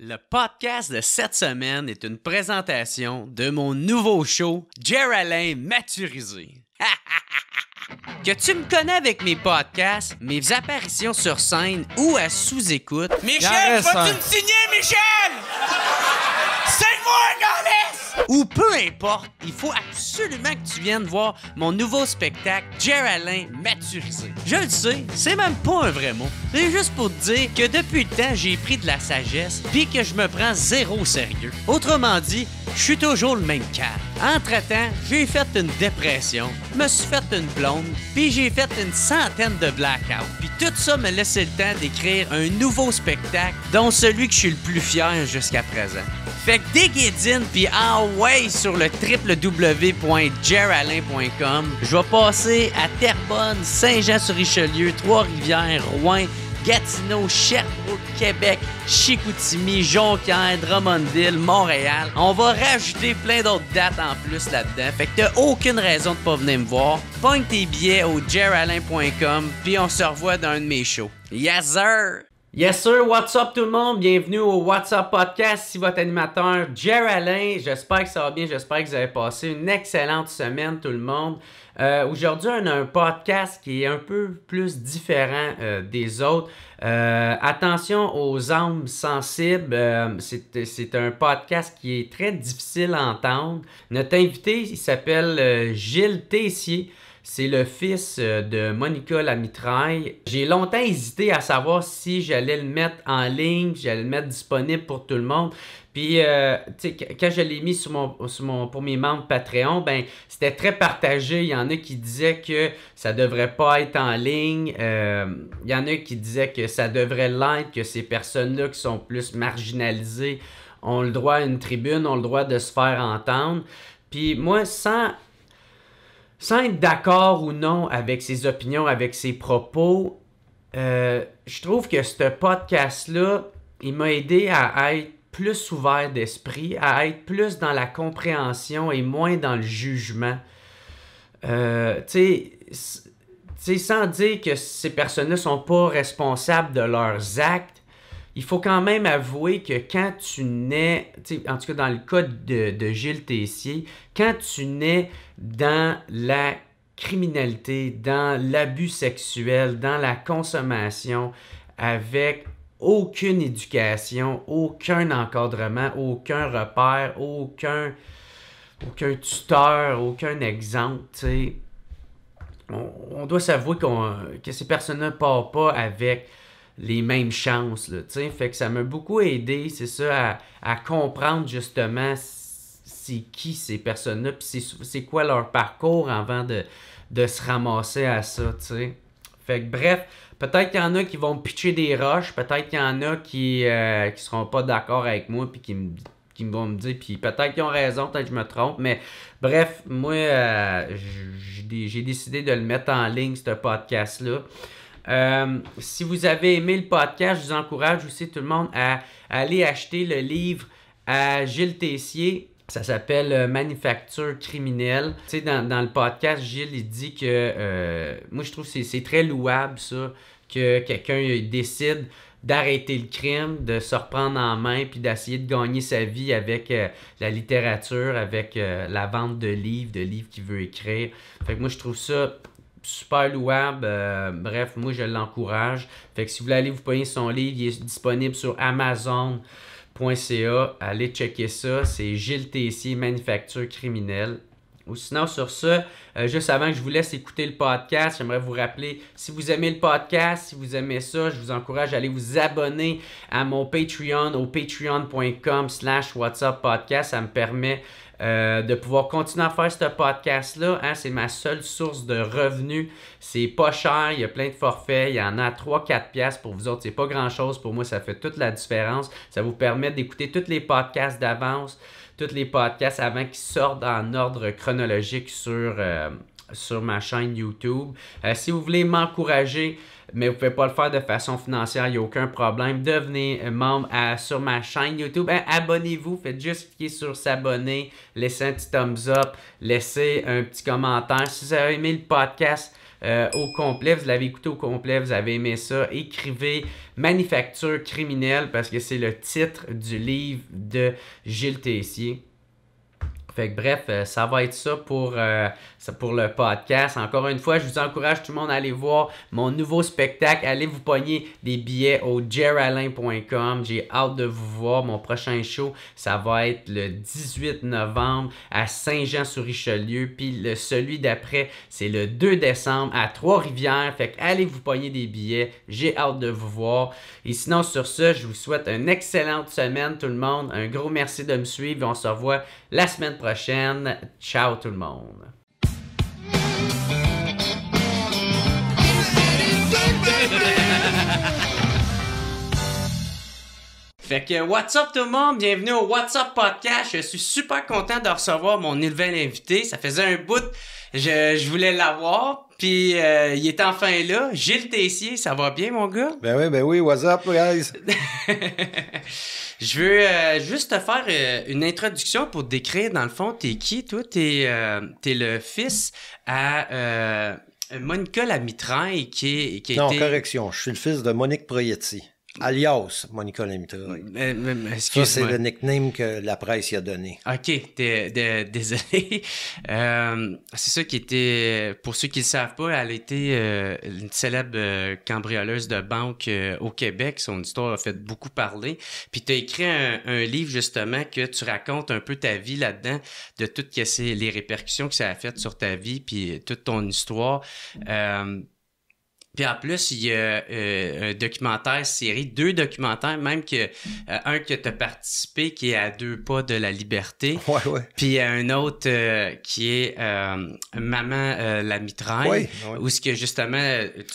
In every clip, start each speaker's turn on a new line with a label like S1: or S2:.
S1: Le podcast de cette semaine est une présentation de mon nouveau show, Geraldine Maturisé. que tu me connais avec mes podcasts, mes apparitions sur scène ou à sous-écoute,
S2: Michel, vas-tu me signer, Michel? C'est moi!
S1: Ou peu importe, il faut absolument que tu viennes voir mon nouveau spectacle, Geraldine Maturisé. Je le sais, c'est même pas un vrai mot. C'est juste pour te dire que depuis le temps, j'ai pris de la sagesse puis que je me prends zéro au sérieux. Autrement dit, je suis toujours le même cas. Entre-temps, j'ai fait une dépression, me suis fait une blonde, puis j'ai fait une centaine de blackouts. Puis tout ça me laissait le temps d'écrire un nouveau spectacle, dont celui que je suis le plus fier jusqu'à présent. Fait que puis ah sur le www.geralin.com. Je vais passer à Terrebonne, Saint-Jean-sur-Richelieu, Trois-Rivières, Rouen, Gatineau, Sherbrooke, Québec, Chicoutimi, Jonquière, Drummondville, Montréal. On va rajouter plein d'autres dates en plus là-dedans. Fait que t'as aucune raison de pas venir me voir. Pogne tes billets au geralin.com puis on se revoit dans un de mes shows. Yes! Yes sir, what's up tout le monde? Bienvenue au What's Up Podcast, ici votre animateur Jer Alain. J'espère que ça va bien, j'espère que vous avez passé une excellente semaine tout le monde. Euh, Aujourd'hui, on a un podcast qui est un peu plus différent euh, des autres. Euh, attention aux âmes sensibles, c'est un podcast qui est très difficile à entendre. Notre invité, il s'appelle Gilles Tessier. C'est le fils euh, de Monica Lamitraille. J'ai longtemps hésité à savoir si j'allais le mettre en ligne, j'allais le mettre disponible pour tout le monde. Puis, euh, quand je l'ai mis sur mon, sur mon, pour mes membres Patreon, ben, c'était très partagé. Il y en a qui disaient que ça devrait pas être en ligne. Euh, il y en a qui disaient que ça devrait l'être, que ces personnes-là qui sont plus marginalisées ont le droit à une tribune, ont le droit de se faire entendre. Puis moi, sans, sans être d'accord ou non avec ses opinions, avec ses propos, euh, je trouve que ce podcast-là, il m'a aidé à être plus ouvert d'esprit, à être plus dans la compréhension et moins dans le jugement. Euh, tu sais, sans dire que ces personnes-là sont pas responsables de leurs actes, il faut quand même avouer que quand tu nais, en tout cas dans le cas de, de Gilles Tessier, quand tu nais dans la criminalité, dans l'abus sexuel, dans la consommation, avec aucune éducation, aucun encadrement, aucun repère, aucun, aucun tuteur, aucun exemple, on, on doit s'avouer qu'on, que ces personnes-là ne partent pas avec les mêmes chances. Là, fait que ça m'a beaucoup aidé, c'est ça, à, à comprendre justement c'est qui ces personnes-là, puis c'est, quoi leur parcours avant de, de se ramasser à ça. tu sais. Fait que bref, peut-être qu'il y en a qui vont pitcher des roches, peut-être qu'il y en a qui, euh, qui seront pas d'accord avec moi, puis qui me qui vont me dire, puis peut-être qu'ils ont raison, peut-être que je me trompe, mais bref, moi, euh, j'ai dé- j'ai décidé de le mettre en ligne, ce podcast-là. Euh, si vous avez aimé le podcast, je vous encourage aussi tout le monde à aller acheter le livre à Gilles Tessier. Ça s'appelle euh, Manufacture criminelle. Tu sais, dans, dans le podcast, Gilles, il dit que. euh, moi, je trouve que c'est- très louable, ça, que quelqu'un euh, décide d'arrêter le crime, de se reprendre en main, puis d'essayer de gagner sa vie avec la littérature, avec la vente de livres, de livres qu'il veut écrire. Fait que moi, je trouve ça super louable. Bref, moi, je l'encourage. Fait que si vous voulez aller vous payer son livre, il est disponible sur Amazon.ca. Allez checker ça. C'est Gilles Tessier, Manufacture criminelle. Ou sinon, sur ça, euh, juste avant que je vous laisse écouter le podcast, j'aimerais vous rappeler, si vous aimez le podcast, si vous aimez ça, je vous encourage à aller vous abonner à mon Patreon au patreon.com slash whatsapp Ça me permet euh, de pouvoir continuer à faire ce podcast-là. hein. C'est ma seule source de revenus. C'est pas cher, il y a plein de forfaits, il y en a à 3-4 piastres pour vous autres. C'est pas grand-chose pour moi, ça fait toute la différence. Ça vous permet d'écouter tous les podcasts d'avance tous les podcasts avant qu'ils sortent en ordre chronologique sur, euh, sur ma chaîne YouTube. Euh, si vous voulez m'encourager, mais vous ne pouvez pas le faire de façon financière, il n'y a aucun problème. Devenez membre sur ma chaîne YouTube. Hein, Abonnez-vous, faites juste cliquer sur s'abonner, laissez un petit thumbs up, laissez un petit commentaire. Si vous avez aimé le podcast, euh, au complet, vous l'avez écouté au complet, vous avez aimé ça, écrivez Manufacture criminelle parce que c'est le titre du livre de Gilles Tessier. Fait que bref, euh, ça va être ça pour, euh, pour le podcast. Encore une fois, je vous encourage tout le monde à aller voir mon nouveau spectacle. Allez vous pogner des billets au jeralin.com. J'ai hâte de vous voir. Mon prochain show, ça va être le 18 novembre à Saint-Jean-sur-Richelieu. Puis le, celui d'après, c'est le 2 décembre à Trois-Rivières. Fait que allez vous pogner des billets. J'ai hâte de vous voir. Et sinon, sur ce, je vous souhaite une excellente semaine, tout le monde. Un gros merci de me suivre. On se revoit la semaine prochaine. Ciao tout le monde. Fait que what's up tout le monde, bienvenue au What's Up Podcast. Je suis super content de recevoir mon nouvel invité. Ça faisait un bout, je, je voulais l'avoir, puis euh, il est enfin là. Gilles Tessier, ça va bien mon gars?
S3: Ben oui, ben oui, what's up guys?
S1: Je veux euh, juste te faire euh, une introduction pour te décrire, dans le fond, t'es qui, toi? T'es euh, le fils à Monica Lamitraille, qui, est, qui a
S3: Non,
S1: été...
S3: correction, je suis le fils de Monique Proietti, alias Monica Lemitraille.
S1: Euh, euh,
S3: Ça, c'est le nickname que la presse y a donné.
S1: OK, t'es- de- désolé. Euh, c'est ça qui était, pour ceux qui le savent pas, elle été euh, une célèbre euh, cambrioleuse de banque euh, au Québec. Son histoire a fait beaucoup parler. Puis tu as écrit un, un livre justement que tu racontes un peu ta vie là-dedans, de toutes les répercussions que ça a fait sur ta vie, puis toute ton histoire. Puis en plus, il y a euh, un documentaire série, deux documentaires, même que euh, un que tu as participé qui est à deux pas de la liberté.
S3: Ouais, ouais.
S1: Puis il y a un autre euh, qui est Maman la mitraille,
S3: Oui, oui.
S1: où ce que justement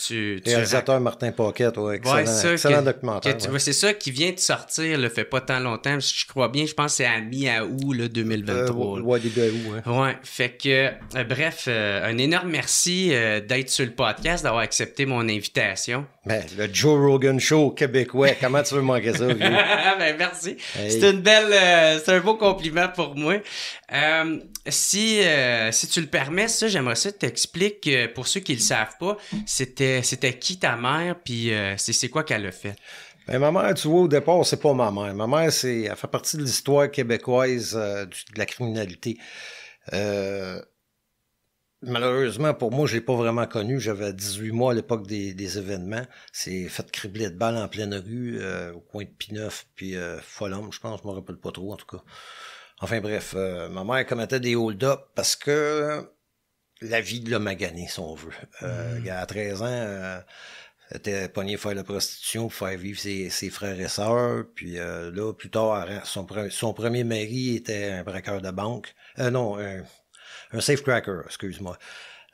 S1: tu, tu
S3: Réalisateur Martin Paquette, ouais, excellent,
S1: Ouais, ça,
S3: excellent
S1: que-
S3: documentaire.
S1: que tu
S3: ouais.
S1: vois, c'est ça qui vient de sortir, le fait pas tant longtemps. Je crois bien, je pense que c'est à mi-août là, 2023.
S3: Euh,
S1: là.
S3: ouais, début août, ouais.
S1: Ouais, fait que, bref, un énorme merci d'être sur le podcast, d'avoir accepté mon invitation.
S3: Ben, le Joe Rogan Show québécois, comment tu veux manquer ça?
S1: ben, merci.
S3: Hey.
S1: C'est une belle, euh, c'est un beau compliment pour moi. Euh, si, euh, si tu le permets, ça, j'aimerais ça que t'expliques, euh, pour ceux qui le savent pas, c'était, c'était qui ta mère, puis c'est, c'est quoi qu'elle a fait?
S3: Ben, ma mère, tu vois, au départ, c'est pas ma mère. Ma mère, c'est, elle fait partie de l'histoire québécoise de la criminalité. Euh, malheureusement, pour moi, je l'ai pas vraiment connu. J'avais 18 mois à l'époque des, des événements. C'est fait cribler de balles en pleine rue, euh, au coin de Pineuf, puis euh, Folhomme, je pense. Je me rappelle pas trop, en tout cas. Enfin bref, euh, ma mère commettait des hold-up parce que la vie de l'a magané, si on veut. Euh, À 13 ans, euh, elle était pognée faire la prostitution pour faire vivre ses, ses frères et sœurs. Puis euh, là, plus tard, son, pre- son premier mari était un braqueur de banque. Euh, non, un, un safecracker, excuse-moi.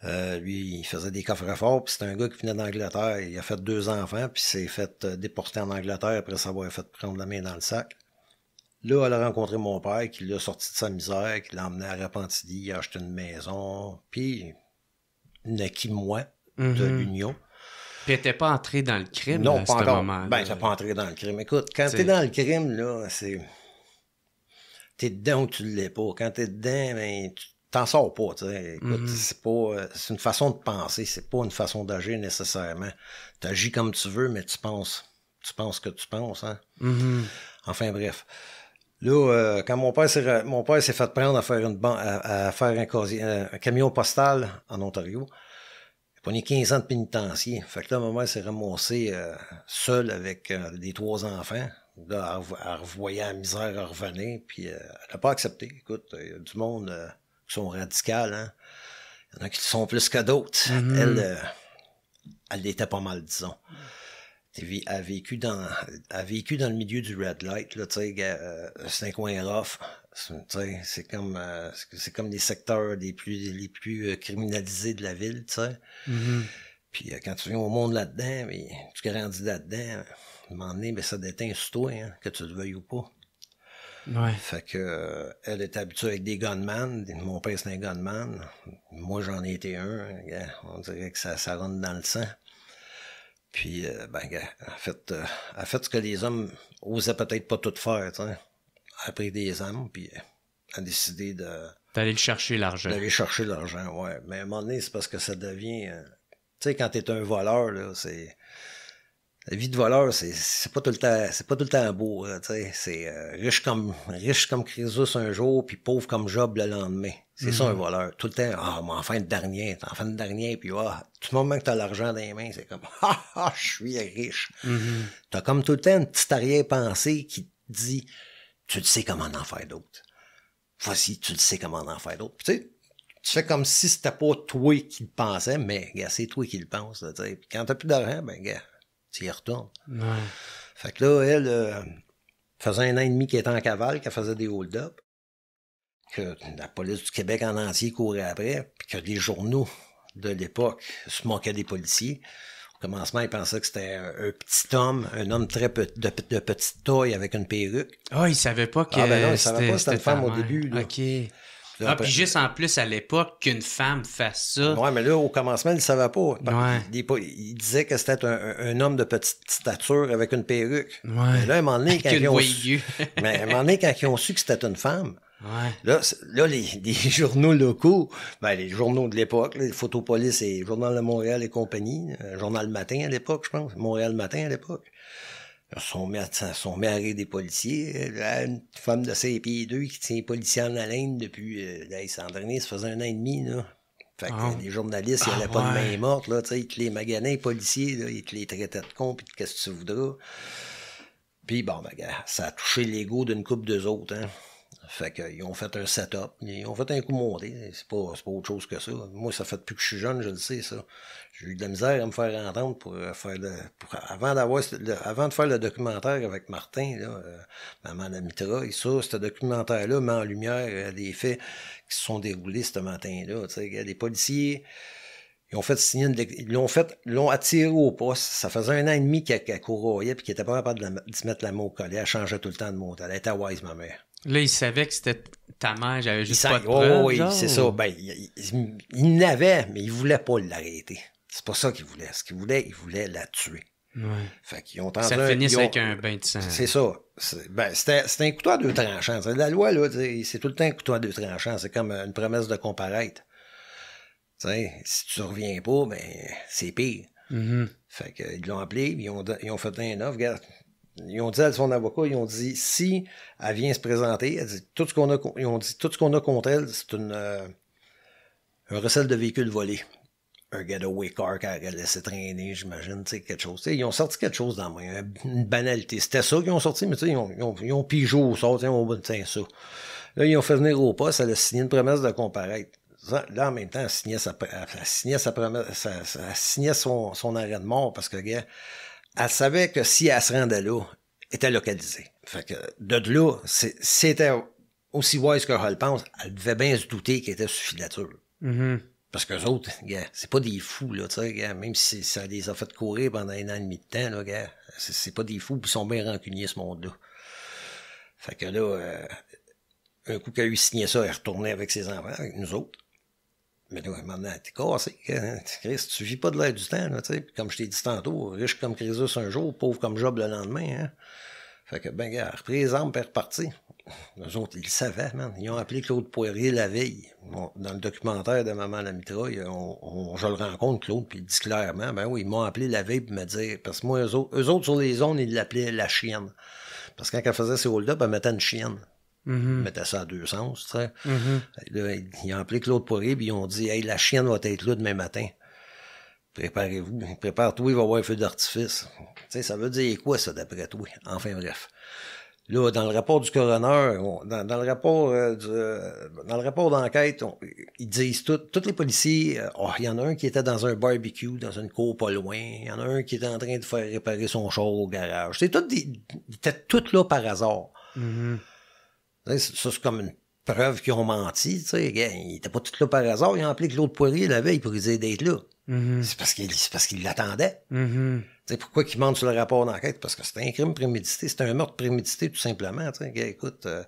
S3: Euh, lui, il faisait des coffres forts, puis c'était un gars qui venait d'Angleterre. Il a fait deux enfants, puis s'est fait euh, déporter en Angleterre après s'avoir fait prendre la main dans le sac. Là, elle a rencontré mon père, qui l'a sorti de sa misère, qui l'a emmené à Repentigny, il a acheté une maison, puis il naquit moi de
S1: Mhm.
S3: l'union.
S1: Puis elle pas entrée dans le crime
S3: Non,
S1: à
S3: pas
S1: ce moment
S3: Ben, pas entré dans le crime. Écoute, quand t'es dans le crime, là, c'est. T'es dedans ou tu l'es pas. Quand t'es dedans, ben, tu t'en sors pas. Écoute,
S1: Mhm.
S3: c'est pas. euh, C'est une façon de penser, c'est pas une façon d'agir nécessairement. T'agis comme tu veux, mais tu penses. Tu penses que tu penses, hein.
S1: Mhm.
S3: Enfin bref. Là, euh, quand mon père s'est ra- mon père s'est fait prendre à faire une ban- à, à faire un, casier- un- camion postal en Ontario, il a pogné 15 ans de pénitencier. Fait que là, ma mère s'est ramassée euh, seule avec euh, les trois enfants. Là, elle, revo- elle revoyait la misère à revenir, puis euh, elle n'a pas accepté. Écoute, il y a du monde euh, sont radicales, hein. Il y en a qui sont plus que d'autres.
S1: Mhm.
S3: Elle, euh, elle l'était pas mal, disons. Elle a vécu dans a vécu dans le milieu du red light là tu sais euh, c'est un coin rough c'est comme euh, c'est- comme les secteurs les plus les plus criminalisés de la ville tu sais
S1: Mhm.
S3: puis quand tu viens au monde là-dedans tu grandis là-dedans à un moment donné ben ça déteint sur toi hein, que tu le veuilles ou pas
S1: Ouais.
S3: fait que euh, elle était habituée avec des gunman. Mon père c'est un gunman. Moi j'en ai été un. On dirait que ça, ça rentre dans le sang. Puis euh, ben en fait, euh, elle a fait ce que les hommes osaient peut-être pas tout faire. tu sais. Elle a pris des armes puis euh, a décidé de
S1: le chercher l'argent.
S3: d'aller chercher l'argent. Ouais, mais à un moment donné c'est parce que ça devient euh, Tu sais, quand t'es un voleur, là, c'est. La vie de voleur, c'est, c'est pas tout le temps, c'est pas tout le temps beau. C'est euh, riche comme, riche comme Crésus un jour, puis pauvre comme Job le lendemain. C'est ça un voleur. Tout le temps, ah, mais enfin de dernier, enfin de dernier, puis ah, tout le moment que t'as l'argent dans les mains, c'est comme, ah, ah, je suis riche. T'as comme tout le temps une petite arrière-pensée qui te dit, tu le sais comment en faire d'autres. Voici, tu le sais comment en faire d'autres. Tu sais, tu fais comme si c'était pas toi qui le pensais, mais gars, c'est toi qui le penses. Puis quand t'as plus d'argent, ben gars, tu y retournes.
S1: Ouais.
S3: Fait que là, elle euh, faisait un an et demi qu'elle était en cavale, qu'elle faisait des hold-up, que la police du Québec en entier courait après, puis que les journaux de l'époque se moquaient des policiers. Au commencement, ils pensaient que c'était un, petit homme, un homme très pe- de, de petite taille avec une perruque.
S1: Ah, il savait pas que
S3: Ah, ben non, il savait
S1: c'était
S3: pas, c'était une
S1: c'était ta
S3: femme au début, là.
S1: OK. Ah, puis juste en plus, à l'époque, qu'une femme fasse ça.
S3: Ouais, mais là, au commencement, il ne savait pas.
S1: Ouais.
S3: Il, disait que c'était un, homme de petite stature avec une perruque.
S1: Ouais.
S3: Mais là, à un moment donné, quand ils ont su,
S1: aiguë.
S3: mais à un moment donné, quand ils ont su que c'était une femme,
S1: Ouais.
S3: là, là les, les journaux locaux, ben, les journaux de l'époque, les Photopolis et Journal de Montréal et compagnie, euh, Journal Matin à l'époque, je pense, Montréal Matin à l'époque, mis à rire des policiers. Là, une femme de 5 pieds 2 qui tient les policiers en haleine depuis, euh, là, ça faisait un an et demi, là. Fait que
S1: Ah.
S3: les journalistes, ils
S1: Ah,
S3: n'allaient pas de main morte, là, tu sais, ils te les maganaient, les policiers, là, ils te les traitaient de cons, puis qu'est-ce que tu voudras. Puis bon, ben, ça a touché l'ego d'une couple d'eux autres, hein. Fait qu'ils ont fait un setup, ils ont fait un coup monté, c'est pas, pas autre chose que ça. Moi, ça fait depuis que je suis jeune, je le sais, ça. J'ai eu de la misère à me faire entendre pour euh, faire le, pour, avant d'avoir, avant de faire le documentaire avec Martin, là, euh, Maman la mitraille, ça, ce documentaire-là met en lumière euh, des faits qui se sont déroulés ce matin-là, les policiers, ils ont fait signer ils l'ont fait, l'ont attiré au poste. Ça faisait un an et demi qu'elle qu'elle courroyait puis qu'elle était pas capable de, de se mettre la main au collet. Elle changeait tout le temps de mot. Elle était wise, ma mère.
S1: Là, il savait que c'était ta mère, j'avais juste pas de
S3: oh, oui, c'est ça. Ben, il, il, il n'avait, mais il voulait pas l'arrêter. C'est pas ça qu'il voulait. Ce qu'il voulait, il voulait la tuer.
S1: Ouais.
S3: Fait qu'ils ont tenté
S1: Ça
S3: ont-
S1: avec un bain de sang.
S3: C'est ça. C'est- Ben, un couteau à deux tranchants. La loi, là, c'est tout le temps un couteau à deux tranchants. C'est comme une promesse de comparaître. Tu sais, si tu reviens pas, ben, c'est pire.
S1: Mhm.
S3: Fait que, ils l'ont appelé, ils ont, ils ont fait un offre. Regarde, ils ont dit à son avocat, ils ont dit, si elle vient se présenter, elle dit, tout ce qu'on a, ils ont dit, tout ce qu'on a contre elle, c'est une, euh, un recel de véhicule volé. Un getaway car qu'elle a laissé traîner, j'imagine, tu sais, quelque chose. Ils ont sorti quelque chose dans moi, une banalité. C'était ça qu'ils ont sorti, mais tu sais, ils ont, ils ont, ils ont pigé au sort, sais, on tiens, ça. Là, ils ont fait venir au poste, elle a signé une promesse de comparaître. Là, en même temps, elle signait sa, elle signait sa promesse, elle signait son, son arrêt de mort parce que, gars, elle savait que si elle se rendait là, elle était localisée. Fait que, de là, c'était aussi wise que elle pense, elle devait bien se douter qu'elle était sous filature.
S1: Mhm.
S3: Parce qu'eux autres, gars, c'est pas des fous, là, tu sais, gars, même si ça les a fait courir pendant un an et demi de temps, là, gars, c'est, pas des fous, ils sont bien rancuniers, ce monde-là. Fait que là, euh, un coup qu'elle a eu signé ça, elle retournait avec ses enfants, avec nous autres. Mais là, maintenant, t'es cassé, hein, Chris, tu vis pas de l'air du temps, tu sais, Puis comme je t'ai dit tantôt, riche comme Crésus un jour, pauvre comme Job le lendemain, hein. Fait que, ben, gars, repris les armes, repartie. Eux autres, ils le savaient, man. Ils ont appelé Claude Poirier la veille. Dans le documentaire de Maman la mitraille, on, je le rencontre, Claude, puis il dit clairement, ben oui, ils m'ont appelé la veille pour me dire, parce que moi, eux autres, eux autres sur les zones, ils l'appelaient la chienne. Parce que quand elle faisait ses hold-up, elle mettait une chienne.
S1: Mhm.
S3: Elle mettait ça à deux sens, tu sais.
S1: Mhm.
S3: Là, ils- ont appelé Claude Poirier, puis ils ont dit, hey, la chienne va être là demain matin. Préparez-vous. Prépare-toi, il va y avoir un feu d'artifice. Tu sais, ça veut dire quoi, ça, d'après toi? Enfin, bref. Là, dans le rapport du coroner, on- dans, dans le rapport euh, du, euh, dans le rapport d'enquête, ils disent tout, tous les policiers, euh, oh, il y en a un qui était dans un barbecue, dans une cour pas loin, il y en a un qui était en train de faire réparer son char au garage. C'est tout ils étaient tous là par hasard.
S1: Mhm.
S3: Sais, Ça, c'est comme une preuve qu'ils ont menti, tu sais. Gars, Ils étaient pas tous là par hasard, ils ont appelé Claude Poirier la veille pour dire d'être là.
S1: Mhm.
S3: C'est parce qu'il c'est parce qu'il l'attendait.
S1: Mhm.
S3: Tu sais, pourquoi qu'ils mentent sur le rapport d'enquête? Parce que c'était un crime prémédité, c'était un meurtre prémédité, tout simplement. Tu sais, Gars, écoute, euh,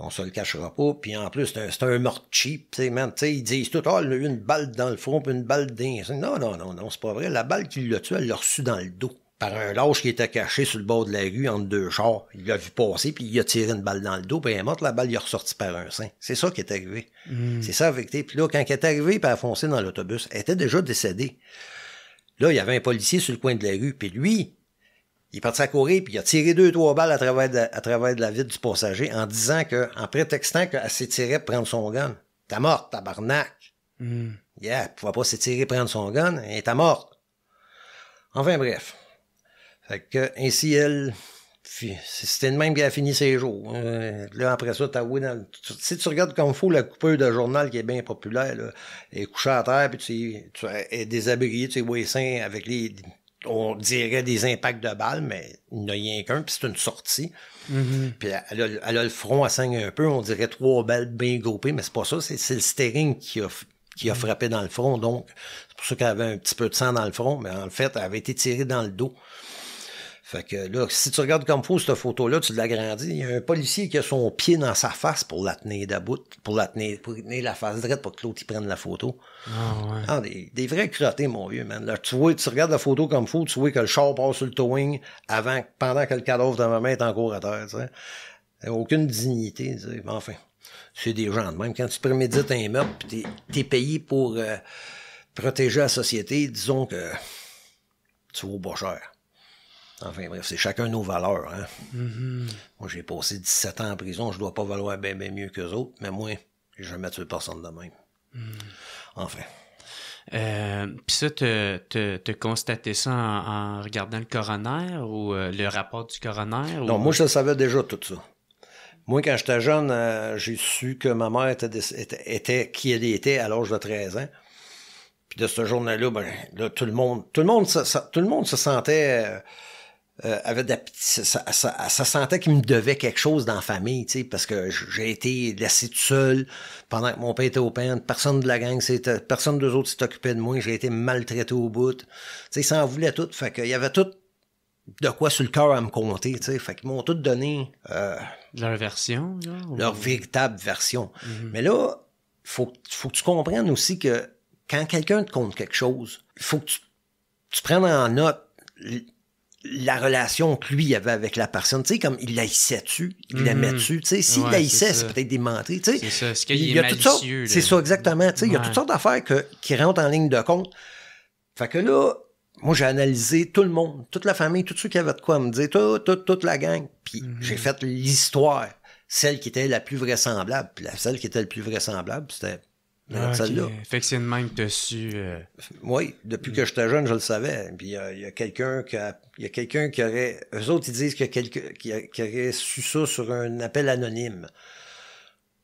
S3: on se le cachera pas. Puis en plus, c'est un, c'est un meurtre cheap. Tu sais, man, tu sais, ils disent tout, ah, il a eu une balle dans le front, puis une balle d'un. Non, non, non, non, c'est pas vrai. La balle qui l'a tué, elle l'a reçue dans le dos. Par un lâche qui était caché sur le bord de la rue entre deux chars. Il l'a vu passer, puis il a tiré une balle dans le dos, puis elle est morte, la balle il est ressortie par un sein. C'est ça qui est arrivé. C'est ça avec Puis là, quand elle est arrivée, puis elle a foncé dans l'autobus, elle était déjà décédée. Là, il y avait un policier sur le coin de la rue, puis lui, il est parti à courir, puis il a tiré deux, trois balles à travers de, à travers de la vitre du passager en disant que, en prétextant qu'elle s'étirait pour prendre son gun. T'es morte, tabarnak.
S1: Hmm.
S3: Yeah, elle pouvait pas s'étirer prendre son gun, elle était morte. Enfin bref. Fait que, ainsi, elle, c'était de même qu'elle a fini ses jours. Euh, là, après ça, t'as dans le- tu- Si tu regardes comme faut la coupeuse de journal qui est bien populaire, là, elle est couchée à terre, puis tu, tu elle est déshabillée, tu sais, les seins avec les, on dirait des impacts de balles, mais il n'y a rien qu'un, puis c'est une sortie. Puis elle, a, elle a le front, elle saigne un peu, on dirait trois balles bien groupées, mais c'est pas ça, c'est, le steering qui a, qui a frappé dans le front, donc c'est pour ça qu'elle avait un petit peu de sang dans le front, mais en fait, elle avait été tirée dans le dos. Fait que là, si tu regardes comme faut cette photo-là, tu l'agrandis. Il y a un policier qui a son pied dans sa face pour la tenir debout, pour la tenir, pour tenir la face droite pour que l'autre prenne la photo.
S1: Ah, ouais.
S3: Ah, des, des vrais crottés, mon vieux, man. Là, tu vois, tu regardes la photo comme faut, tu vois que le char passe sur le towing avant, pendant que le cadavre de ma main est encore à terre, tu sais. Euh, Aucune dignité, tu sais. Mais Enfin, c'est des gens de même. Quand tu prémédites un meurtre, pis t'es, t'es payé pour euh, protéger la société, disons que tu vaux pas cher. Enfin bref, c'est chacun nos valeurs. Hein? Moi, j'ai passé 17 ans en prison, je dois pas valoir bien ben mieux qu'eux autres, mais moi, j'ai jamais tué personne de même. Enfin.
S1: Euh, Puis ça, t'as- t'as constaté ça en, en regardant le coroner ou euh, le rapport du coroner?
S3: Non, moi, je savais déjà tout ça. Moi, quand j'étais jeune, euh, j'ai su que ma mère était, déc- était, était qui elle était à l'âge de 13 ans. Puis de ce journée-là, ben, là, tout le monde, tout le monde, tout le monde se sentait, euh, avait de la piti- ça, ça, ça sentait qu'il me devait quelque chose dans la famille, tu sais, parce que j'ai été laissé tout seul pendant que mon père était au pain. Personne de la gang, personne d'eux autres s'est occupé de moi. J'ai été maltraité au bout. Tu sais, ils s'en voulaient tout. Fait qu'il y avait tout de quoi sur le cœur à me compter, tu sais. Fait qu'ils m'ont tout donné euh,
S1: Leur version, genre?
S3: leur véritable version. Mais là, faut, faut que tu comprennes aussi que quand quelqu'un te compte quelque chose, il faut que tu, tu prennes en note la relation que lui avait avec la personne. Tu sais, comme il l'haïssait-tu, il l'aimait-tu. Tu sais, s'il
S1: Ouais,
S3: l'haïssait,
S1: c'est
S3: peut-être des menteries. Tu sais,
S1: C'est ça. Est-ce qu'il
S3: il
S1: est
S3: y a toutes sortes-
S1: malicieux?
S3: C'est ça, exactement. Tu sais, Il y a toutes sortes d'affaires que- qui rentrent en ligne de compte. Fait que là, moi, j'ai analysé tout le monde, toute la famille, tous ceux qui avaient de quoi me dire, tout, tout, toute la gang. Puis
S1: Mhm.
S3: j'ai fait l'histoire, celle qui était la plus vraisemblable. Puis la celle qui était le plus vraisemblable, c'était
S1: Ah, ok.
S3: celle-là.
S1: Fait que c'est même su... euh,
S3: Oui, depuis que j'étais jeune, je le savais. Puis euh, il y a quelqu'un qui a, il y a quelqu'un qui aurait, eux autres ils disent qu'il y a quelqu'un qui, a- qui aurait su ça sur un appel anonyme,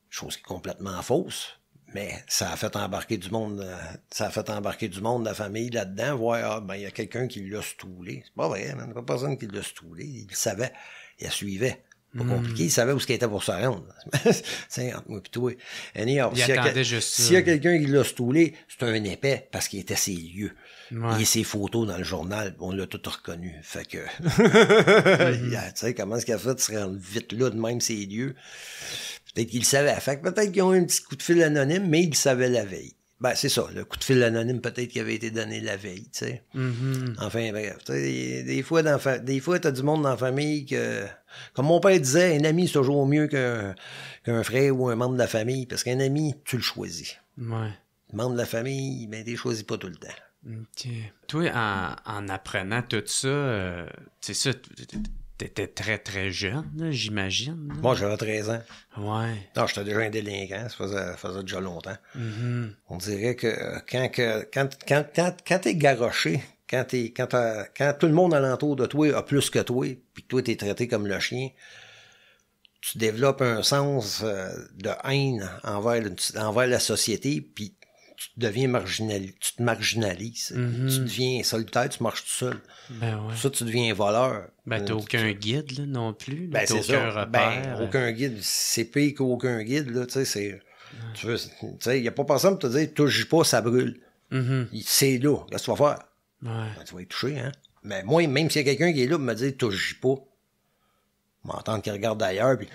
S3: chose qui est complètement fausse. Mais ça a fait embarquer du monde, euh, ça a fait embarquer du monde, la famille là-dedans, voir ah ben il y a quelqu'un qui l'a stoulé. C'est pas vrai. Il n'y a pas personne qui l'a stoulé. Il le savait, il la suivait. Pas compliqué, il savait où ce qu'il était pour se rendre. c'est entre moi toi. Anyhow,
S1: Il
S3: s'il y a, y a quelqu'un qui l'a stoulé, c'est un épais parce qu'il était ses lieux.
S1: Ouais.
S3: Et ses photos dans le journal, on l'a tout reconnu. Fait que, tu sais, comment est-ce qu'il a fait de se rendre vite là de même ses lieux? Peut-être qu'il le savait. Fait que peut-être qu'ils ont eu un petit coup de fil anonyme, mais ils le savaient la veille. Ben, c'est ça, le coup de fil anonyme peut-être qui avait été donné la veille, tu sais.
S1: mhm.
S3: Enfin, bref. Des fois, dans fa- des fois, t'as du monde dans la famille que, comme mon père disait, un ami, c'est toujours mieux qu'un, qu'un frère ou un membre de la famille, parce qu'un ami, tu le choisis.
S1: Ouais.
S3: Un membre de la famille, ben, le choisis pas tout le temps.
S1: OK. Toi, en, en apprenant tout ça, euh, c'est ça, t'étais très, très jeune, j'imagine.
S3: Moi, j'avais 13 ans.
S1: Ouais.
S3: Non, j'étais déjà un délinquant, ça faisait, ça faisait déjà longtemps.
S1: Mhm.
S3: On dirait que euh, quand, que, quand, quand, quand, quand t'es garoché, quand, t'es, quand, t'as- quand tout le monde alentour de toi a plus que toi, puis que toi t'es traité comme le chien, tu développes un sens euh, de haine envers, envers la société, puis tu deviens marginal, tu te marginalises. Tu deviens solitaire, tu marches tout seul.
S1: Ben ouais.
S3: Ça, tu deviens voleur.
S1: Ben, t'as
S3: Euh,
S1: aucun guide, là, non plus. là.
S3: ben, c'est
S1: aucun
S3: ça.
S1: repère.
S3: Ben, aucun guide. C'est pire qu'aucun guide, là, tu sais, c'est... Tu veux, tu sais, y a pas personne pour te dire, touche pas, ça brûle.
S1: Mhm.
S3: Il- C'est là. Que tu vas faire?
S1: Ouais.
S3: Ben, tu vas être touché, hein? Mais moi, même s'il y a quelqu'un qui est là pour me dire, touche pas, m'entendre qu'il regarde d'ailleurs, puis...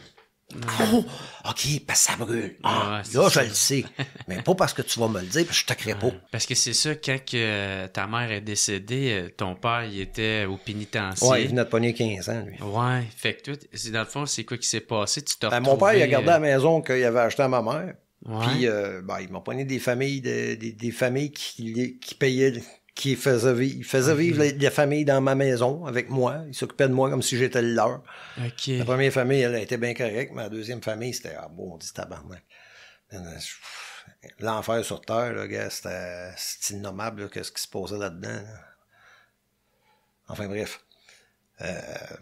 S3: Oh! OK, parce que ça brûle. Ah,
S1: Ouais, c'est
S3: là,
S1: ça.
S3: je le sais. Mais pas parce que tu vas me le dire, puis je t'accueillerai pas.
S1: Parce que c'est ça, quand que, euh, ta mère est décédée, euh, ton père, il était au pénitencier.
S3: Ouais, il venait de pogner 15 ans, lui.
S1: Ouais, fait que toi, dans le fond, c'est quoi qui s'est passé? Tu t'as
S3: Ben, mon père, il a gardé
S1: euh,
S3: à la maison qu'il avait acheté à ma mère. Puis, euh, ben, il m'a pogné des familles, de- des, des familles qui, qui payaient, qui faisait, il faisait vivre la, la famille dans ma maison avec moi. Il s'occupait de moi comme si j'étais le leur. La première famille, elle été bien correcte, mais la deuxième famille, c'était, ah bon, on dit tabarnak. Je- L'enfer sur Terre, là, gars, c'était, c'est innommable, qu'est-ce qui se passait là-dedans. là. Enfin, bref. Euh,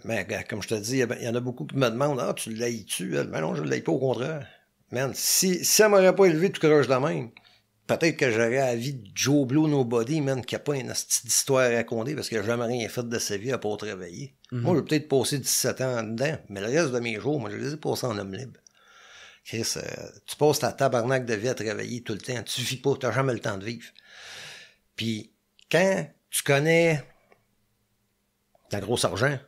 S3: mais gars, comme je te dis, il y en a beaucoup qui me demandent Ah, tu l'aies-tu elle? Mais non, je ne l'ai pas, au contraire. Man, si, si elle m'aurait pas élevé tout croche de même, peut-être que j'aurais la vie de Joe Blow Nobody, man, qui a pas une petite histoire à raconter parce qu'il n'a jamais rien fait de sa vie à pas travailler. Moi, j'ai peut-être passé 17 ans dedans, mais le reste de mes jours, moi, je les ai passés en homme libre. Chris, euh, tu passes ta tabarnak de vie à travailler tout le temps. Tu vis pas, t'as jamais le temps de vivre. Puis, quand tu connais ta grosse argent,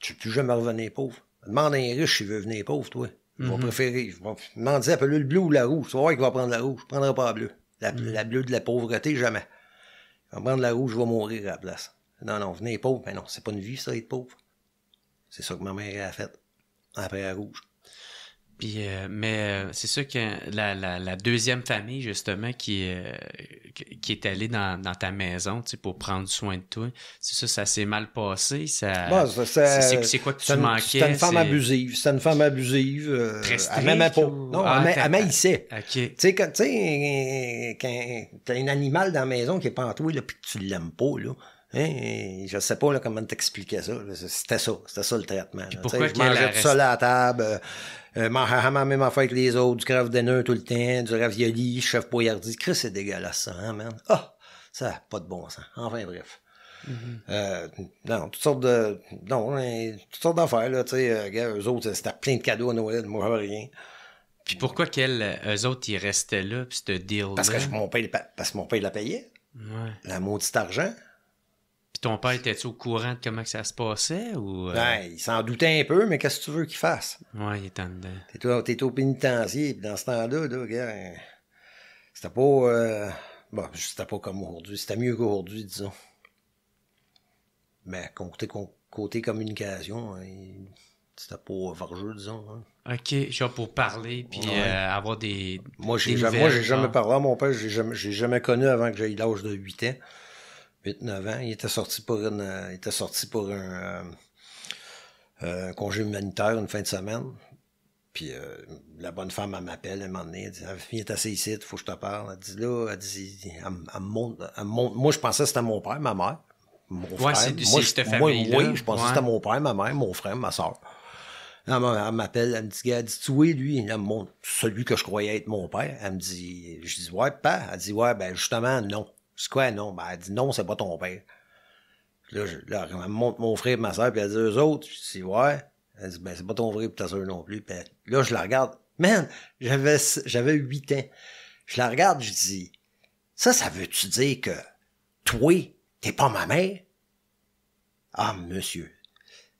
S3: tu ne peux plus jamais revenir pauvre. Demande à un riche s'il veut venir pauvre, toi. Il va préférer. Il va demander appelle-le le bleu ou la rouge. Tu vas voir qu'il va prendre la rouge. Je ne prendrai pas la bleue. La, la bleue de la pauvreté, jamais. Il va prendre la rouge, je vais mourir à la place. Non, non, venez pauvre. Mais non, c'est pas une vie, ça, être pauvre. C'est ça que ma mère a fait. Après la rouge.
S1: Puis, euh, mais euh, c'est sûr que la, la, la deuxième famille, justement, qui, euh, qui est allée dans, dans ta maison, tu sais, pour prendre soin de toi, c'est ça, ça s'est mal passé, ça...
S3: Bon, ça- ça-
S1: c'est- quoi que tu
S3: c'est une-
S1: manquais?
S3: C'était une femme
S1: c'est-
S3: abusive. C'était une femme abusive. euh,
S1: Très
S3: elle m'aimait pas.
S1: ou-
S3: Non,
S1: Ah,
S3: elle. Tu sais, quand, tu sais, quand t'as un animal dans la maison qui est pas en toi, là, pis que tu l'aimes pas, là, hein, je sais pas, là, comment t'expliquer ça. C'était ça. C'était ça, le traitement. là.
S1: pourquoi
S3: je mangeais tout seul à la table, euh, euh, la même affaire que les autres, du craft dinner tout le temps, du ravioli, chef poyardi. Chris, c'est dégueulasse, ça, hein, man. Ah! ça a pas de bon sens. Enfin, bref. Euh, non, toutes sortes de. Non, hein, toutes sortes d'affaires, là, tu sais, euh, eux autres, c'était plein de cadeaux à Noël, moi, j'avais rien.
S1: Puis pourquoi qu'elle, euh, eux autres, ils restaient là, puis ce deal-là?
S3: Parce que je- mon père, parce que mon père la payait.
S1: Ouais.
S3: La maudite argent.
S1: Puis ton père, était-tu au courant de comment que ça se passait, ou... euh,
S3: Ben, il s'en doutait un peu, mais qu'est-ce que tu veux qu'il fasse?
S1: Ouais, il était en dedans.
S3: T'es au, pénitencier, puis dans ce temps-là, là, c'était pas... euh, bon, c'était pas comme aujourd'hui. C'était mieux qu'aujourd'hui, disons. Mais côté, côté communication, hein, c'était pas vargeux, disons. hein.
S1: OK, genre pour parler, puis
S3: Ouais.
S1: euh, avoir des...
S3: Moi, j'ai jamais, moi, j'ai jamais parlé à mon père. J'ai jamais, jamais connu avant que j'aie l'âge de 8 ans. 8-9 ans. Il était sorti pour une, euh, il était sorti pour un, euh, euh, un congé humanitaire une fin de semaine. Puis euh, la bonne femme, elle m'appelle, elle m'a donné, elle dit, Ah, viens t'asseoir ici, il faut que je te parle. Elle dit là, elle dit, elle, me- elle me montre- moi je pensais que c'était mon père, ma mère, mon frère.
S1: c'est-
S3: moi, je- moi, oui, je pensais
S1: Ouais.
S3: que c'était mon père, ma mère, mon frère, ma soeur. Elle m'a- elle m'appelle, elle me dit, elle dit, tu vois, lui, elle me montre celui que je croyais être mon père. Elle me dit, je dis, ouais, papa. Elle dit, ouais, ben, justement, non. C'est quoi, non? Ben, elle dit, non, c'est pas ton père. Là, je, là, elle me montre mon frère et ma soeur, puis elle dit, eux autres. Je dis, ouais. Elle dit, ben, c'est pas ton frère et ta soeur non plus. Là, je la regarde. Man, j'avais, j'avais 8 ans. Je la regarde, je dis, ça, ça veut-tu dire que toi, t'es pas ma mère? Ah, monsieur.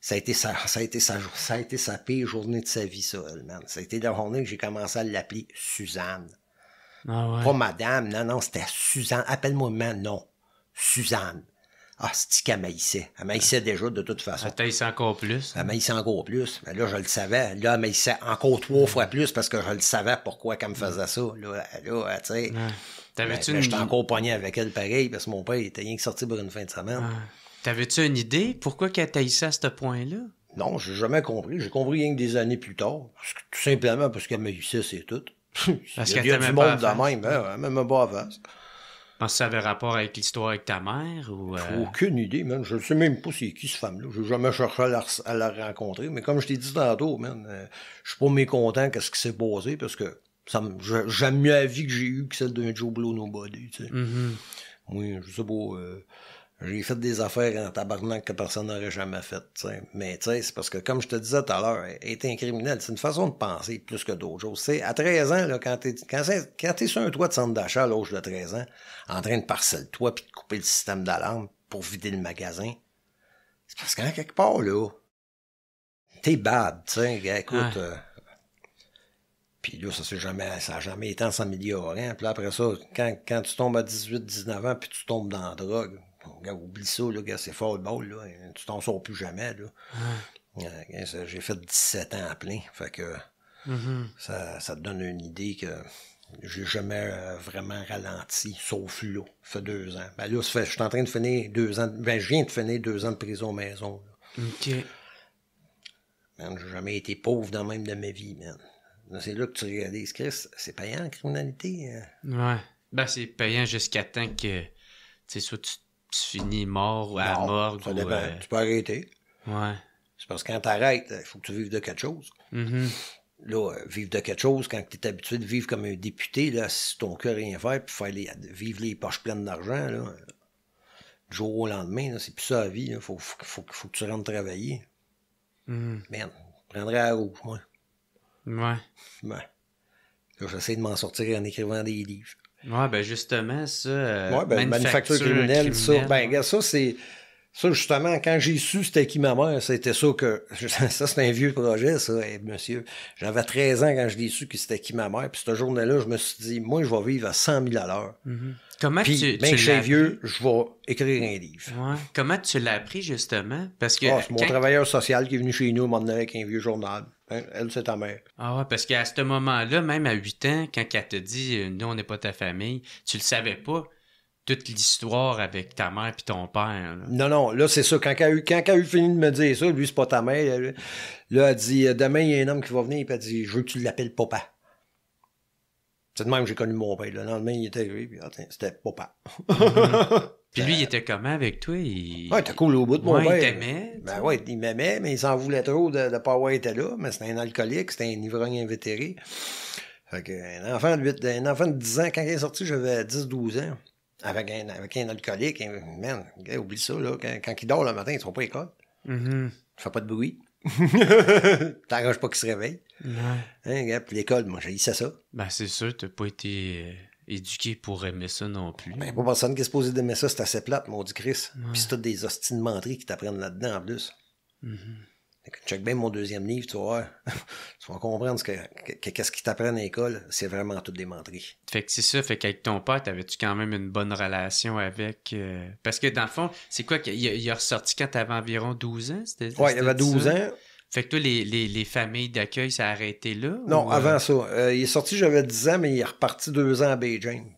S3: Ça a été sa, ça a été sa, ça a été sa pire journée de sa vie, ça, elle, man. Ça a été la journée que j'ai commencé à l'appeler Suzanne.
S1: Ah ouais.
S3: Pas madame, non, non, c'était Suzanne. Appelle-moi man, non. Suzanne. Ah, c'est qu'elle maïssait. Elle maïssait déjà, de toute façon.
S1: Taille encore plus.
S3: Elle maïssait encore plus. Mais là, je le savais. Là, elle maïssait encore trois fois plus parce que je le savais pourquoi qu'elle me faisait ça. Là, là tu sais. Ben,
S1: T'avais-tu une...
S3: J'étais encore pogné avec elle pareil parce que mon père il était rien que sorti pour une fin de semaine.
S1: T'avais-tu une idée? Pourquoi qu'elle taillissait à ce point-là?
S3: Non, j'ai jamais compris. J'ai compris rien que des années plus tard. Parce que- tout simplement parce qu'elle maïssait, c'est tout.
S1: Parce
S3: il y a, du monde de même. Hein, même pas face.
S1: Pense que ça avait rapport avec l'histoire avec ta mère ou... euh,
S3: Aucune idée, man. Je ne sais même pas c'est qui cette femme-là. Je n'ai jamais cherché à la, à la rencontrer. Mais comme je t'ai dit tantôt, man, euh, je suis pas mécontent qu'est-ce qui s'est passé parce que ça j'aime mieux la vie que j'ai eue que celle d'un Joe Blow Nobody, tu sais.
S1: mhm.
S3: Oui, je sais pas. euh, j'ai fait des affaires en tabarnak que personne n'aurait jamais faites, tu sais. Mais tu sais, c'est parce que, comme je te disais tout à l'heure, être un criminel, c'est une façon de penser plus que d'autres choses. À 13 ans, là, quand t'es, quand, t'es sur un toit de centre d'achat à l'âge de 13 ans, en train de parcer le toit puis de couper le système d'alarme pour vider le magasin, c'est parce qu'en quelque part, là, t'es bad, tu sais, écoute, euh, puis là, ça s'est jamais, ça a jamais été en s'améliorant. Puis là, après ça, quand, quand tu tombes à 18, 19 ans, puis tu tombes dans la drogue, gars, oublie ça, là, gars, c'est fort le bol, là. Tu t'en sors plus jamais, là. J'ai fait 17 ans à plein. Fait que
S1: Mhm.
S3: ça, ça te donne une idée que j'ai jamais euh, vraiment ralenti, sauf là. Ça fait deux ans. Ben là, ça fait, je suis en train de finir deux ans. Ben, je viens de finir deux ans de prison maison. là.
S1: OK.
S3: Man, j'ai jamais été pauvre dans même de ma vie, man. C'est là que tu réalises, Chris, c'est payant la criminalité. hein?
S1: Ouais. Ben, c'est payant jusqu'à temps que, tu sais, soit tu, tu finis mort ou à
S3: Non,
S1: morgue
S3: ça
S1: ou... euh,
S3: Tu peux arrêter.
S1: Ouais.
S3: C'est parce que quand t'arrêtes, il faut que tu vives de quelque chose.
S1: Mhm.
S3: Là, euh, vivre de quelque chose, quand tu es habitué de vivre comme un député, là, si ton cœur rien faire, puis faire les, vivre les poches pleines d'argent, là, euh, du jour au lendemain, c'est plus ça la vie. Il faut, faut, faut, faut que tu rentres travailler.
S1: Mhm.
S3: Merde, je prendrais la rouge, moi.
S1: Ouais.
S3: Ben, là, j'essaie de m'en sortir en écrivant des livres.
S1: Ouais, ben justement, ça... euh,
S3: Ouais, ben, manufacture, criminelle, ça. Ben, ça, c'est. Ça, justement, quand j'ai su c'était qui ma mère, c'était ça que. Ça, c'est un vieux projet, ça, hey, monsieur. J'avais 13 ans quand je l'ai su que c'était qui ma mère. Puis cette journée-là, je me suis dit, moi, je vais vivre à 100 000 à l'heure.
S1: Mhm. Comment
S3: Puis,
S1: tu,
S3: bien
S1: tu
S3: vieux, je vais écrire un livre.
S1: Ouais. Comment tu l'as appris, justement? Parce que...
S3: Ah, c'est mon
S1: quand-
S3: travailleur social qui est venu chez nous m'emmener avec un vieux journal. Hein, Elle, c'est ta mère.
S1: Ah ouais, parce qu'à ce moment-là, même à 8 ans, quand elle te dit euh, nous, on n'est pas ta famille, tu le savais pas, toute l'histoire avec ta mère puis ton père. là.
S3: Non, non, là, c'est ça. Quand elle, a eu, quand elle a eu fini de me dire ça, lui, c'est pas ta mère. Là, elle dit, euh, demain, il y a un homme qui va venir, puis elle dit, je veux que tu l'appelles papa. C'est de même que j'ai connu mon père. Le lendemain, il était arrivé, puis ah, c'était papa.
S1: Puis lui, il était comment avec toi? Il...
S3: Ouais, t'es cool au bout de mon
S1: Ouais, il t'aimait,
S3: Ben ouais, il m'aimait, mais il s'en voulait trop de ne pas avoir été là. Mais c'était un alcoolique, c'était un ivrogne invétéré. Fait que, un enfant de 8, un enfant de 10 ans, quand il est sorti, j'avais 10-12 ans. Avec un, avec un alcoolique, un- man, oublie ça, là. Quand, quand il dort le matin, ils sont pas à l'école.
S1: Mhm.
S3: Il fait pas de bruit. T'arranges pas qu'il se réveille.
S1: Ouais.
S3: Hein, puis l'école, moi, j'ai ça ça.
S1: Ben, c'est sûr, t'as pas été euh, éduqué pour aimer ça non plus.
S3: Ben, pas personne qui est supposé d'aimer ça, c'est assez plate, maudit Chris. Puis c'est toutes des hosties de qui t'apprennent là-dedans en plus. Fait que check bien mon deuxième livre, tu vas voir. tu vas comprendre ce que, que- qu'est-ce qu'ils t'apprennent à l'école, c'est vraiment toutes des menteries.
S1: Fait que c'est ça, fait qu'avec ton père, t'avais-tu quand même une bonne relation avec... euh, Parce que dans le fond, c'est quoi qu'il a, il a ressorti quand t'avais environ 12 ans? C'était,
S3: Ouais, il avait
S1: c'était
S3: 12
S1: ça?
S3: ans.
S1: Fait que toi, les, les, les familles d'accueil, ça a arrêté là?
S3: Non,
S1: ou, euh,
S3: avant ça. Euh, il est sorti, j'avais 10 ans, mais il est reparti deux ans à Beijing.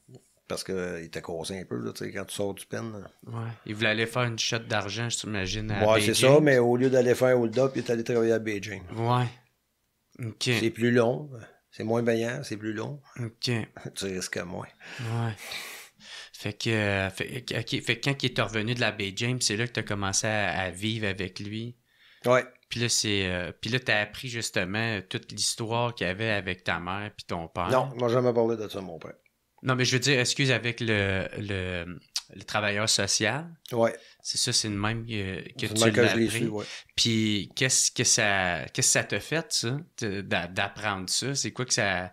S3: Parce qu'il était cassé un peu, là, tu sais, quand tu sors du pen. là.
S1: Ouais. Il voulait aller faire une shot d'argent, je t'imagine, à
S3: Ouais, c'est
S1: Beijing.
S3: ça, mais au lieu d'aller faire hold up, il est allé travailler à Beijing.
S1: Ouais. OK.
S3: C'est plus long, c'est moins payant, c'est plus long.
S1: OK.
S3: tu risques moins.
S1: Ouais. Fait que, euh, fait, que quand il est revenu de la Bay James, c'est là que tu as commencé à, à vivre avec lui?
S3: Ouais.
S1: Puis là, c'est, euh, puis là, t'as appris justement toute l'histoire qu'il y avait avec ta mère puis ton père.
S3: Non, il m'a jamais parlé de ça, mon père.
S1: Non, mais je veux dire, excuse, avec le, le, le travailleur social.
S3: Ouais.
S1: C'est ça, c'est le même que, que tu
S3: le même que
S1: l'as
S3: je l'ai
S1: appris.
S3: su, ouais.
S1: Puis qu'est-ce que ça qu'est-ce que ça t'a fait, ça, d'apprendre ça? C'est quoi que ça,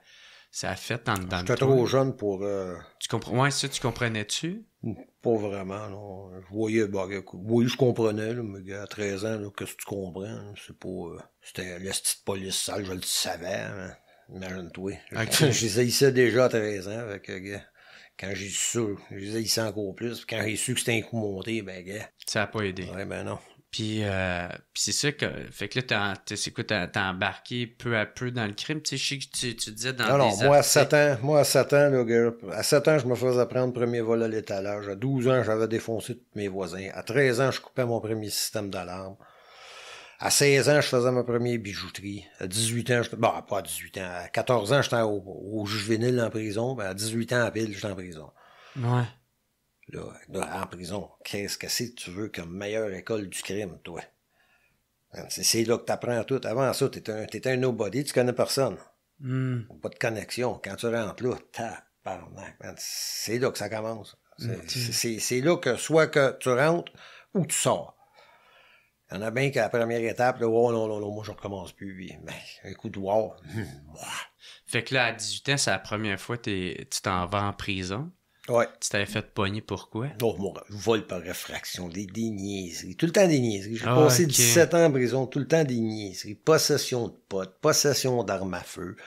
S1: ça a fait dans, dans
S3: J'étais trop jeune pour. euh,
S1: Tu comprends? Ouais, ça, tu comprenais-tu?
S3: pas vraiment, non. Je voyais, bah, oui, je comprenais, là, mais gars, à 13 ans, qu'est-ce que tu comprends? C'est pas. euh, c'était la petite police sale, je le savais, hein. Imagine-toi.
S1: Ok.
S3: je les haïssais déjà à 13 ans, fait que, gars, quand j'ai su ça, je les haïssais encore plus. Puis quand j'ai su que c'était un coup monté, ben, gars,
S1: Ça a pas aidé.
S3: ouais, ben non.
S1: Puis, euh, puis c'est ça que. Fait que là, t'as, t'as- c'est quoi, t'as, t'as embarqué peu à peu dans le crime? Tu sais, je sais que tu, tu disais dans
S3: Non, non,
S1: des
S3: moi, à
S1: articles-
S3: 7 ans, moi, à 7 ans, là, gars, à 7 ans, je me faisais prendre premier vol à l'étalage. À 12 ans, j'avais défoncé tous mes voisins. À 13 ans, je coupais mon premier système d'alarme. À 16 ans, je faisais ma première bijouterie. À 18 ans, je... bon, pas à 18 ans. À 14 ans, j'étais au, au juvénile en prison. Ben, à 18 ans, à pile, j'étais en prison.
S1: Ouais.
S3: Là, là, en prison, qu'est-ce que c'est que tu veux comme meilleure école du crime, toi? Ben, C'est là que t'apprends tout. Avant ça, t'étais un, un nobody, tu connais personne.
S1: Hmm.
S3: Pas de connexion. Quand tu rentres là, tabarnak, c'est là que ça commence. C'est- là que soit que tu rentres ou tu sors. Il y en a bien qu'à la première étape, là, oh non, non, non, moi je recommence plus. Puis, ben, un coup de wow.
S1: Fait que là, à 18 ans, c'est la première fois que t'es- tu t'en vas en prison?
S3: Ouais.
S1: Tu t'avais fait pogner pourquoi?
S3: Oh, mon vol par réfraction, des, des niaiseries. Tout le temps des niaiseries. J'ai
S1: Ah,
S3: passé
S1: ok.
S3: 17 ans en prison, tout le temps des niaiseries. Possession de potes, possession d'armes à feu.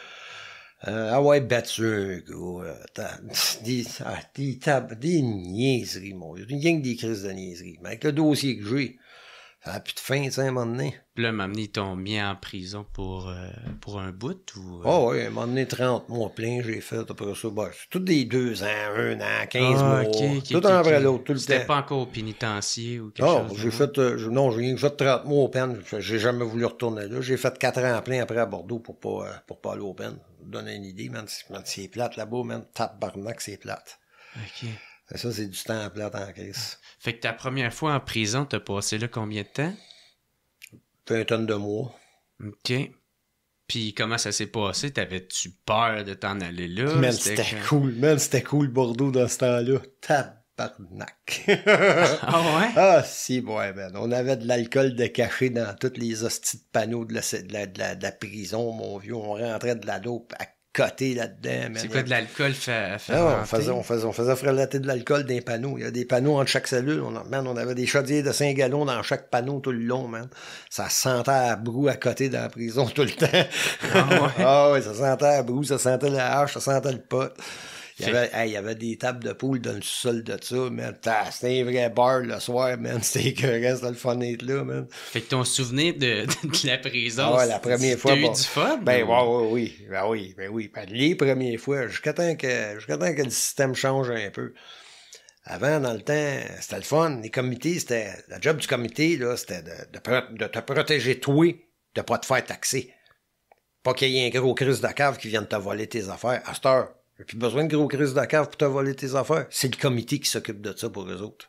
S3: Euh, ah ouais, battu gars. euh, des, ah, des, tab- des niaiseries, mon Dieu. Une gang des crises de niaiseries. Mais avec le dossier que j'ai, Ça n'a plus de fin, tu sais, un moment donné.
S1: Là, un donné, ils t'ont mis en prison pour, euh, pour un bout ou. euh?
S3: Oh oui, un moment donné, 30 mois plein, j'ai fait. Après ça, bah, c'est tout des 2 ans, 1 an, 15
S1: Ah,
S3: mois. tout
S1: ok,
S3: un après l'autre, tout le
S1: C'était
S3: temps.
S1: pas encore au pénitencier ou quelque
S3: Non,
S1: chose.
S3: j'ai fait, euh, je- non, j'ai fait 30 mois au peine. J'ai jamais voulu retourner là. J'ai fait 4 ans en plein après à Bordeaux pour pas, euh, pour pas aller au peine. Vous donner une idée, man. C'est plate là-bas, man. Tabarnak, c'est plate.
S1: OK.
S3: Ça, c'est du temps plate en crise.
S1: Fait que ta première fois en prison, t'as passé là combien de temps?
S3: Tonne de mois.
S1: OK. Puis comment ça s'est passé? T'avais-tu peur de t'en aller là?
S3: Man, c'était cool. Man, c'était cool, Bordeaux, dans ce temps-là. Tabarnak.
S1: Ah ouais?
S3: Ah, si, ouais, man. On avait de l'alcool de caché dans toutes les hosties de panneaux de la, de la, de la, de la prison, mon vieux. On rentrait de la dope à côté là-dedans.
S1: C'est quoi de l'alcool fait, fait
S3: Ah, on, faisait, on, faisait, on faisait frélater de l'alcool dans les panneaux. Il y a des panneaux entre chaque cellule. On, man, on avait des chaudières de 5 gallons dans chaque panneau tout le long, man. Ça sentait à brou à côté de la prison tout le temps.
S1: Ah ouais?
S3: ah ouais, ça sentait à brou, ça sentait la hache, ça sentait le pot. Il y, avait, hey, il y avait des tables de poule dans le sol de ça, man. Ta- C'était un vrai bar le soir, man. C'était écœurant, c'était le fun d'être là, man.
S1: Fait que ton souvenir de, de la prison,
S3: Ah ouais, la première
S1: t'as
S3: fois,
S1: eu du fun?
S3: Ben,
S1: ou-
S3: ouais, ouais, oui. Ben oui, ben oui. Ben, les premières fois, jusqu'à temps que, jusqu'à temps que le système change un peu. Avant, dans le temps, c'était le fun. Les comités, c'était, le job du comité, là, c'était de, de, pro- de te protéger toi, de pas te faire taxer. Pas qu'il y ait un gros crise de cave qui vienne te voler tes affaires. À cette heure, j'ai plus besoin de gros crise de cave pour te voler tes affaires. C'est le comité qui s'occupe de ça pour eux autres.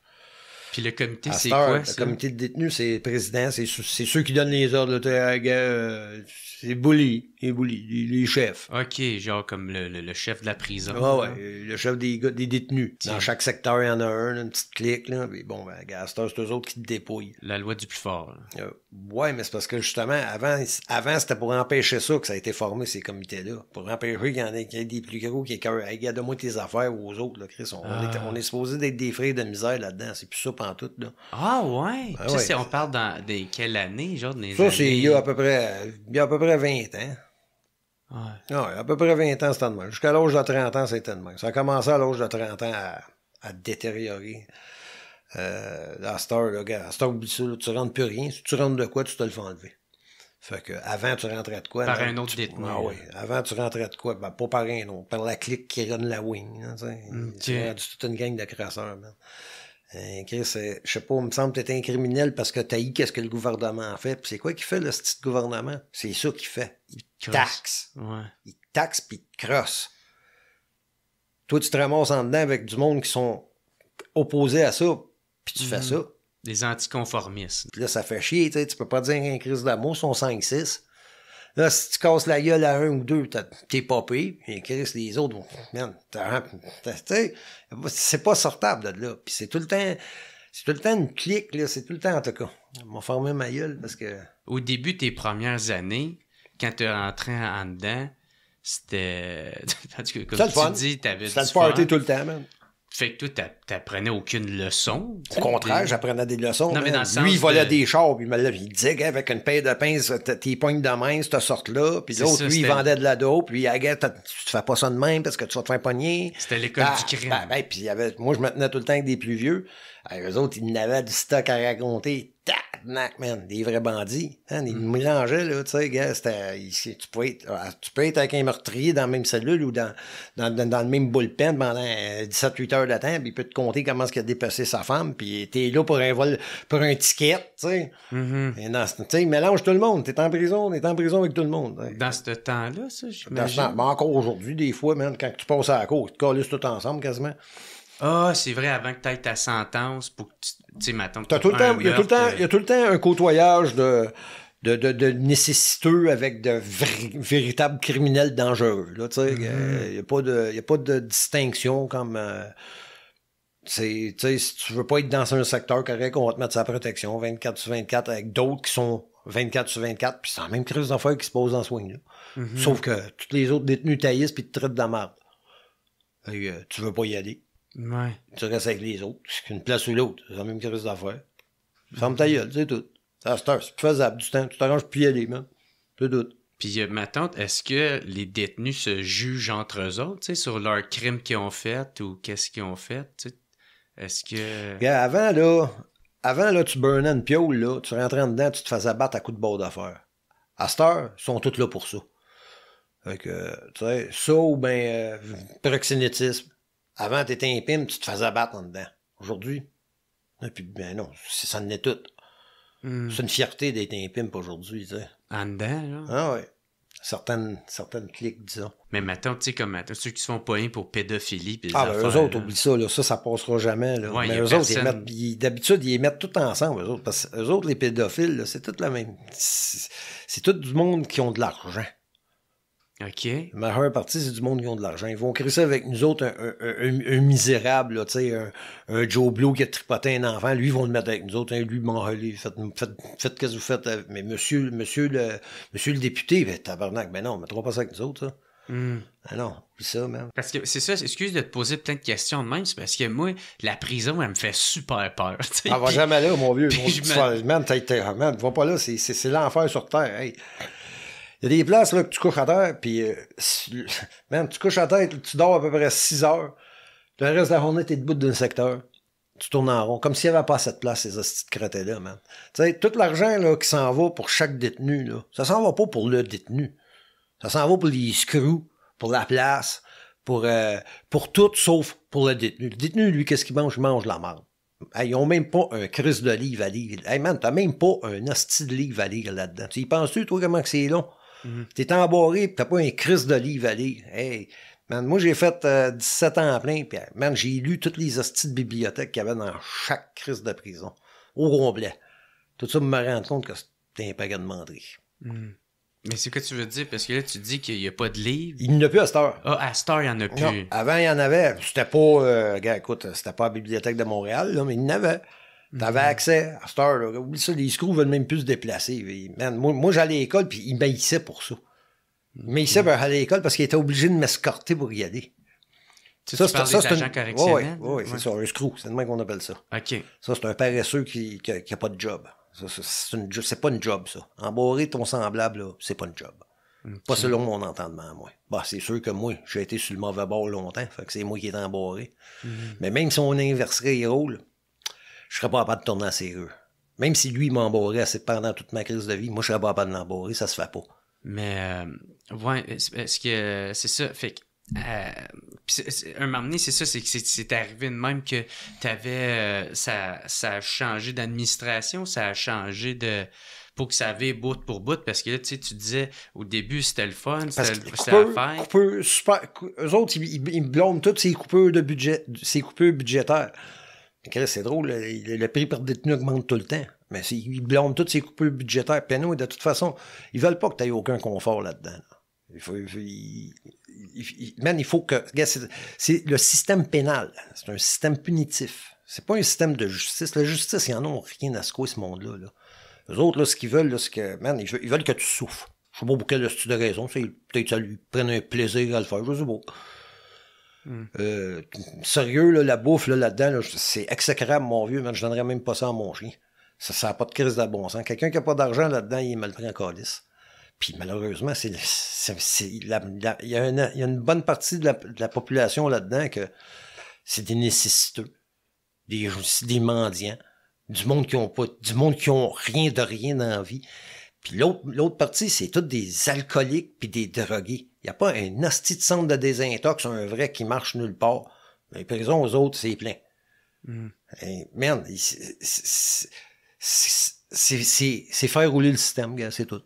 S1: Puis le comité, c'est quoi,
S3: le
S1: ça?
S3: comité de détenus, c'est le président, c'est ceux- qui donnent les ordres. euh, c'est bully, les les, chefs.
S1: OK, genre comme le, le- le chef de la prison.
S3: Ah ouais, le chef des, gars- des détenus.
S1: Tiens.
S3: Dans chaque secteur, il y en a un, là, une petite clique. Là. Puis bon, ben, c'est eux autres qui te dépouillent.
S1: La loi du plus fort.
S3: Euh, ouais, mais c'est parce que justement, avant, avant c'était pour empêcher ça que ça a été formé, ces comités-là. Pour empêcher qu'il y en ait, qu'il y ait des plus gros qui écœurent. Hey, gars, donne-moi tes affaires aux autres, là, Chris. On, on est,
S1: Ah.
S3: on est supposé d'être des frères de misère là-dedans. C'est plus ça pantoute, là.
S1: Ah ouais?
S3: Ah
S1: ça,
S3: ouais.
S1: c'est- on parle dans des quelle année, genre des
S3: Ça, c'est il y a à
S1: années...
S3: peu près, il y a à peu près 20 ans.
S1: Ouais.
S3: Ah, à peu près 20 ans, c'était de même. Jusqu'à l'âge de 30 ans, c'était de même. Ça a commencé à l'âge de 30 ans à, à détériorer. Euh, à cette heure, là, à cette heure, tu rentres plus rien. Si tu rentres de quoi, tu te le fais enlever. Fait que, avant, tu rentrais de quoi?
S1: Par un autre
S3: tu-
S1: détenu,
S3: Ah oui. Avant, tu rentrais de quoi? Ben, pas par un autre. Par la clique qui donne la wing, hein, tu sais. Toute une gang de crasseurs, man. Euh, Chris, euh, je sais pas, il me semble que t'es un criminel parce que t'as eu qu'est-ce que le gouvernement a fait. Puis c'est quoi qu'il fait, le petit gouvernement? C'est ça qu'il fait. Il
S1: Crosse.
S3: taxe
S1: Ouais.
S3: ils te taxent puis ils te crossent. Toi, tu te ramasses en dedans avec du monde qui sont opposés à ça, puis tu fais
S1: Mhm.
S3: ça.
S1: Des anticonformistes.
S3: Puis là, ça fait chier, tu sais, tu peux pas dire un crise d'amour, sont 5-6. Là, si tu casses la gueule à un ou deux, t'es pas payé, et Chris, les autres, man, c'est pas sortable de là. Puis c'est tout le temps, c'est tout le temps une clique, là, c'est tout le temps, en tout cas. On m'a fermé ma gueule parce que...
S1: Au début de tes premières années, quand tu rentré en dedans, c'était. Comme tu
S3: fun.
S1: dis, t'avais du
S3: le party tout le temps, man.
S1: Fait que toi, t'a- t'apprenais aucune leçon.
S3: Au contraire,
S1: des-
S3: j'apprenais des leçons.
S1: Non, mais dans le sens
S3: Lui, il volait
S1: de-
S3: des chars, puis il, me il disait, avec une paire de pinces, tes pognes de main, cette sorte-là. Puis l'autre, lui, il vendait de la dope. Puis, ah, gars, tu fais pas ça de même parce que tu vas te faire pogner.
S1: C'était l'école
S3: Ah,
S1: du crime.
S3: Ben, ben, puis il y avait, moi, je me tenais tout le temps avec des plus vieux. Ah, eux autres, ils n'avaient du stock à raconter. Tac, man, des vrais bandits. Hein, ils
S1: Mm.
S3: mélangeaient, là, tu sais, gars, tu peux être, ah, tu peux être avec un meurtrier dans la même cellule ou dans, dans, dans, dans le même bullpen pendant 17-8 heures de temps, puis il peut te compter comment est-ce qu'il a dépassé sa femme, puis t'es là pour un vol, pour un ticket, tu sais. Ce- Tu sais, il mélange tout le monde. T'es en prison, t'es en prison avec tout le monde. hein.
S1: Dans ce temps-là, ça,
S3: Dans ce
S1: j'imagine.
S3: temps- encore aujourd'hui, des fois, man, quand tu passes à la cour, ils te tout ensemble quasiment.
S1: Ah, c'est vrai, avant que tu aies ta sentence pour que tu. Tu sais, mettons.
S3: il y a tout le temps, il un côtoyage de, de, de, de nécessiteux avec de véritables criminels dangereux. Là, tu sais, Euh, il a pas de, il y a pas de distinction comme. euh, si tu veux pas être dans un secteur correct, on va te mettre sa protection 24 sur 24 avec d'autres qui sont 24 sur 24, puis c'est la même crise d'affaires qui se pose swing là.
S1: Mhm.
S3: Sauf que tous les autres détenus taillissent puis te traitent de la merde. Que, euh, tu veux pas y aller.
S1: Ouais.
S3: Tu restes avec les autres. C'est qu'une place ou l'autre. C'est la même crise d'affaires. Ferme ta gueule, c'est tout. Ça, c'est c'est plus faisable du temps. Tu t'arranges plus y aller, man. C'est tout.
S1: Puis, euh, ma tante, est-ce que les détenus se jugent entre eux autres, tu sais, sur leurs crimes qu'ils ont fait ou qu'est-ce qu'ils ont fait, tu sais? Est-ce que.
S3: Regarde, avant, là, avant, là, tu burnais une piole, là, tu rentrais en dedans, tu te faisais battre à coups de bord d'affaires. À cette heure, ils sont tous là pour ça. Fait que, tu sais, ça ou ben euh, proxénétisme. Avant, t'étais un pime, tu te faisais battre en dedans. Aujourd'hui, puis, ben non, c'est- ça en est tout.
S1: Hmm.
S3: C'est une fierté d'être un pimp aujourd'hui, tu sais.
S1: En dedans, là.
S3: Ah ouais. Certaines, certaines cliques, disons.
S1: Mais maintenant, tu sais, comme ceux qui se font pogner pour pédophilie. Pis
S3: Ah, ben,
S1: affaires,
S3: eux autres,
S1: là.
S3: oublie ça, là. Ça, ça passera jamais, là.
S1: Ouais,
S3: Mais eux autres, ils mettent, ils- d'habitude, ils les mettent tout ensemble, eux autres. Parce que eux autres, les pédophiles, là, c'est tout la même. C'est c'est tout du monde qui ont de l'argent.
S1: OK.
S3: La majeure partie, c'est du monde qui ont de l'argent. Ils vont créer ça avec nous autres, un, un- un- un misérable, là, tu sais, un, Joe Blow qui a tripoté un enfant. Lui, ils vont le mettre avec nous autres. Hein, lui, m'en relais. Faites, faites, faites qu'est-ce que vous faites. Mais monsieur, monsieur, le, monsieur le député, ben, tabarnak, ben non, on mettra pas ça avec nous autres, ça.
S1: Hmm.
S3: Ah non, oublie ça, man.
S1: Parce que c'est ça, excuse de te poser plein de questions de même, c'est parce que moi, la prison, elle me fait super peur. sais.
S3: Ah, va jamais là, mon vieux. Mon-
S1: je me-
S3: ah, man, va pas là, c'est l'enfer sur terre. Hey. Il y a des places là, que tu couches à terre, puis euh, man, tu couches à terre, tu dors à peu près 6 heures. Le reste de la journée, t'es debout d'un secteur. Tu tournes en rond, comme s'il n'y avait pas de place, ces hosties de crétés-là, man. Tu sais, tout l'argent là, qui s'en va pour chaque détenu, là, ça s'en va pas pour le détenu. Ça s'en va pour les screws, pour la place, pour, euh, pour tout sauf pour le détenu. Le détenu, lui, qu'est-ce qu'il mange? Il mange la merde. Hey, ils ont même pas un crise de livre à. Hey man, t'as même pas un hostie de livre à là-dedans. Tu y penses-tu, toi, comment c'est long?
S1: Mhm.
S3: T'es embarré t'as pas un crise de livre à lire. Hey, man, moi j'ai fait euh, 17 ans en plein, pis man, j'ai lu toutes les hosties de bibliothèques qu'il y avait dans chaque crise de prison. Au complet. Tout ça me rend compte que c'était un paquet de menteries.
S1: Hmm. Mais c'est quoi tu veux dire? Parce que là, tu dis qu'il n'y a pas de livre.
S3: Il n'y en a plus à cette heure.
S1: Ah, à Star, il n'y en a plus.
S3: Non, avant, il y en avait. C'était pas, euh, regarde, écoute, c'était pas la Bibliothèque de Montréal, là, mais il y en avait. T'avais accès à cette heure, là. Oublie ça, les screws veulent même plus se déplacer. Man, moi, moi j'allais à l'école, puis ils m'haïssaient pour ça. Ils m'haïssaient pour aller à l'école parce qu'ils étaient obligés de m'escorter pour y aller.
S1: Tu, des
S3: c'est
S1: correctionnels?
S3: Ouais, ouais, ouais, c'est
S1: Ouais.
S3: ça, un screw. C'est de même qu'on appelle ça.
S1: OK.
S3: Ça, c'est un paresseux qui, qui, qui pas de job. Ça, ça, c'est, pas une job, ça. Embarrer ton semblable, c'est pas une job. Pas selon mon entendement, moi. Bah, c'est sûr que moi, j'ai été sur le mauvais bord longtemps, fait que c'est moi qui ai embarré. Mais même si on inverserait les rôles, je serais pas capable de tourner à serrure. Même si lui m'embarrait assez pendant toute ma crise de vie, moi, je serais pas capable de l'embarrer, ça se fait pas.
S1: Mais, euh, ouais, est-ce que c'est ça? Fait que, euh, un moment donné, c'est ça, c'est que c'est- arrivé de même que t'avais, euh, ça, ça a changé d'administration, ça a changé de, pour que ça avait bout pour bout, parce que là, tu sais, tu disais, au début, c'était le fun, c'était la fête.
S3: coupeurs super, eux autres, ils, ils, ils blâment toutes ces coupeurs de budget, ces coupeurs budgétaires. C'est drôle, le, le prix par détenu augmente tout le temps. Mais ils blâment toutes ces coupeurs budgétaires. Puis nous, de toute façon, ils veulent pas que tu aies aucun confort là-dedans. là. Il faut, il il- il- il- man, il faut que. C'est le système pénal. C'est un système punitif. C'est pas un système de justice. La justice, ils en ont rien à secouer, ce monde-là. Là. Eux autres, ce qu'ils veulent, c'est que, man, ils veulent, que tu souffres. Je sais pas pour quelle astuce de raison. Peut-être que ça lui prenne un plaisir à le faire. Je sais pas.
S1: Hmm.
S3: Euh, sérieux, là, la bouffe là, là-dedans, là, c'est exécrable, mon vieux, man. Je donnerais même pas ça à mon chien. Ça n'a pas de crise de bon sens. Quelqu'un qui a pas d'argent là-dedans, il est mal pris en calice. Puis malheureusement, il, y a une, bonne partie de la, population là-dedans que c'est des nécessiteux, des, mendiants, du monde qui ont pas, du monde qui ont rien de rien dans la vie. Puis l'autre, l'autre partie, c'est tous des alcooliques puis des drogués. Il n'y a pas un asti de centre de désintox, un vrai qui marche nulle part. Mais les prisons, aux autres, c'est plein. Merde, il- c'est- faire rouler le système, gars, c'est tout.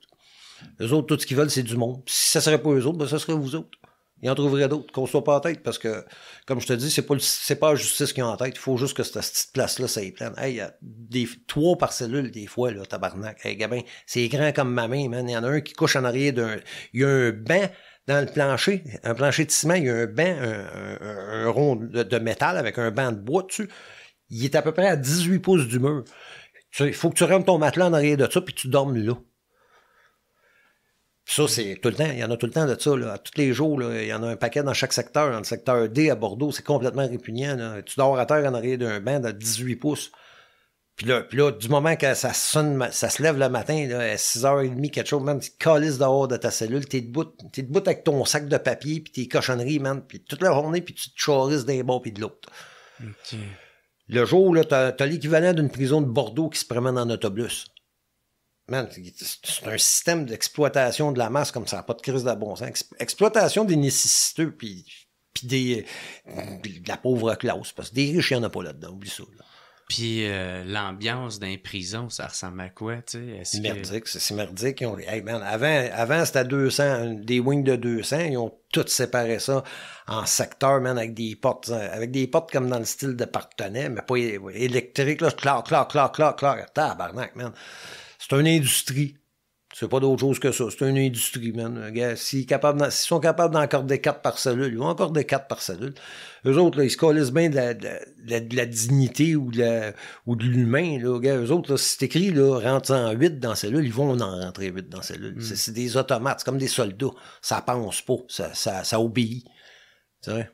S3: Eux autres, tout ce qu'ils veulent, c'est du monde. Si ça serait pas eux autres, ben ça serait vous autres. Ils en trouveraient d'autres, qu'on soit pas en tête, parce que, comme je te dis, c'est pas, le- pas la justice qui est en tête. Il faut juste que cette petite place-là, ça y pleine. Hey, il y a des, trois par cellule, des fois, là, tabarnak. Hey, Gabin, c'est grand comme ma main, man. Il y en a un qui couche en arrière d'un, il y a un banc dans le plancher, un plancher de ciment, il y a un banc, un, rond de, métal avec un banc de bois dessus. Il est à peu près à 18 pouces du mur. Il faut que tu rentres ton matelas en arrière de ça, puis tu dormes là. Ça, c'est tout le temps. Il y en a tout le temps de ça. Tous les jours, il y en a un paquet dans chaque secteur. Dans le secteur D à Bordeaux, c'est complètement répugnant. Tu dors à terre en arrière d'un banc de 18 pouces. Puis là, puis là, du moment que ça sonne, ça se lève le matin, là, à 6h30, quelque chose, man, tu calisses dehors de ta cellule, t'es debout, t'es debout avec ton sac de papier, puis tes cochonneries, man, puis toute la journée, puis tu te chorisses d'un bord puis de l'autre. Le jour, là, t'as, t'as l'équivalent d'une prison de Bordeaux qui se promène en autobus. Man, c'est un système d'exploitation de la masse comme ça, pas de crise de bon sens. Ex- exploitation des nécessiteux, puis, puis des, de la pauvre classe. Parce que des riches, il n'y en a pas là-dedans, oublie ça. là.
S1: Puis euh, l'ambiance d'un prison, ça ressemble à quoi, tu sais?
S3: C'est
S1: que-
S3: merdique, c'est merdique. Avant, avant c'était à 200, des wings de 200, ils ont tout séparé ça en secteurs, man, avec des portes, euh, avec des portes comme dans le style de partenaire, mais pas électrique, là, clac, clac, clac, clac, clac, tabarnak, man. C'est une industrie. C'est pas d'autre chose que ça. C'est une industrie, man. S'ils sont capables d'encorder 4 par cellule, ils vont encorder 4 par cellule. Eux autres, là, ils se collissent bien de la, de la- de la dignité ou de, l'humain. Eux autres, là, si c'est écrit, là, rentre en 8 dans cellule, ils vont en rentrer 8 dans cellule. C'est- C'est des automates, c'est comme des soldats. Ça pense pas, ça, ça, ça obéit. Tu sais?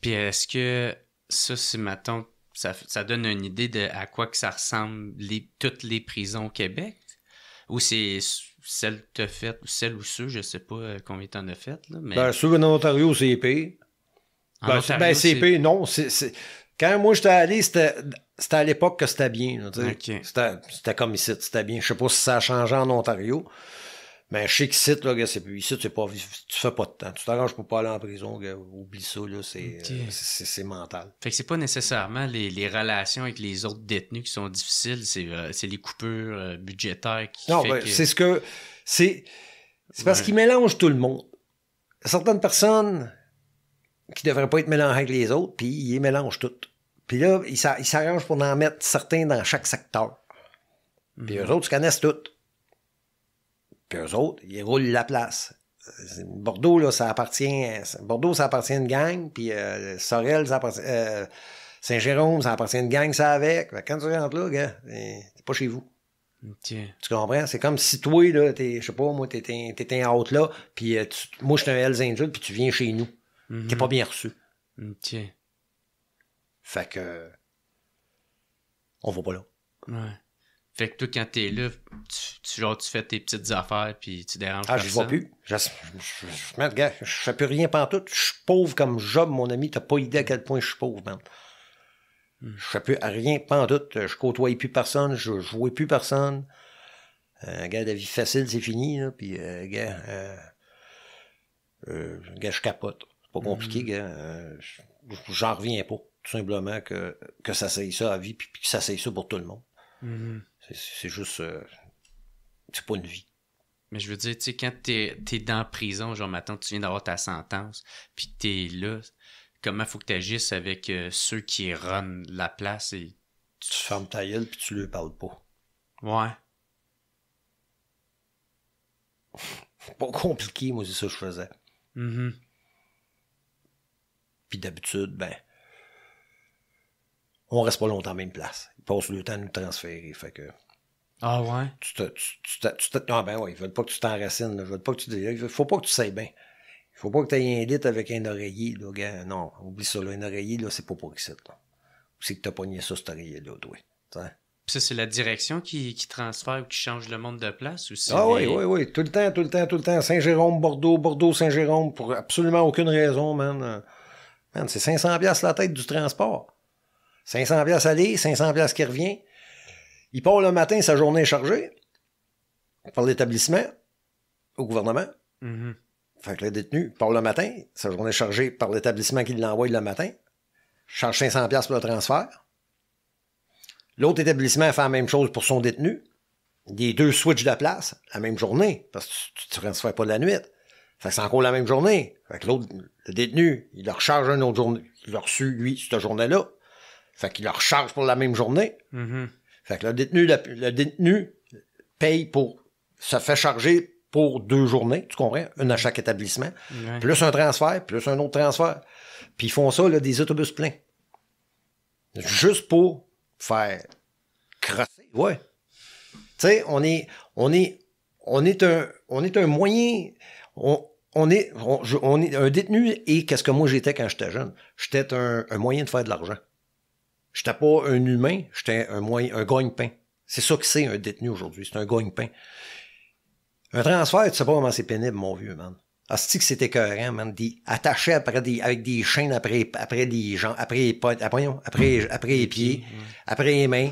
S1: Puis est-ce que ça, c'est, mettons, ça, ça donne une idée de à quoi que ça ressemble les, toutes les prisons au Québec? Ou c'est celle que t'as faite, ou celle ou ceux, je sais pas euh, combien t'en as fait, là, mais
S3: Ben, ceux en Ontario, c'est épais.
S1: en
S3: Ben,
S1: Ontario,
S3: ben,
S1: c'est-
S3: CP, non. Quand moi j'étais allé, c'était à l'époque que c'était bien. tu c'était comme ici, c'était bien. Je sais pas si ça a changé en Ontario. Mais je sais qu'ici, là, gars, c'est plus ici, c'est pas, tu fais pas de temps. Tu t'arranges pour pas aller en prison, gars. Oublie ça, là, c'est euh, c'est- c'est mental.
S1: Fait que c'est pas nécessairement les, les relations avec les autres détenus qui sont difficiles, c'est, euh, c'est les coupures euh, budgétaires qui
S3: Non, ben,
S1: que...
S3: c'est ce que. C'est c'est parce
S1: Ouais.
S3: qu'ils mélangent tout le monde. Certaines personnes qui devraient pas être mélangées avec les autres, puis ils les mélangent toutes. Puis là, ils s'a- ils s'arrangent pour en mettre certains dans chaque secteur. Puis eux autres, ils connaissent toutes. Puis eux autres, ils roulent la place. Euh, Bordeaux, là, ça appartient. Bordeaux, ça appartient à une gang, puis euh, Sorel, ça appartient. euh, Saint-Jérôme, ça appartient à une gang, ça avec. Quand tu rentres là, gars, c'est pas chez vous. Tu comprends? C'est comme si toi, là, t'es, je sais pas, moi, t'es, t'es, t'es un out là, puis euh, tu- moi, je suis un Hells Angel, puis tu viens chez nous.
S1: Mhm.
S3: T'es pas bien reçu.
S1: Ok.
S3: Fait que. On va pas là.
S1: Ouais. Fait que toi, quand t'es là, tu, tu- genre, tu fais tes petites affaires, puis tu déranges
S3: Ah, je vois plus. Je, je, je, je- fais plus rien pantoute. Je suis pauvre comme job, mon ami. T'as pas idée à quel point je suis pauvre, man.
S1: Hmm.
S3: Je fais plus rien pantoute. Je côtoie plus personne. Je, vois plus personne. Euh, gars, la vie facile, c'est fini, là. Puis, euh, gars, euh, euh, gars, je capote. C'est pas compliqué,
S1: Hmm.
S3: gars. Euh, je- J'en reviens pas. Tout simplement que, que ça s'aille ça à vie, puis, puis que ça s'aille ça pour tout le monde.
S1: Mhm.
S3: C'est- juste. euh, c'est pas une vie.
S1: Mais je veux dire, tu sais, quand t'es es dans la prison, genre, maintenant, tu viens d'avoir ta sentence, puis t'es là, comment faut que t'agisses avec euh, ceux qui runnent la place et...
S3: Tu fermes ta gueule, puis tu lui parles pas.
S1: Ouais.
S3: pas compliqué, moi, c'est ça que je faisais.
S1: Mhm.
S3: Puis d'habitude, ben, on reste pas longtemps en même place. Ils passent le temps à nous transférer. Fait que
S1: Ah ouais?
S3: tu te. Tu, tu te- tu te- ah ben ouais, ils veulent pas que tu t'enracines. Ils veulent pas que tu. Il faut pas que tu sais bien. Il faut pas que tu aies un lit avec un oreiller, là, gars. Non, oublie ça, là. Un oreiller, là, c'est pas pour ici. C'est que t'as pogné ça, cet oreiller-là, toi?
S1: Ça, c'est la direction qui, qui transfère ou qui change le monde de place c'est
S3: Ah oui, oui, oui. Tout le temps, tout le temps, tout le temps. Saint-Jérôme, Bordeaux, Bordeaux, Saint-Jérôme, pour absolument aucune raison, man. Man, c'est 500 pièces la tête du transport. 500 pièces aller, 500 pièces qui revient. Il part le matin, sa journée est chargée par l'établissement, au gouvernement.
S1: Mhm.
S3: Fait que le détenu part le matin, sa journée est chargée par l'établissement qui l'envoie le matin. Charge 500 pièces pour le transfert. L'autre établissement fait la même chose pour son détenu. Les deux switchent de place la même journée, parce que tu ne transfères pas de la nuit. Fait que c'est encore la même journée. Fait que l'autre, le détenu, il leur charge une autre journée. Il leur reçu, lui, cette journée-là. Fait qu'il leur charge pour la même journée.
S1: Mhm.
S3: Fait que le détenu, le, le détenu paye pour, se fait charger pour deux journées, tu comprends? Une à chaque établissement.
S1: Ouais.
S3: Plus un transfert, plus un autre transfert. Puis ils font ça, là, des autobus pleins. Juste pour faire crosser. Ouais. Tu sais, on est, on est, on est un, on est un moyen, on, on est, on, je- on est un détenu et qu'est-ce que moi j'étais quand j'étais jeune? J'étais un, un moyen de faire de l'argent. J'étais pas un humain, j'étais un moyen, un gagne-pain. C'est ça que c'est un détenu aujourd'hui, c'est un gagne-pain. Un transfert, tu sais pas comment c'est pénible, mon vieux, man. Asti que c'était écœurant, man. Des, attaché après des, avec des chaînes après, après des gens, après les potes, après, après, après les pieds, après les mains.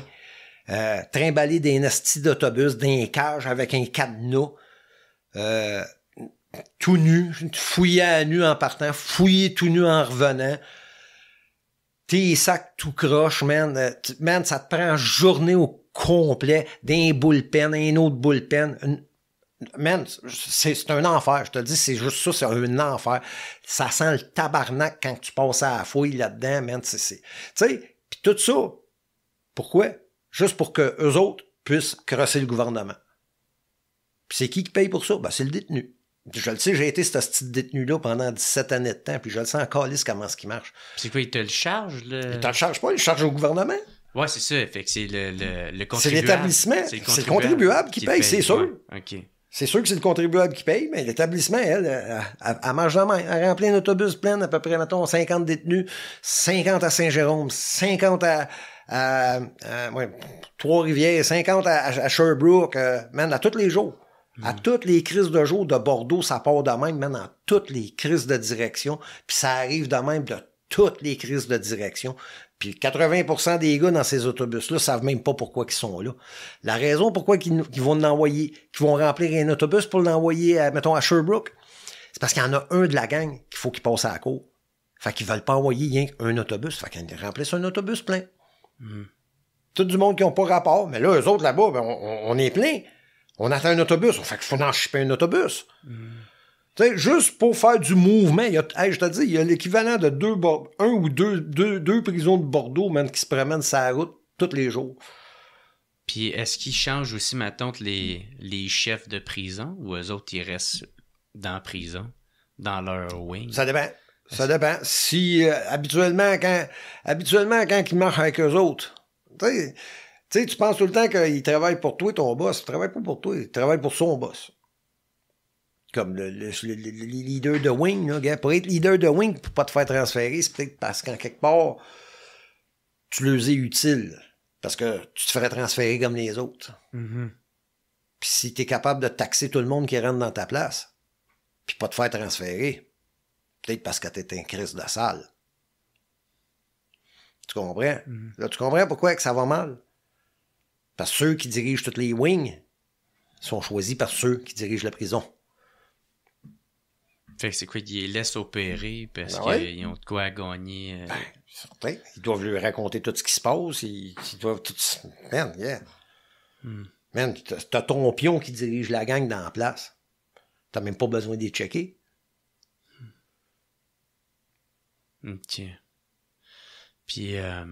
S3: Euh, trimballer des nasties d'autobus, d'un cage avec un cadenas. Euh, tout nu, fouiller à nu en partant, fouiller tout nu en revenant. Tes sacs tout croche, man. Euh, Man, ça te prend une journée au complet d'un bullpen, un autre bullpen. Man, c'est un enfer. Je te le dis, c'est juste ça, c'est un enfer. Ça sent le tabarnak quand tu passes à la fouille là-dedans, man. Tu sais, puis tout ça, pourquoi? Juste pour que eux autres puissent crosser le gouvernement. Puis c'est qui qui paye pour ça? Ben, c'est le détenu. Je le sais, j'ai été ce petit détenu-là pendant 17 années de temps, puis je le sais encore lisse comment ce qui marche.
S1: C'est quoi, il te le charge, le...
S3: Tu le charges pas, il le charge au gouvernement.
S1: Ouais, c'est ça. Fait que c'est le, le, le
S3: C'est
S1: contribuable.
S3: l'établissement. C'est le contribuable qui paye, c'est sûr.
S1: Ouais, OK.
S3: C'est sûr que c'est le contribuable qui paye, mais l'établissement, elle, elle, elle, elle mange la main. Elle remplit un autobus plein, à peu près, mettons, 50 détenus, 50 à Saint-Jérôme, 50 à, à, à, ouais, Trois-Rivières, 50 à, à Sherbrooke, euh, man, à tous les jours. À toutes les crises de jour de Bordeaux, ça part de même, man, dans toutes les crises de direction, puis ça arrive de même de toutes les crises de direction. Puis 80% des gars dans ces autobus-là savent même pas pourquoi ils sont là. La raison pourquoi ils, ils vont l'envoyer, qu'ils vont remplir un autobus pour l'envoyer, à, mettons, à Sherbrooke, c'est parce qu'il y en a un de la gang qu'il faut qu'il passe à la cour. Fait qu'ils veulent pas envoyer rien qu'un autobus. Fait qu'ils remplissent un autobus plein. Tout du monde qui n'ont pas rapport. Mais là, eux autres, là-bas, ben, on, on est plein. On attend un autobus. Fait qu'il faut en chipper un autobus. Tu sais, juste pour faire du mouvement, il y a, hey, je te dis, il y a l'équivalent de deux, un ou deux, deux, deux prisons de Bordeaux, man, qui se promènent sur la route tous les jours.
S1: Puis est-ce qu'ils changent aussi, ma les, les chefs de prison ou eux autres, ils restent dans la prison, dans leur wing?
S3: Ça dépend. Ça dépend. Si, euh, habituellement, quand, habituellement, quand ils marchent avec eux autres, tu sais, tu sais, tu penses tout le temps qu'il travaille pour toi, ton boss. Il travaille pas pour toi, il travaille pour son boss. Comme le, le- le- le- le leader de Wing, là, gars. Pour être leader de Wing, pour pas te faire transférer, c'est peut-être parce qu'en quelque part, tu leur es utile. Parce que tu te ferais transférer comme les autres.
S1: Mhm.
S3: Puis si t'es capable de taxer tout le monde qui rentre dans ta place, puis pas te faire transférer, peut-être parce que t'es un crise de salle. Tu comprends? Là, tu comprends pourquoi que ça va mal? Parce que ceux qui dirigent toutes les wings sont choisis par ceux qui dirigent la prison.
S1: Fait que c'est quoi, ils les laissent opérer parce
S3: Ben ouais.
S1: qu'ils ont de quoi gagner. euh,
S3: Certain. Ils doivent lui raconter tout ce qui se passe. Ils, ils doivent tout... Man, yeah.
S1: Hmm.
S3: Man, t'as ton pion qui dirige la gang dans la place. T'as même pas besoin d'y checker.
S1: Ok. Puis, euh,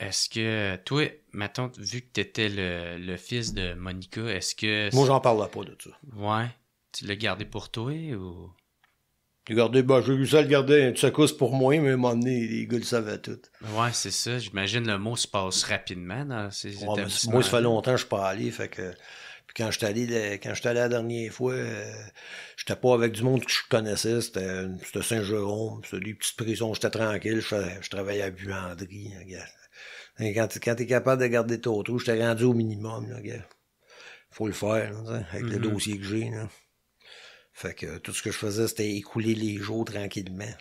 S1: est-ce que, toi, maintenant, vu que t'étais le, le fils de Monica, est-ce que.
S3: Moi, j'en parle pas de ça.
S1: Ouais. Tu l'as gardé pour toi ou?
S3: J'ai gardé, ben, j'ai réussi à le garder une secousse pour moi, mais à un moment donné, les gars le savaient tout.
S1: Ouais, c'est ça. J'imagine le mot se passe rapidement dans ces
S3: Ouais,
S1: établissements.
S3: moi, ça fait longtemps que je suis pas allé, fait que. Puis quand j'étais allé, quand j'étais allé la dernière fois, euh, j'étais pas avec du monde que je connaissais, c'était, c'était Saint-Jérôme, c'était des petites prisons, j'étais tranquille, je, je travaillais à la buanderie, hein. Et Quand, t'es- quand t'es capable de garder ton trou, j'étais rendu au minimum, là, gars. Faut le faire, là, t'sais, avec le
S1: Mhm.
S3: dossier que j'ai, là. Fait que tout ce que je faisais, c'était écouler les jours tranquillement,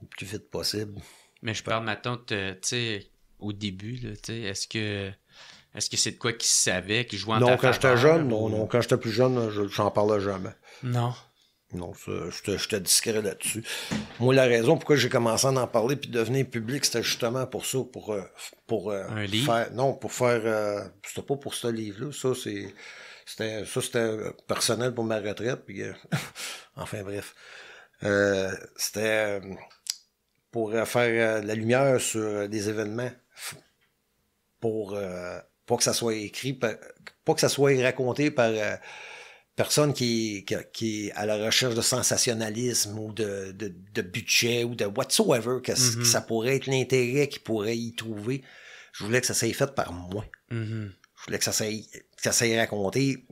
S3: le plus vite possible.
S1: Mais je parle maintenant, tu sais, au début, là, tu sais, est-ce que. Est-ce que c'est de quoi qu'ils savaient, qu'ils jouaient en
S3: Non,
S1: ta
S3: quand j'étais jeune, non,
S1: ou-
S3: non, quand j'étais plus jeune, je, j'en parlais jamais.
S1: Non.
S3: Non, j'étais discret là-dessus. Moi, la raison pourquoi j'ai commencé à en parler puis devenir public, c'était justement pour ça, pour, euh, pour euh,
S1: Un livre?
S3: faire. Non, pour faire. euh, c'était pas pour ce livre-là. Ça, c'est. C'était, ça, c'était personnel pour ma retraite. Puis, euh, enfin, bref. Euh, c'était pour faire euh, la lumière sur des événements. Pour euh, pas que ça soit écrit, par- pas que ça soit raconté par. euh, personne qui, qui, qui est à la recherche de sensationnalisme ou de, de, de budget ou de whatsoever, que,
S1: Mhm.
S3: que ça pourrait être l'intérêt qu'il pourrait y trouver. Je voulais que ça soit fait par moi.
S1: Mhm.
S3: Je voulais que ça soit, que ça soit raconté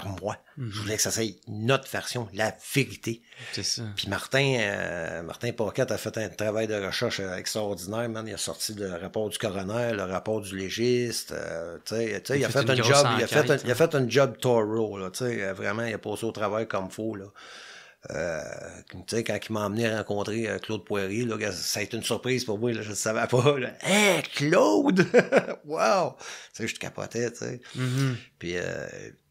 S3: par moi.
S1: Mhm.
S3: Je voulais que ça soit notre version, la vérité.
S1: C'est ça.
S3: Puis Martin, euh, Martin Paquette a fait un travail de recherche euh, extraordinaire, man. Il a sorti le rapport du coroner, le rapport du légiste. euh, il, a fait, un job, il a fait, un,
S1: enquête,
S3: il a fait un job thorough, là. Tu sais, euh, vraiment, il a passé au travail comme faut, là. Euh, tu sais, quand il m'a emmené rencontrer Claude Poirier, là, ça a été une surprise pour moi, là, je ne savais pas. Là. Hey, Claude! wow! Tu sais, je te capotais, tu sais. Euh, puis, euh,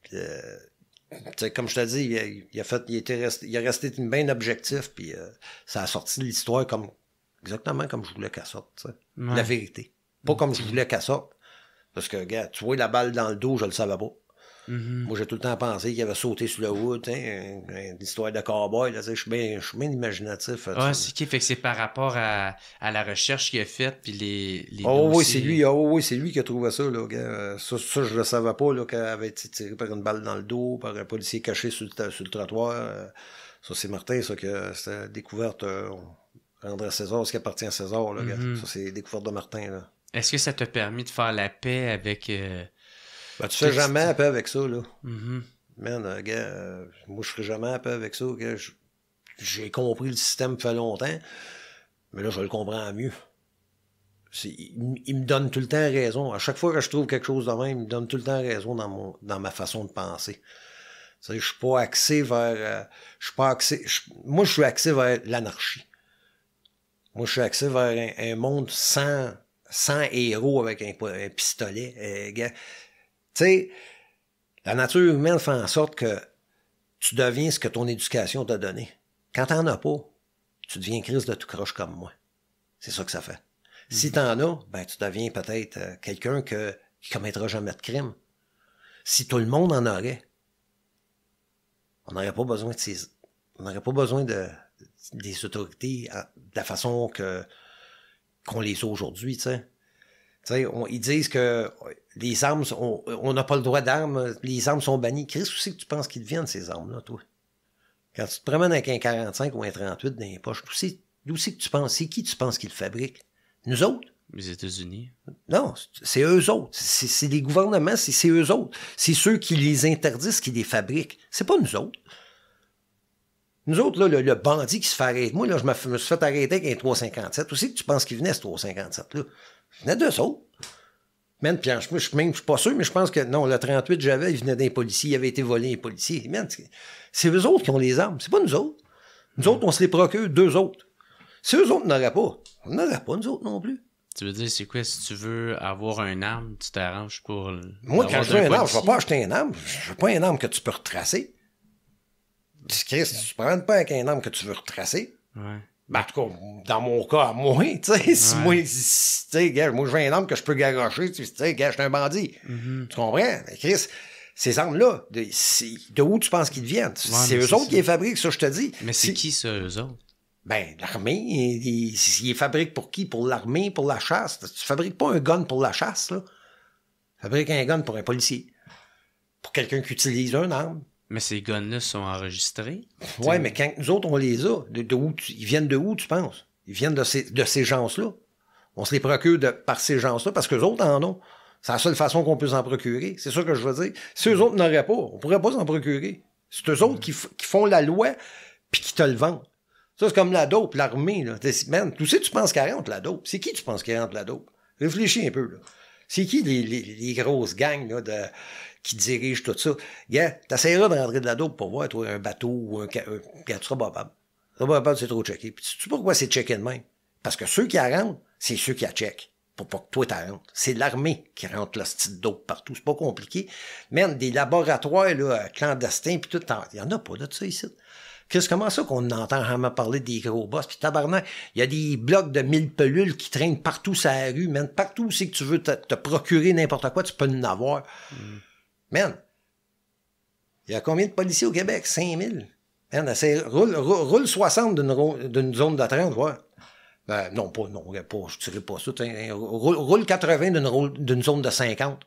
S3: sais, comme je te dis, il a, il a fait, il était resté, il a resté bien objectif, puis euh, ça a sorti l'histoire comme exactement comme je voulais qu'elle sorte.
S1: Ouais.
S3: La vérité. Pas comme je voulais qu'elle sorte. Parce que, gars, tu vois la balle dans le dos, je le savais pas.
S1: Mhm.
S3: Moi, j'ai tout le temps pensé qu'il avait sauté sur le wood, hein, une histoire de cowboy, là, je suis bien, imaginatif.
S1: Ah, c'est qui? Fait que c'est par rapport à, à la recherche qu'il a faite, puis les, les
S3: Oh oui, c'est lui, oh oui, c'est lui qui a trouvé ça, là. Euh, Ça, ça, je le savais pas, là, qu'elle avait été tirée par une balle dans le dos, par un policier caché sur le, sur le trottoir. Euh, Ça, c'est Martin, ça, que c'était découverte, euh, André César, ce qui appartient à César, là.
S1: Mhm.
S3: Ça, c'est découverte de Martin, là.
S1: Est-ce que ça t'a permis de faire la paix avec... euh,
S3: Ben, tu fais jamais à paix avec ça, là.
S1: mhm.
S3: Man, euh, gars, euh, moi, je ferai jamais à paix avec ça, J'ai compris le système fait longtemps, mais là, je le comprends mieux. Il, il me donne tout le temps raison. À chaque fois que je trouve quelque chose de même, il me donne tout le temps raison dans, mon, dans ma façon de penser. Je suis pas axé vers... euh, je suis pas axé... je- moi, je suis axé vers l'anarchie. Moi, je suis axé vers un, un monde sans, sans héros avec un, un pistolet. euh, sais, la nature humaine fait en sorte que tu deviens ce que ton éducation t'a donné. Quand t'en as pas, tu deviens crise de tout croche comme moi. C'est ça que ça fait. Si t'en as, ben tu deviens peut-être euh, quelqu'un que, qui commettra jamais de crime. Si tout le monde en aurait, on n'aurait pas besoin de ces, on n'aurait pas besoin de, des autorités de la façon que qu'on les a aujourd'hui, tu sais. Tu sais, on- ils disent que les armes, on n'a pas le droit d'armes, les armes sont bannies. Chris, où c'est que tu penses qu'ils deviennent, ces armes-là, toi? Quand tu te promènes avec un 45 ou un 38 dans les poches, d'où c'est, que tu penses? C'est qui tu penses qui le fabrique? Nous autres?
S1: Les États-Unis.
S3: Non, c'est eux autres. C'est, c'est les gouvernements, c'est, eux autres. C'est ceux qui les interdisent qui les fabriquent. C'est pas nous autres. Nous autres, là, le, le bandit qui se fait arrêter. Moi, là, je me, me suis fait arrêter avec un 357. Où c'est que tu penses qu'il venait, ce 357-là? Il venait d'eux autres. Man, puis je, je, même, je suis pas sûr, mais je pense que non, le 38 que j'avais, il venait d'un policier, il avait été volé un policier. C'est- eux autres qui ont les armes, c'est pas nous autres. Nous autres, on se les procure, deux autres. Si eux autres n'auraient pas, on n'aurait pas, nous autres non plus.
S1: Tu veux dire, c'est quoi, si tu veux avoir un arme, tu t'arranges pour...
S3: Moi, quand je veux un arme, je vais
S1: policier?
S3: pas acheter un arme. Je veux pas un arme que tu peux retracer. Chris, tu prends pas avec un arme que tu veux retracer.
S1: Ouais.
S3: Ben, en tout cas, dans mon cas, à moi, tu sais, si moi, si- tu sais, moi, je veux un arme que je peux garocher, tu sais, gars, je suis un bandit.
S1: Mhm.
S3: Tu comprends? Mais Chris, ces armes-là, de, où tu penses qu'ils viennent? c'est eux autres qui les fabriquent, ça, je te dis.
S1: Mais c'est qui, ça, eux autres?
S3: Ben, l'armée, ils, ils- ils les fabriquent pour qui? Pour l'armée, pour la chasse. Tu fabriques pas un gun pour la chasse, là. Tu fabriques un gun pour un policier. Pour quelqu'un qui utilise une arme.
S1: Mais ces guns-là sont enregistrés?
S3: Ouais, mais quand nous autres, on les a, de, de où tu- ils viennent de où, tu penses? Ils viennent de ces, de ces gens-là. On se les procure de, par ces gens-là parce que les autres en ont. C'est la seule façon qu'on peut s'en procurer. C'est ça que je veux dire. Si eux autres n'auraient pas, on pourrait pas s'en procurer. C'est eux autres qui, f- qui font la loi puis qui te le vendent. Ça, c'est comme la dope, l'armée. Là. Man, tu sais, tu penses qu'elle rentre la dope? C'est qui tu penses qui rentre la dope? Réfléchis un peu. là. C'est qui les, les, les grosses gangs là, de, qui dirigent tout ça? Gars, t'essaieras de rentrer de la dope pour voir, toi, un bateau ou un... un gars, tu seras pas pas c'est trop checké. Puis tu sais pourquoi c'est checké de même? Parce que ceux qui la rentrent, c'est ceux qui la checkent. Pour pas que toi t'en rentres. C'est l'armée qui rentre le style dope partout. C'est pas compliqué. Même des laboratoires là, clandestins, puis tout, il y en a pas de ça ici. Qu'est-ce comment ça qu'on entend vraiment parler des gros boss? Puis tabarnak, il y a des blocs de mille pelules qui traînent partout sur la rue, man. Partout où c'est que tu veux te, te procurer n'importe quoi, tu peux en avoir. Man, il y a combien de policiers au Québec? 5000. Man, essaie- roule, roule, roule 60 d'une zone de 30, ouais. Ben, non, pas, non, pas, je dirais pas ça. Roule, roule 80 d'une zone de 50.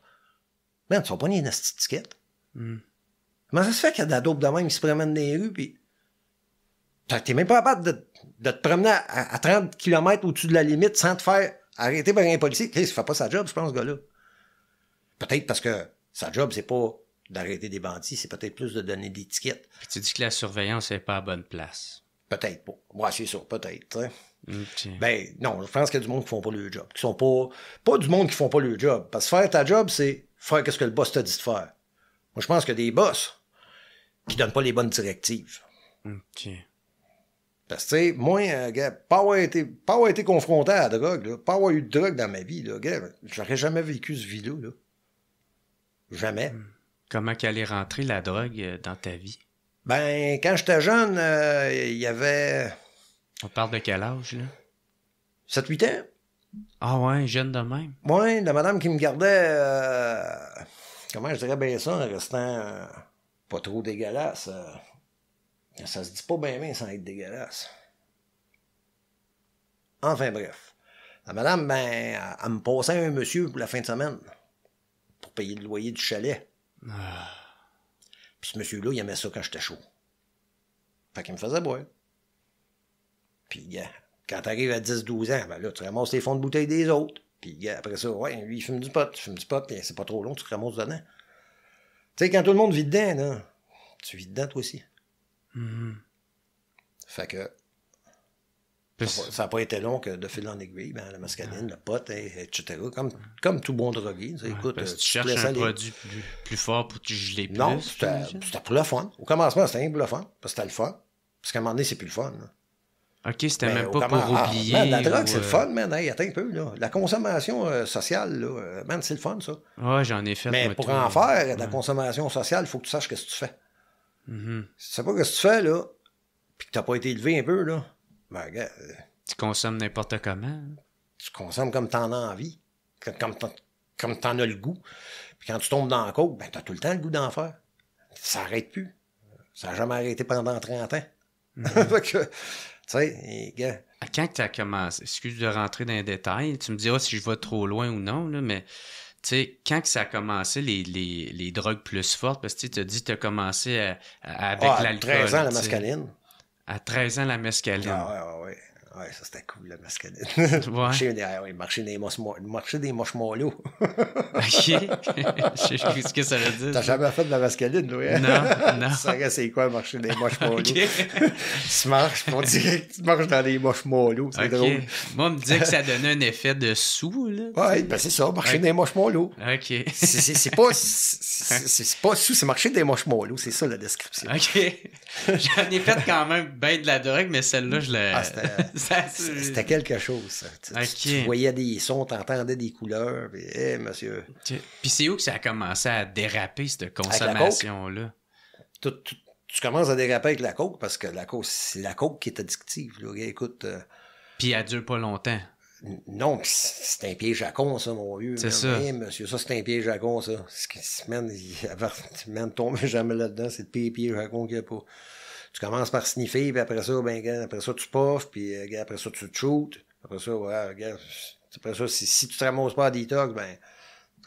S3: Man, tu vas pas une ticket.
S1: Hmm.
S3: Comment ça se fait qu'il y a de la dope de même qui se promène dans les rues, puis t'es même pas capable de, de te promener à, à 30 km au-dessus de la limite sans te faire arrêter par un policier. Chris, il fait pas sa job, je pense, ce gars-là. Peut-être parce que sa job, c'est pas d'arrêter des bandits, c'est peut-être plus de donner des tickets.
S1: Puis tu dis que la surveillance n'est pas à bonne place.
S3: Peut-être pas. Ouais, c'est ça, peut-être. Ben, non, je pense qu'il y a du monde qui font pas le job. Qui sont pas. Pas du monde qui font pas le job. Parce que faire ta job, c'est faire ce que le boss t'a dit de faire. Moi, je pense qu'il y a des boss qui donnent pas les bonnes directives.
S1: OK.
S3: Parce que, tu sais, moi, euh, gars, pas avoir été, pas avoir été confronté à la drogue, là, pas avoir eu de drogue dans ma vie, là, gars, j'aurais jamais vécu ce vie-là, là. Jamais.
S1: Comment qu'elle est rentrée, la drogue, euh, dans ta vie?
S3: Ben, quand j'étais jeune, euh, il y avait
S1: On parle de quel âge, là?
S3: 7-8 ans.
S1: Ah ouais, jeune de même.
S3: Moi, la madame qui me gardait, euh, comment je dirais bien ça, en restant euh, pas trop dégueulasse. euh, ça se dit pas bien bien sans être dégueulasse. Enfin bref. La madame, ben, elle, elle me passait un monsieur pour la fin de semaine. Payer le loyer du chalet. Puis ce monsieur-là, il aimait ça quand j'étais chaud. Fait qu'il me faisait boire. Puis, gars, quand t'arrives à 10-12 ans, ben là, tu ramasses les fonds de bouteille des autres. Puis, gars, après ça, ouais, lui, il fume du pot, tu fumes du pot, puis c'est pas trop long, tu te ramasses dedans. Tu sais, quand tout le monde vit dedans, là, tu vis dedans, toi aussi.
S1: Mhm.
S3: Fait que ça n'a pas été long que de fil en aiguille, ben, la mascaline, le pot, hein, etc. Comme, comme tout bon drogué. tu sais, écoute,
S1: Parce
S3: euh,
S1: que tu cherches un
S3: aller.
S1: produit plus, plus fort pour te geler plus.
S3: Non, c'était pour le fun. Au commencement, c'était rien pour le fun. Parce que c'était le fun. Parce qu'à un moment donné, c'est plus le fun. là.
S1: Ok, c'était même pas pour
S3: ah,
S1: oublier.
S3: man, la drogue,
S1: ou,
S3: c'est le
S1: euh,
S3: fun, man. Hey, attends un peu, là. La consommation euh, sociale, là, man, c'est le fun, ça.
S1: Ouais, j'en ai fait.
S3: Mais pour en faire de la consommation sociale, il faut que tu saches ce que tu fais.
S1: Mhm.
S3: Si tu sais pas ce que tu fais, là, puis que t'as pas été élevé un peu, là, ben,
S1: Tu consommes n'importe comment. hein.
S3: tu consommes comme t'en as envie, comme t'en, comme t'en as le goût. Puis quand tu tombes dans la coke, ben t'as tout le temps le goût d'en faire. Ça arrête plus. Ça n'a jamais arrêté pendant 30 ans. Que, tu sais, gars,
S1: À Quand tu as commencé, excuse de rentrer dans les détails, tu me diras si je vais trop loin ou non, là, mais tu sais, quand que ça a commencé les, les, les drogues plus fortes, parce que tu as dit que tu as commencé à- à- avec
S3: ah, à
S1: l'alcool.
S3: 13 ans, la mescaline.
S1: À 13 ans, la mescaline.
S3: Ah, ouais, ouais, ouais. Ouais, ça c'était cool, la mescaline.
S1: Ouais.
S3: marcher, des- ah, ouais, marcher des moches mo- marcher des moches mollo.
S1: Ok. je sais ce que ça veut dire.
S3: T'as jamais fait de la mescaline, toi, hein?
S1: Non, non.
S3: Tu saurais c'est quoi marcher des moches mollo.
S1: Ok.
S3: tu marches, on dirait que tu marches dans des moches mollo. C'est drôle.
S1: Moi, on me disait que ça donnait un effet de sous, là.
S3: Ouais, ben c'est ça, marcher
S1: Ouais.
S3: des moches mollo.
S1: Ok.
S3: C'est- pas, pas sous, c'est marcher des moches mollo. C'est ça la description.
S1: Ok. J'en ai fait quand même bien de la drogue, mais celle-là, je l'ai.
S3: Ah, c'était- quelque chose, ça. Tu, tu- voyais des sons, t'entendais des couleurs, puis, hé, monsieur.
S1: Ok. Puis c'est où que ça a commencé à déraper, cette consommation-là?
S3: Tout- tout- tu commences à déraper avec la coke parce que la coke, c'est la coke qui est addictive. Là. Écoute, euh,
S1: Puis elle dure pas longtemps.
S3: Non, c'est un piège à con, ça, mon vieux.
S1: C'est ça.
S3: Monsieur, ça, c'est un piège à con, ça. Ce qui se mène, il- man, tombe jamais là-dedans, c'est le pire piège à con qu'il n'y a pas. Tu commences par sniffer, puis après ça, ben, après ça, tu puffes, puis euh, après ça, tu te shootes. Après ça, ouais, regarde, après ça, si, si tu te ramasses pas à detox, ben,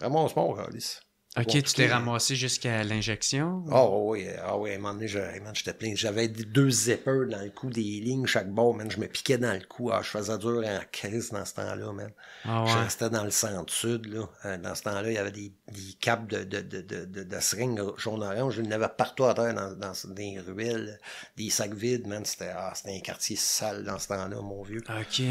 S3: ramasses pas, Alice.
S1: Ok, tu t'es ramassé jusqu'à l'injection?
S3: Ah oui, ah oui, à un moment donné, j'étais plein. J'avais deux zippers dans le cou, des lignes chaque bord, man. Je me piquais dans le cou. Ah, je faisais dur en crise dans ce temps-là, man.
S1: Ah
S3: Je
S1: ouais.
S3: restais dans le centre-sud, là. Euh, Dans ce temps-là, il y avait des, des capes de, de, de, de, de, de seringues jaune-orange. En avait partout à terre dans, dans, dans les ruelles. Des sacs vides, man. C'était ah, c'était un quartier sale dans ce temps-là, mon vieux.
S1: Ok.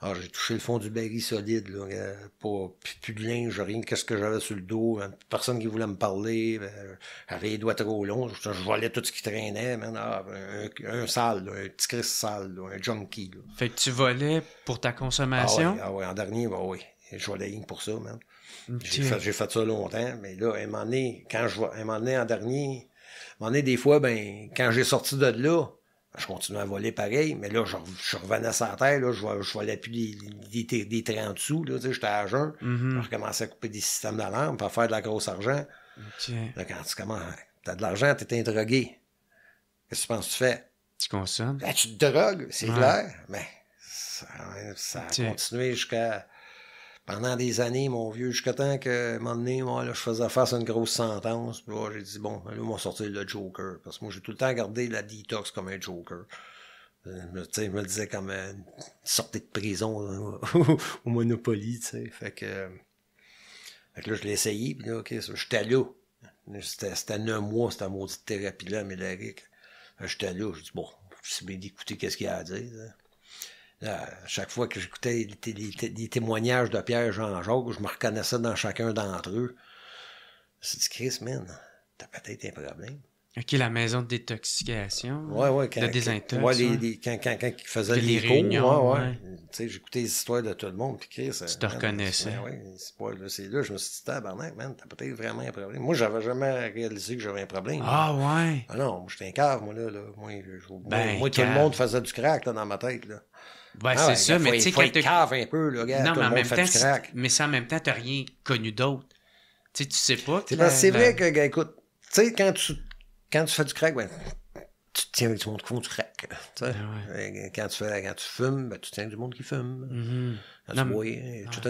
S3: Ah, j'ai touché le fond du baril solide, là. euh, Pas, plus, de linge, rien. Qu'est-ce que j'avais sur le dos? hein, Personne qui voulait me parler. ben, j'avais les doigts trop longs. Je, je volais tout ce qui traînait, man. Ah, un, un sale, là, un petit Chris sale, là, un junkie, là.
S1: Fait que tu volais pour ta
S3: Ah
S1: consommation?
S3: ouais, ah ouais, en dernier, bah oui. Je volais rien pour ça, man. J'ai fait, ça longtemps, mais là, à un moment donné, quand je, un moment donné, en dernier, à un moment donné, des fois, ben, quand j'ai sorti de là, je continuais à voler pareil, mais là, je, je revenais sur la terre, là, je, vo- je volais plus des, des, des 30 sous, là, tu sais, j'étais à jeun.
S1: Mhm.
S3: Je recommençais à couper des systèmes d'alarme, pour faire de la grosse argent. Là, quand tu commences, t'as de l'argent, t'es drogué. Qu'est-ce que tu penses que tu fais?
S1: Tu consommes?
S3: Ben, tu te drogues, c'est
S1: Ouais.
S3: clair, mais ça, ça a continué jusqu'à pendant des années, mon vieux, jusqu'à temps que, à un moment donné, moi, là, je faisais face à une grosse sentence. Puis là, j'ai dit, bon, là, on va sortir le Joker. Parce que moi, j'ai tout le temps gardé la detox comme un Joker. Euh, Tu sais, je me le disais comme euh, une sortie de prison là, au Monopoly, tu sais. Fait que, euh, fait que là, je l'ai essayé, puis là, OK, j'étais là. C'était neuf mois, cette maudite thérapie-là, Mélaric. J'étais là, je dis, bon, c'est bien d'écouter qu'est-ce qu'il y a à dire. là. Là, à chaque fois que j'écoutais les, té- les té- les témoignages de Pierre Jean-Jacques, je me reconnaissais dans chacun d'entre eux. C'est dit, Chris, man, t'as peut-être un problème.
S1: OK, la maison de détoxication.
S3: Ouais, ouais. Quand,
S1: de désintox.
S3: ouais, les,
S1: ouais.
S3: les- quand, quand, quand ils faisaient
S1: Les
S3: les,
S1: réunions,
S3: cours, ouais,
S1: ouais.
S3: ouais. Tu sais, j'écoutais les histoires de tout le monde, puis Chris,
S1: Tu te reconnaissais.
S3: Oui, c'est pas là, c'est là, je me suis dit, tabarnak, man, t'as peut-être vraiment un problème. Moi, j'avais jamais réalisé que j'avais un problème.
S1: Ah, ouais.
S3: Ah non, moi, j'étais un cave, moi, là. là. Moi, je- je- moi,
S1: Ben,
S3: moi, tout le monde faisait du crack, là, dans ma tête, là.
S1: Ben,
S3: Ah
S1: c'est
S3: ouais,
S1: ça,
S3: faut-
S1: mais tu sais, quand t'as-
S3: cave un peu, là, gars.
S1: Non,
S3: tout
S1: mais
S3: le
S1: en
S3: monde
S1: même
S3: fait
S1: temps, mais ça, en même temps, t'as rien connu d'autre. Tu sais, tu sais pas. que
S3: C'est
S1: la-
S3: vrai que, écoute, tu sais, quand tu, quand tu fais du crack, ben, tu te tiens avec du monde qui font du crack. Tu.
S1: Ah
S3: Quand, tu fais, quand tu fumes, ben, tu te tiens avec du monde qui fume. Quand
S1: Non,
S3: tu
S1: mais-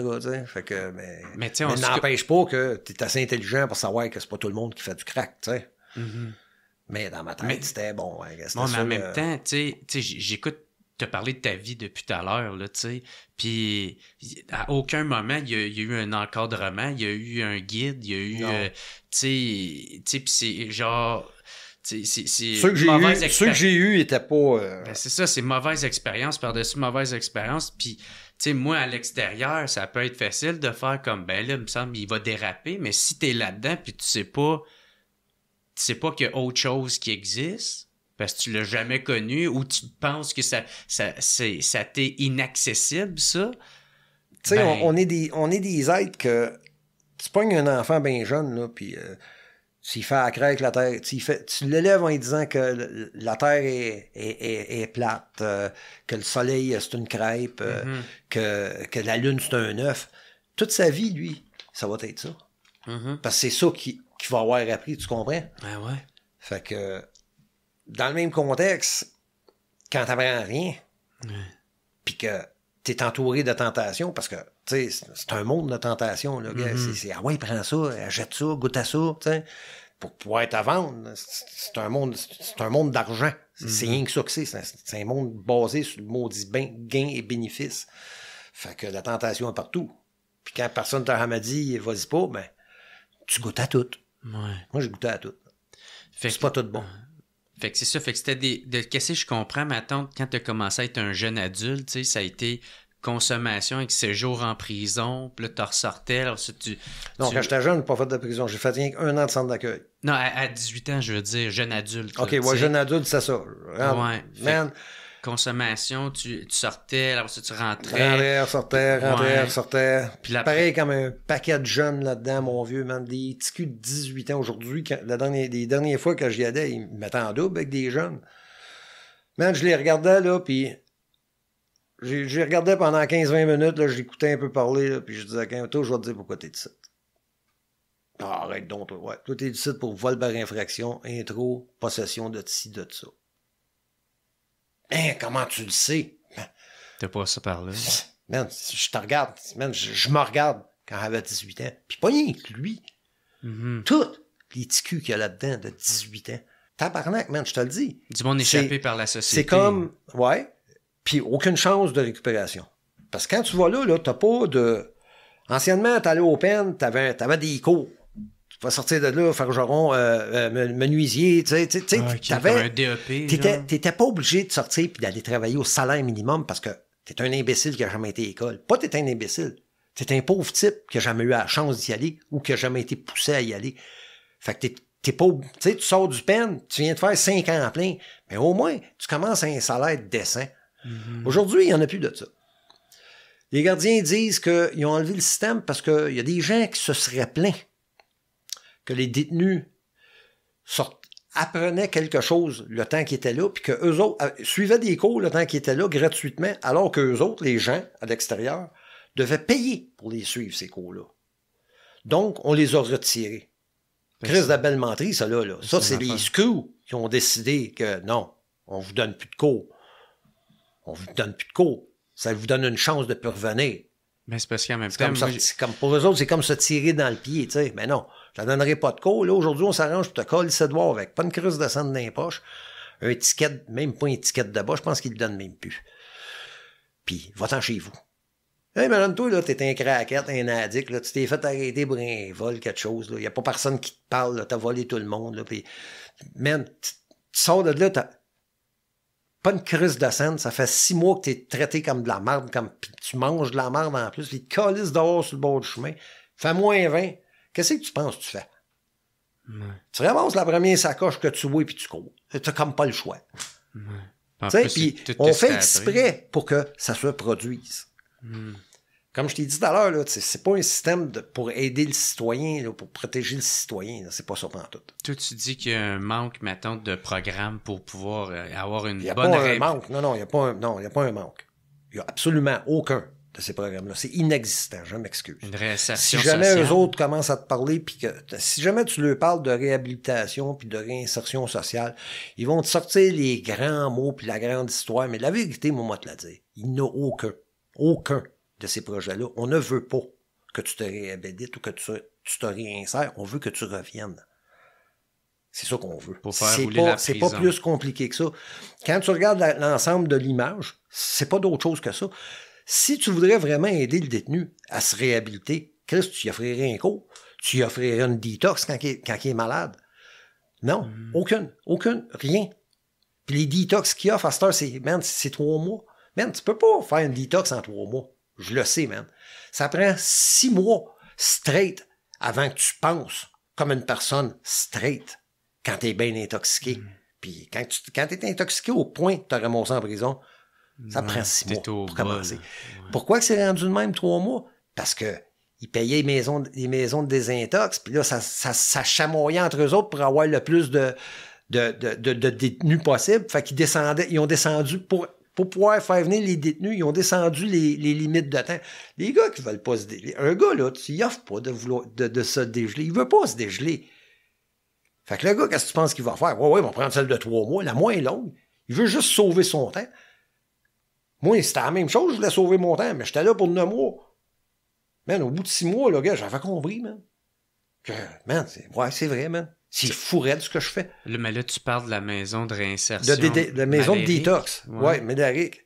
S3: bois, tu. Fait que, ben,
S1: Mais tu
S3: n'empêche pas que tu es assez intelligent pour savoir que c'est pas tout le monde qui fait du crack, tu sais.
S1: Mhm.
S3: Mais dans ma tête, c'était bon. hein, c'était
S1: Bon, mais en même temps, tu sais, tu j'écoute te parler de ta vie depuis tout à l'heure, là, tu sais. Puis, à aucun moment, il y, a, il y a eu un encadrement, il y a eu un guide, il y a eu, euh, tu sais, tu puis c'est genre, tu sais, c'est- c'est
S3: Ceux que j'ai eu, ceux que j'ai eu étaient pas. euh,
S1: Ben, c'est ça, c'est mauvaise expérience par-dessus mauvaise expérience. Puis, tu sais, moi, à l'extérieur, ça peut être facile de faire comme, ben là, il me semble, il va déraper. Mais si t'es là-dedans, puis tu sais pas, tu sais pas qu'il y a autre chose qui existe, parce que tu l'as jamais connu, ou tu penses que ça, ça, c'est, ça t'est inaccessible, ça?
S3: Tu sais,
S1: Ben-
S3: on, on est des, on est des êtres que. Tu pognes un enfant bien jeune, là, puis euh, s'il fait à la terre, tu, fait, tu l'élèves en lui disant que la terre est, est, est- est plate, euh, que le soleil euh, c'est une crêpe, euh,
S1: Mhm.
S3: que, que la lune c'est un œuf. Toute sa vie, lui, ça va être ça.
S1: Mhm.
S3: Parce que c'est ça qu'il qu'il va avoir appris, tu comprends?
S1: Ah ouais.
S3: Fait que, dans le même contexte, quand t'apprends rien, puis que t'es entouré de tentations, parce que, tu sais, c'est- un monde de tentations, là.
S1: Mhm.
S3: C'est- ah ouais, prends ça, achète ça, goûte à ça, tu sais, pour pouvoir être à vendre. C'est un monde, c'est un monde d'argent. C'est c'est rien que ça que c'est. C'est un- monde basé sur le maudit ben- gain et bénéfice. Fait que la tentation est partout. Puis quand personne t'a jamais dit, vas-y pas, ben, tu goûtes à tout.
S1: Ouais.
S3: Moi, j'ai goûté à tout. C'est pas tout bon.
S1: Fait que c'est ça, fait que c'était des. De, qu'est-ce que je comprends, ma tante, quand tu as commencé à être un jeune adulte, tu sais, ça a été consommation avec séjour en prison, puis là, tu ressortais, alors tu.
S3: Non,
S1: tu-
S3: quand j'étais jeune, j'ai pas fait de prison. J'ai fait rien qu'un an de centre d'accueil.
S1: Non, à, à 18 ans, je veux dire, jeune adulte.
S3: OK, ouais, jeune adulte, c'est ça. Rentre-
S1: Ouais, fait-
S3: Man,
S1: Consommation, tu, tu sortais, alors ça, tu rentrais.
S3: rentrait, ressortait, rentrait,
S1: Ouais.
S3: ressortait.
S1: Puis là,
S3: Pareil comme un paquet de jeunes là-dedans, mon vieux, man. Des petits culs de 18 ans aujourd'hui. La dernière, les dernières fois que j'y allais, ils me mettaient en double avec des jeunes. Man, je les regardais, là, puis... J'ai regardé pendant 15-20 minutes, là, je l'écoutais un peu parler, là, puis je disais, quand toi, je vais te dire pourquoi t'es ici. Ah, arrête donc, toi. Ouais. Toi, t'es ici pour vol par infraction, intro, possession de ci, de ça. Hein, comment tu le sais?
S1: T'as pas ça par là.
S3: Man, je te regarde, man, je, je me regarde quand j'avais 18 ans. Puis pas rien que lui.
S1: Mhm.
S3: Tout les qu'il y a là-dedans de 18 ans. Tabarnak, man, je te le dis.
S1: Du monde échappé par la société.
S3: C'est comme, ouais, puis aucune chance de récupération. Parce que quand tu vas là, là, t'as pas de... Anciennement, t'allais au pen, t'avais, t'avais des cours. Tu vas sortir de là, forgeron, euh, euh, men- menuisier, tu sais, tu sais,
S1: Ah, ok,
S3: t'avais-
S1: comme un DEP.
S3: T'étais, pas obligé de sortir puis d'aller travailler au salaire minimum parce que t'es un imbécile qui a jamais été à l'école. Pas t'es un imbécile. T'es un pauvre type qui a jamais eu la chance d'y aller ou qui a jamais été poussé à y aller. Fait que t'es, t'es pas, tu sais, tu sors du pen, tu viens de faire cinq ans en plein, mais au moins, tu commences à un salaire décent.
S1: Mhm.
S3: Aujourd'hui, il n'y en a plus de ça. Les gardiens disent qu'ils ont enlevé le système parce qu'il y a des gens qui se seraient plaints que les détenus sortent, apprenaient quelque chose le temps qu'ils étaient là, puis qu'eux autres euh, suivaient des cours le temps qu'ils étaient là gratuitement, alors qu'eux autres, les gens à l'extérieur, devaient payer pour les suivre, ces cours-là. Donc, on les a retirés. Chris de la belle menterie, ça là. là. Ça,
S1: c'est
S3: les screws qui ont décidé que non, on vous donne plus de cours. On vous donne plus de cours. Ça vous donne une chance de plus revenir.
S1: Mais c'est parce qu'en même temps,
S3: comme, ça,
S1: moi,
S3: c'est comme pour eux autres, c'est comme se tirer dans le pied, tu sais. Mais non, je ne donnerai pas de cours. Là, aujourd'hui, on s'arrange pour te coller cette devoir avec pas une crise de sang dans les poches, un ticket, même pas un ticket de bas, je pense qu'ils le donnent même plus. Puis, va-t'en chez vous. Hey, madame, toi, là, t'es un craquette, un addict, là, tu t'es fait arrêter pour un vol, quelque chose, là. Y a pas personne qui te parle, là, t'as volé tout le monde, là, puis, man, tu sors de là, t'as pas une crise de scène, ça fait six mois que t'es traité comme de la merde, comme, pis tu manges de la merde en plus, puis ils te calissent dehors sur le bord du chemin, fait moins 20, qu'est-ce que tu penses que tu fais? Tu ramasses la première sacoche que tu vois puis tu cours. T'as comme pas le choix. Puis on fait exprès pour que ça se produise.
S1: Hmm.
S3: Comme je t'ai dit tout à l'heure, c'est pas un système de- pour aider le citoyen, là, pour protéger le citoyen. C'est pas ça tout.
S1: Toi, tu dis qu'il y a un manque, mettons, de programme pour pouvoir euh, avoir une
S3: Il n'y a
S1: bonne
S3: pas un manque. Non, non, il n'y a, pas un- non, il y a pas un manque. Il n'y a absolument aucun de ces programmes-là. C'est inexistant, je m'excuse.
S1: une
S3: Si
S1: réinsertion
S3: jamais
S1: sociale.
S3: eux autres commencent à te parler, puis que si jamais tu leur parles de réhabilitation puis de réinsertion sociale, ils vont te sortir les grands mots puis la grande histoire. Mais la vérité, moi, moi te la dire, il n'y en a aucun, aucun de ces projets-là. On ne veut pas que tu te réhabilites ou que tu, tu te réinsères. On veut que tu reviennes. C'est ça qu'on veut.
S1: Pour faire
S3: C'est pas, c'est pas plus compliqué que ça. Quand tu regardes l'ensemble de l'image, c'est pas d'autre chose que ça. Si tu voudrais vraiment aider le détenu à se réhabiliter, Chris, tu y offrirais un cours, tu y offrirais une détox quand il est, quand il est malade. Non,
S1: Mm.
S3: aucune, aucune, rien. Puis les détox qu'il offre à cette heure, c'est, man, c'est trois mois. Man, tu peux pas faire une détox en trois mois. Je le sais, man. Ça prend six mois straight avant que tu penses comme une personne straight quand t'es bien intoxiqué.
S1: Mm.
S3: Puis quand tu quand t'es intoxiqué au point de te ramasser en prison, ça
S1: Ouais,
S3: prend six mois pour commencer. Pourquoi c'est rendu de même trois mois? Parce que ils payaient les maisons, les maisons de désintox, puis là, ça, ça, ça chamoyait entre eux autres pour avoir le plus de, de, de, de- de détenus possible. Fait qu'ils descendaient, ils ont descendu pour, pour pouvoir faire venir les détenus, ils ont descendu les, les limites de temps. Les gars qui veulent pas se dégeler, un gars, là, tu y offres pas de, vouloir, de, de se dégeler. Il veut pas se dégeler. Fait que le gars, qu'est-ce que tu penses qu'il va faire? Ouais, ouais, il va prendre celle de trois mois, la moins longue. Il veut juste sauver son temps. Moi, c'était la même chose, je voulais sauver mon temps, mais j'étais là pour neuf mois. Man, au bout de six mois, le gars, j'avais compris, man. Que, man, c'est, ouais, c'est vrai, man. C'est fou raide ce que je fais.
S1: Là, mais là, tu parles de la maison de réinsertion.
S3: De, de, de- de maison de détox.
S1: Ouais.
S3: Ouais, Médéric.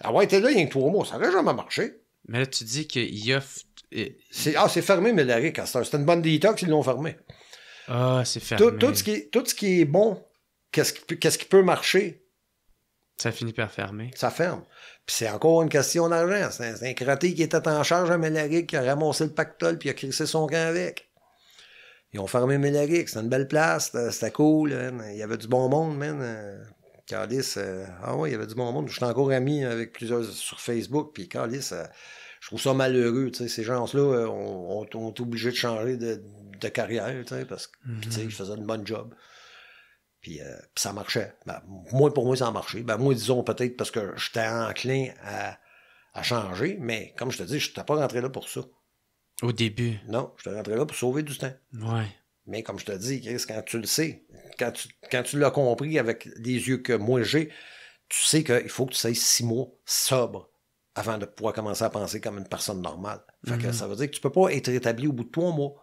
S3: Avoir été là il y a que trois mois, ça aurait jamais marché.
S1: Mais là, tu dis qu'il offre. euh,
S3: ah, c'est fermé, Médéric, heure. C'était une bonne détox, ils l'ont fermé.
S1: Ah, c'est fermé.
S3: Tout, tout ce qui est, tout ce qui est bon, qu'est-ce qui, peut- qu'est-ce qui peut marcher,
S1: Ça finit par fermer.
S3: ça ferme. Puis c'est encore une question d'argent. C'est un, un crotté qui était en charge à Mélaric, qui a ramassé le pactole, puis a crissé son camp avec. Ils ont fermé Mélaric. C'était une belle place. C'était, c'était cool. man. Il y avait du bon monde, man. Euh, Calice, euh, ah ouais, il y avait du bon monde. Je suis encore ami avec plusieurs sur Facebook. Puis Calice, euh, je trouve ça malheureux. Ces gens-là euh, ont, ont, ont été obligés de changer de, de carrière, parce que puis, tu sais, ils faisaient une bonne job. Puis, euh, puis ça marchait. Ben, moi, pour moi, ça a marché. Ben, moi, disons peut-être parce que j'étais enclin à, à changer, mais comme je te dis, je n'étais pas rentré là pour ça.
S1: Au début.
S3: Non, j'étais rentré là pour sauver du temps.
S1: Ouais.
S3: Mais comme je te dis, Chris, quand tu le sais, quand tu, quand tu l'as compris avec les yeux que moi j'ai, tu sais qu'il faut que tu sois six mois sobre avant de pouvoir commencer à penser comme une personne normale. Fait que ça veut dire que tu peux pas être établi au bout de trois mois.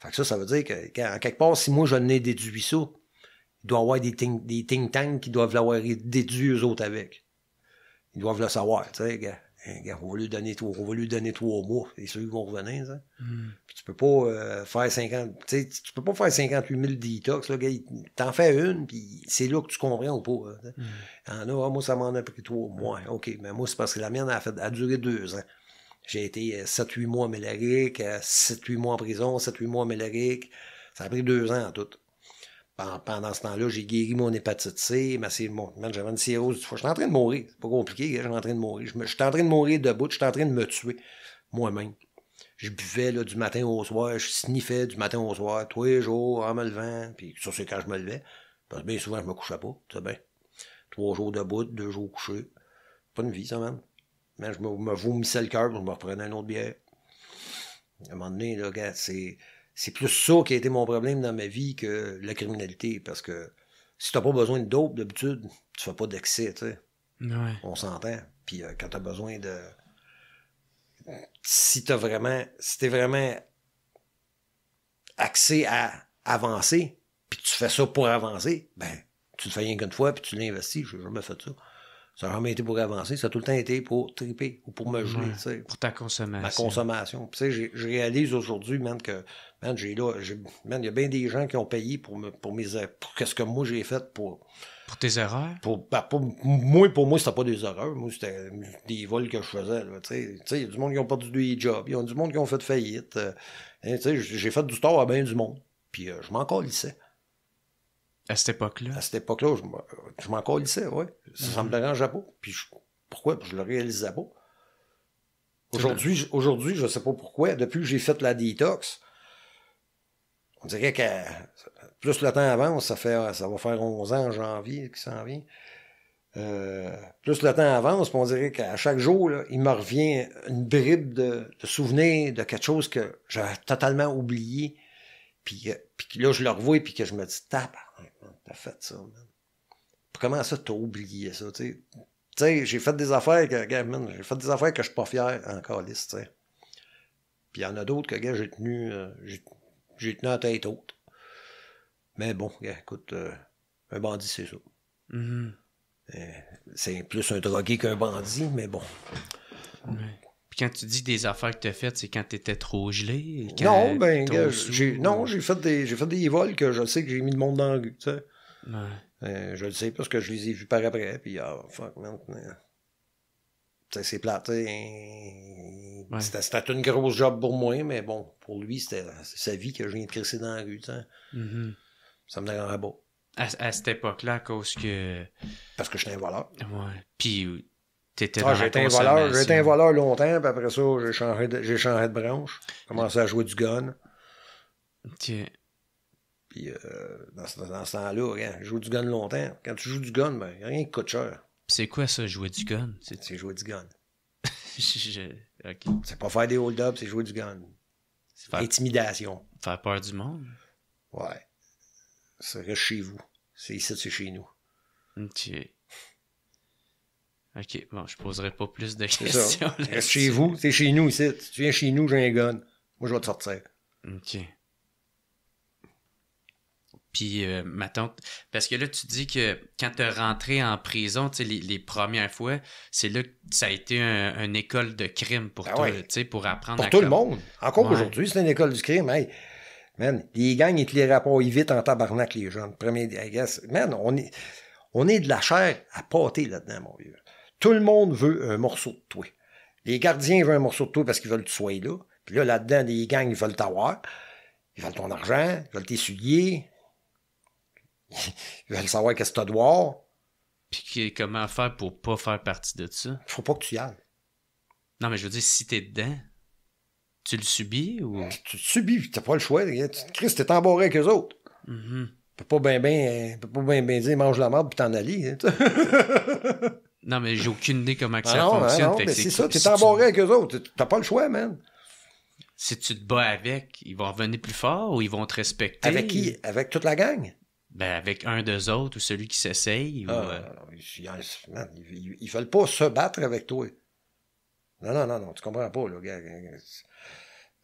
S3: Fait que ça, ça veut dire que, qu'en quelque part, si moi je n'ai déduit ça, il doit y avoir des think, des think tanks qui doivent l'avoir déduit eux autres avec. Ils doivent le savoir, tu sais, gars. Hein, gars, on va lui donner trois, on va lui donner trois mois. C'est sûr qu'ils vont revenir, ça. Puis tu peux pas euh, faire 50, tu peux pas faire 58 000 detox, là, gars. T'en fais une, puis c'est là que tu comprends ou pas. hein. Il y en a, ah, moi, ça m'en a pris trois mois. OK, mais moi, c'est parce que la mienne a, fait, a duré deux ans. J'ai été 7-8 mois à Mélaric, 7-8 mois en prison, 7-8 mois à Mélaric. Ça a pris deux ans en tout. Pen- Pendant ce temps-là, j'ai guéri mon hépatite C, mais mon, man, j'avais une cirrhose du foie. J'étais en train de mourir. C'est pas compliqué, gars, j'étais en train de mourir. Je J'étais en train de mourir debout, j'étais en train de me tuer. Moi-même. Je buvais là, du matin au soir, je sniffais du matin au soir, tous les jours, en me levant, puis ça c'est quand je me levais. Parce que bien souvent je me couchais pas, tu sais bien. Trois jours debout, deux jours couché. Pas une vie, ça, man. Man, je me, me vomissais le cœur, je me reprenais une autre bière. À un moment donné, là, c'est, c'est plus ça qui a été mon problème dans ma vie que la criminalité. Parce que si t'as pas besoin de dope, d'habitude, tu fais pas d'excès, tu sais.
S1: Ouais.
S3: On s'entend. Puis euh, quand t'as besoin de. Si t'as vraiment. Si t'es vraiment axé à avancer, puis tu fais ça pour avancer, ben, tu le fais rien qu'une fois, puis tu l'investis. J'ai jamais fait ça. Ça n'a jamais été pour avancer, ça a tout le temps été pour triper ou pour me geler,
S1: Ouais. Pour ta consommation.
S3: Ma consommation. Puis, je réalise aujourd'hui, man, que, man, j'ai là, il y a bien des gens qui ont payé pour me, pour mes, pour qu'est-ce que moi j'ai fait pour,
S1: Pour tes erreurs?
S3: pour, ben, pour- moi, pour moi, c'était pas des erreurs. Moi, c'était des vols que je faisais, tu sais. Il y a du monde qui ont perdu des jobs, il y a du monde qui ont fait faillite. euh, hein, j'ai fait du tort à bien du monde. Puis euh, je m'en calissais.
S1: À cette époque-là.
S3: À cette époque-là, je, m'en- calissais, ouais. Ça, me dérangeait pas. Puis je- pourquoi? Puis je le réalisais pas. Aujourd'hui, aujourd'hui, je sais pas pourquoi. Depuis que j'ai fait la détox, on dirait que plus le temps avance, ça fait ça va faire 11 ans en janvier qui s'en vient. Euh, plus le temps avance, on dirait qu'à chaque jour, là, il me revient une bribe de, de souvenirs de quelque chose que j'avais totalement oublié. Puis, euh, puis là, je le revois, puis que je me dis, man, t'as fait ça, man. Comment ça, t'as oublié ça, tu sais? J'ai fait des affaires que, gars, man, j'ai fait des affaires que je suis pas fier encore, liste, tu sais. Puis il y en a d'autres que, gars, j'ai tenu, euh, j'ai, tenu à tête haute. Mais bon, gars, écoute, euh, un bandit, c'est ça.
S1: Mhm.
S3: Euh, c'est plus un drogué qu'un bandit, mais bon.
S1: Puis quand tu dis des affaires que t'as faites, c'est quand t'étais trop gelé? Quand
S3: non, ben, gars, j'ai, non, j'ai fait des, j'ai fait des vols que je sais que j'ai mis le monde dans la rue, tu sais.
S1: Ouais.
S3: Euh, je le sais parce que je les ai vus par après, puis ah, fuck, man. euh, tu c'est plate, tu euh,
S1: Ouais.
S3: C'était, une grosse job pour moi, mais bon, pour lui, c'était sa vie que je viens de crisser dans la rue, tu.
S1: Mhm.
S3: Ça me dérangeait pas.
S1: à, à cette époque-là, à cause que.
S3: Parce que j'étais un voleur.
S1: Ouais. Puis t'étais
S3: Ah, été un voleur, j'ai été un voleur longtemps, puis après ça, j'ai changé de, j'ai changé de branche. Commencé à jouer du gun.
S1: Ok.
S3: Puis euh, dans, ce, dans ce temps-là, je joue du gun longtemps. Quand tu joues du gun, ben, y a rien qui coûte cher.
S1: C'est quoi ça, jouer du gun? C'est...
S3: C'est jouer du gun.
S1: je-.
S3: C'est pas faire des hold-up, c'est jouer du gun.
S1: C'est faire,
S3: Intimidation.
S1: faire peur du monde?
S3: Ouais. Ça reste chez vous. C'est ici, c'est chez nous.
S1: Ok. Ok, bon, je poserai pas plus de questions.
S3: Reste chez vous, c'est chez nous ici. Tu viens chez nous, j'ai un gun. Moi, je vais te sortir.
S1: OK. Puis, euh, ma tante, parce que là, tu dis que quand tu es rentré en prison, tu sais, les, les premières fois, c'est là que ça a été un- une école de crime pour
S3: Ah
S1: toi,
S3: ouais.
S1: tu sais, pour apprendre
S3: Pour
S1: à
S3: tout le monde. Encore
S1: Ouais.
S3: aujourd'hui, c'est une école du crime. Hey, man, les gangs, ils te les rapportent vite en tabarnak, les jeunes. Premier, I guess. Man, on est, on est de la chair à pâter là-dedans, mon vieux. Tout le monde veut un morceau de toi. Les gardiens veulent un morceau de toi parce qu'ils veulent que tu sois là. Puis là, là-dedans, les gangs, ils veulent t'avoir. Ils veulent ton argent, ils veulent t'essuyer. Ils veulent savoir qu'est-ce que tu dois voir.
S1: Puis comment faire pour pas faire partie de ça?
S3: Faut pas que tu y ailles.
S1: Non, mais je veux dire, si t'es dedans, tu le subis ou?
S3: Tu te subis, t'as pas le choix. Tu- Chris, t'es embarré avec eux autres.
S1: Mhm.
S3: Tu peux pas bien ben, ben, ben dire mange la merde puis t'en aller. hein.
S1: Non, mais j'ai aucune idée comment que
S3: Ah
S1: ça
S3: non, hein,
S1: fonctionne.
S3: non, mais c'est ça, t'es
S1: si
S3: embarré avec eux autres. T'as pas le choix, man.
S1: Si tu te bats avec, ils vont revenir plus fort ou ils vont te respecter?
S3: Avec qui? Avec toute la gang?
S1: Ben, avec un d'eux autres ou celui qui s'essaye. ou,
S3: Ah,
S1: euh,
S3: ils, ils- ils- veulent pas se battre avec toi. Non, non, non, non, tu comprends pas, là, gars.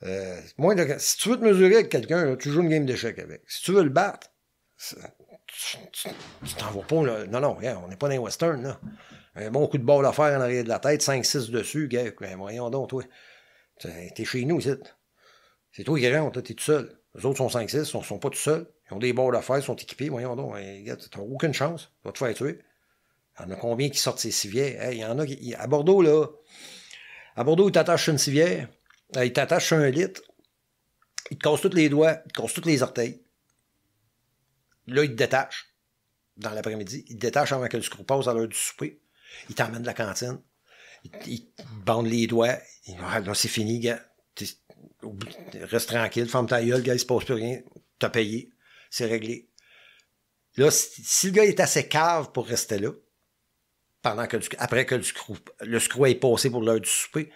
S3: Euh, moi, là, si tu veux te mesurer avec quelqu'un, tu joues une game d'échecs avec. Si tu veux le battre, tu t'en vas pas, là. Non, non, regarde, on n'est pas dans les western, là. Un bon coup de ball à faire en arrière de la tête, 5-6 dessus, gars. Ben, voyons donc, toi. T'es chez nous, ici. C'est toi qui rentre, t'es tout seul. Les autres sont 5-6, ils sont, sont pas tout seuls. Ils ont des balles à faire, ils sont équipés. Voyons donc, gars, t'as aucune chance. Tu vas te faire tuer. Il y en a combien qui sortent ces civières? Il y en a qui. À Bordeaux, là. À Bordeaux, ils t'attachent une civière. Ils t'attachent un litre. Ils te cassent tous les doigts. Ils te cassent tous les orteils. Là, ils te détachent. Dans l'après-midi. Ils te détachent avant que le screw passe à l'heure du souper. Ils t'emmènent de la cantine. Te bandent les doigts. Disent, Ah, là, c'est fini, gars. Reste tranquille. Ferme ta gueule, gars. Il se passe plus rien. T'as payé. C'est réglé. Là, si, le gars est assez cave pour rester là, pendant que après que le screw est passé pour l'heure du souper,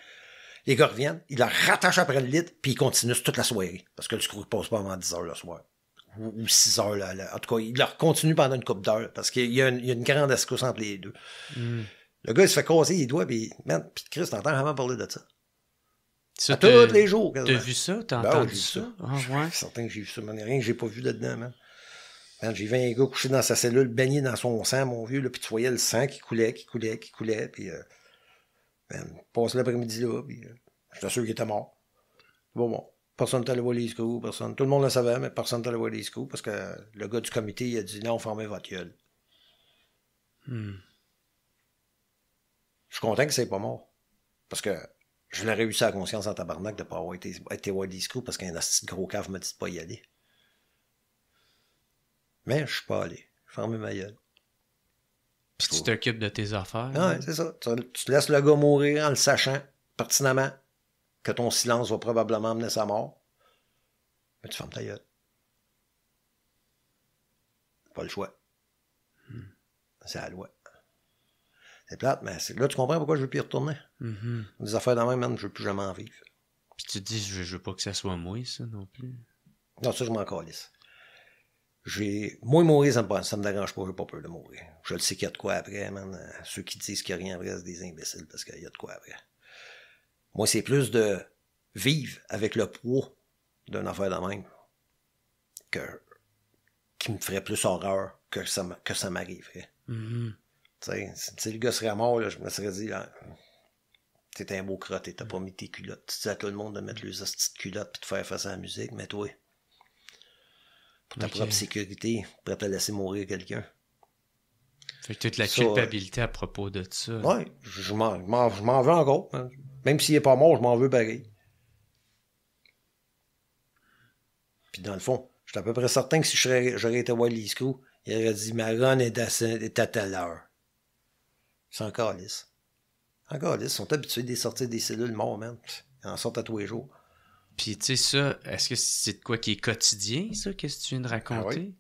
S3: les gars reviennent, ils le rattachent après le lit, puis ils continuent toute la soirée. Parce que le screw ne passe pas avant 10 heures le soir. Ou, ou 6 heures. Là, là. En tout cas, ils leur continuent pendant une couple d'heures. Parce qu'il y, a une- il y a une grande escousse entre les deux.
S1: hmm.
S3: Le gars, il se fait casser les doigts, puis, man, puis Chris, t'entends vraiment parler de ça.
S1: Ça,
S3: À tous les jours.
S1: T'as vu ça? T'as
S3: Ben,
S1: entendu ça?
S3: ça.
S1: Ah,
S3: Je suis certain que j'ai vu ça, mais il rien que j'ai pas vu là-dedans, man. Man, j'ai vu un gars couché dans sa cellule, baigné dans son sang, mon vieux, là, puis tu voyais le sang qui coulait, qui coulait, qui coulait, puis euh, man, passe l'après-midi là, puis euh, j'étais sûr qu'il était mort. Bon, bon. Personne n'allait voir les screws, personne. Tout le monde le savait, mais personne n'allait voir les screws parce que le gars du comité, il a dit non, fermez votre gueule.
S1: Hmm.
S3: Je suis content que c'est pas mort. Parce que je l'aurais eu ça à conscience en tabarnak de pas avoir été, été voir parce qu'un de gros cave m'a dit de pas y aller. Mais je suis pas allé. Fermé ma gueule.
S1: Puis tu t'occupes de tes affaires.
S3: Ah ouais, c'est ça. Tu, tu laisses le gars mourir en le sachant pertinemment que ton silence va probablement amener sa mort. Mais tu fermes ta gueule. Pas le choix. C'est la loi. C'est plate, mais là, tu comprends pourquoi je veux plus y retourner.
S1: Mhm.
S3: Des affaires de même, man, je veux plus jamais en vivre.
S1: Puis tu te dis, je, je veux pas que ça soit moi, ça non plus.
S3: Non, ça, je m'en calisse. J'ai. Moi, mourir, ça me, ça me dérange pas, j'ai pas peur de mourir. Je le sais qu'il y a de quoi après, man. Ceux qui disent qu'il y a rien après, c'est des imbéciles parce qu'il y a de quoi après. Moi, c'est plus de vivre avec le poids d'une affaire de même que qui me ferait plus horreur que ça, que ça m'arriverait. Tu sais, si le gars serait mort, là, je me serais dit, là, t'es un beau crotté, t'as pas mis tes culottes. Tu dis à tout le monde de mettre les hosties de culottes puis de faire face à la musique, mais toi, pour ta propre sécurité, prêt à laisser mourir quelqu'un.
S1: Fait que toute la
S3: Ça,
S1: culpabilité à propos de ça.
S3: M'en- je m'en veux encore. hein. Même s'il est pas mort, je m'en veux pareil. Puis dans le fond, je suis à peu près certain que si j'aurais été voir Lee Screw, il aurait dit Ma run est à, est à telle heure. C'est encore lisse. Encore lisse. Ils sont habitués de sortir des cellules morts, man. Ils en sortent à tous les jours.
S1: Puis tu sais, ça, est-ce que c'est de quoi qui est quotidien, ça, qu'est-ce que tu viens de raconter?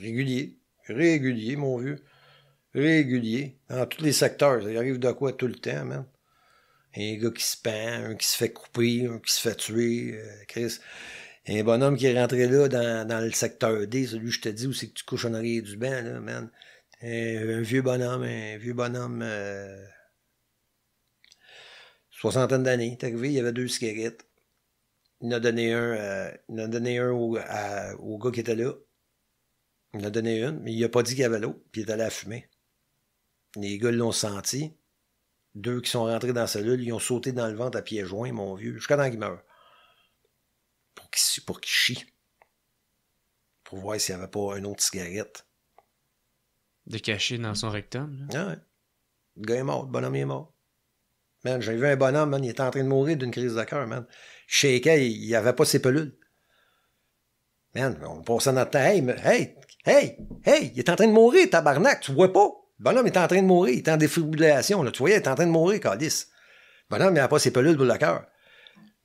S3: Régulier. Régulier, mon vieux. Régulier. Dans tous les secteurs. Ça arrive de quoi tout le temps, man. Un gars qui se pend, un qui se fait couper, un qui se fait tuer. euh, Chris. Un bonhomme qui est rentré là dans, dans le secteur D, celui que je te dis où c'est que tu couches en arrière du banc, là, man. Un, un vieux bonhomme, un vieux bonhomme. euh, soixantaine d'années. Il est arrivé, il y avait deux cigarettes. Il en a donné un, euh, il en a donné un au, au gars qui était là. Il en a donné une, mais il a pas dit qu'il y avait l'autre, puis il est allé à fumer. Les gars l'ont senti. Deux qui sont rentrés dans la cellule, ils ont sauté dans le ventre à pieds joints, mon vieux, jusqu'à temps qu'il meure. Pour qu'il pour qu'il chie. Pour voir s'il n'y avait pas une autre cigarette.
S1: De cacher dans son rectum, là?
S3: Ah ouais. Le gars est mort, le bonhomme est mort. Man, j'ai vu un bonhomme, man, il était en train de mourir d'une crise de cœur, man. Shaker, il n'y avait pas ses pelules. Man, on passait notre temps. Hey, hey, hey, hey, il est en train de mourir, tabarnak, tu vois pas? Bonhomme est en train de mourir, il est en défibrillation, là. Tu voyais, il est en train de mourir, Calice. Bonhomme, il n'a pas ses pelules pour le cœur.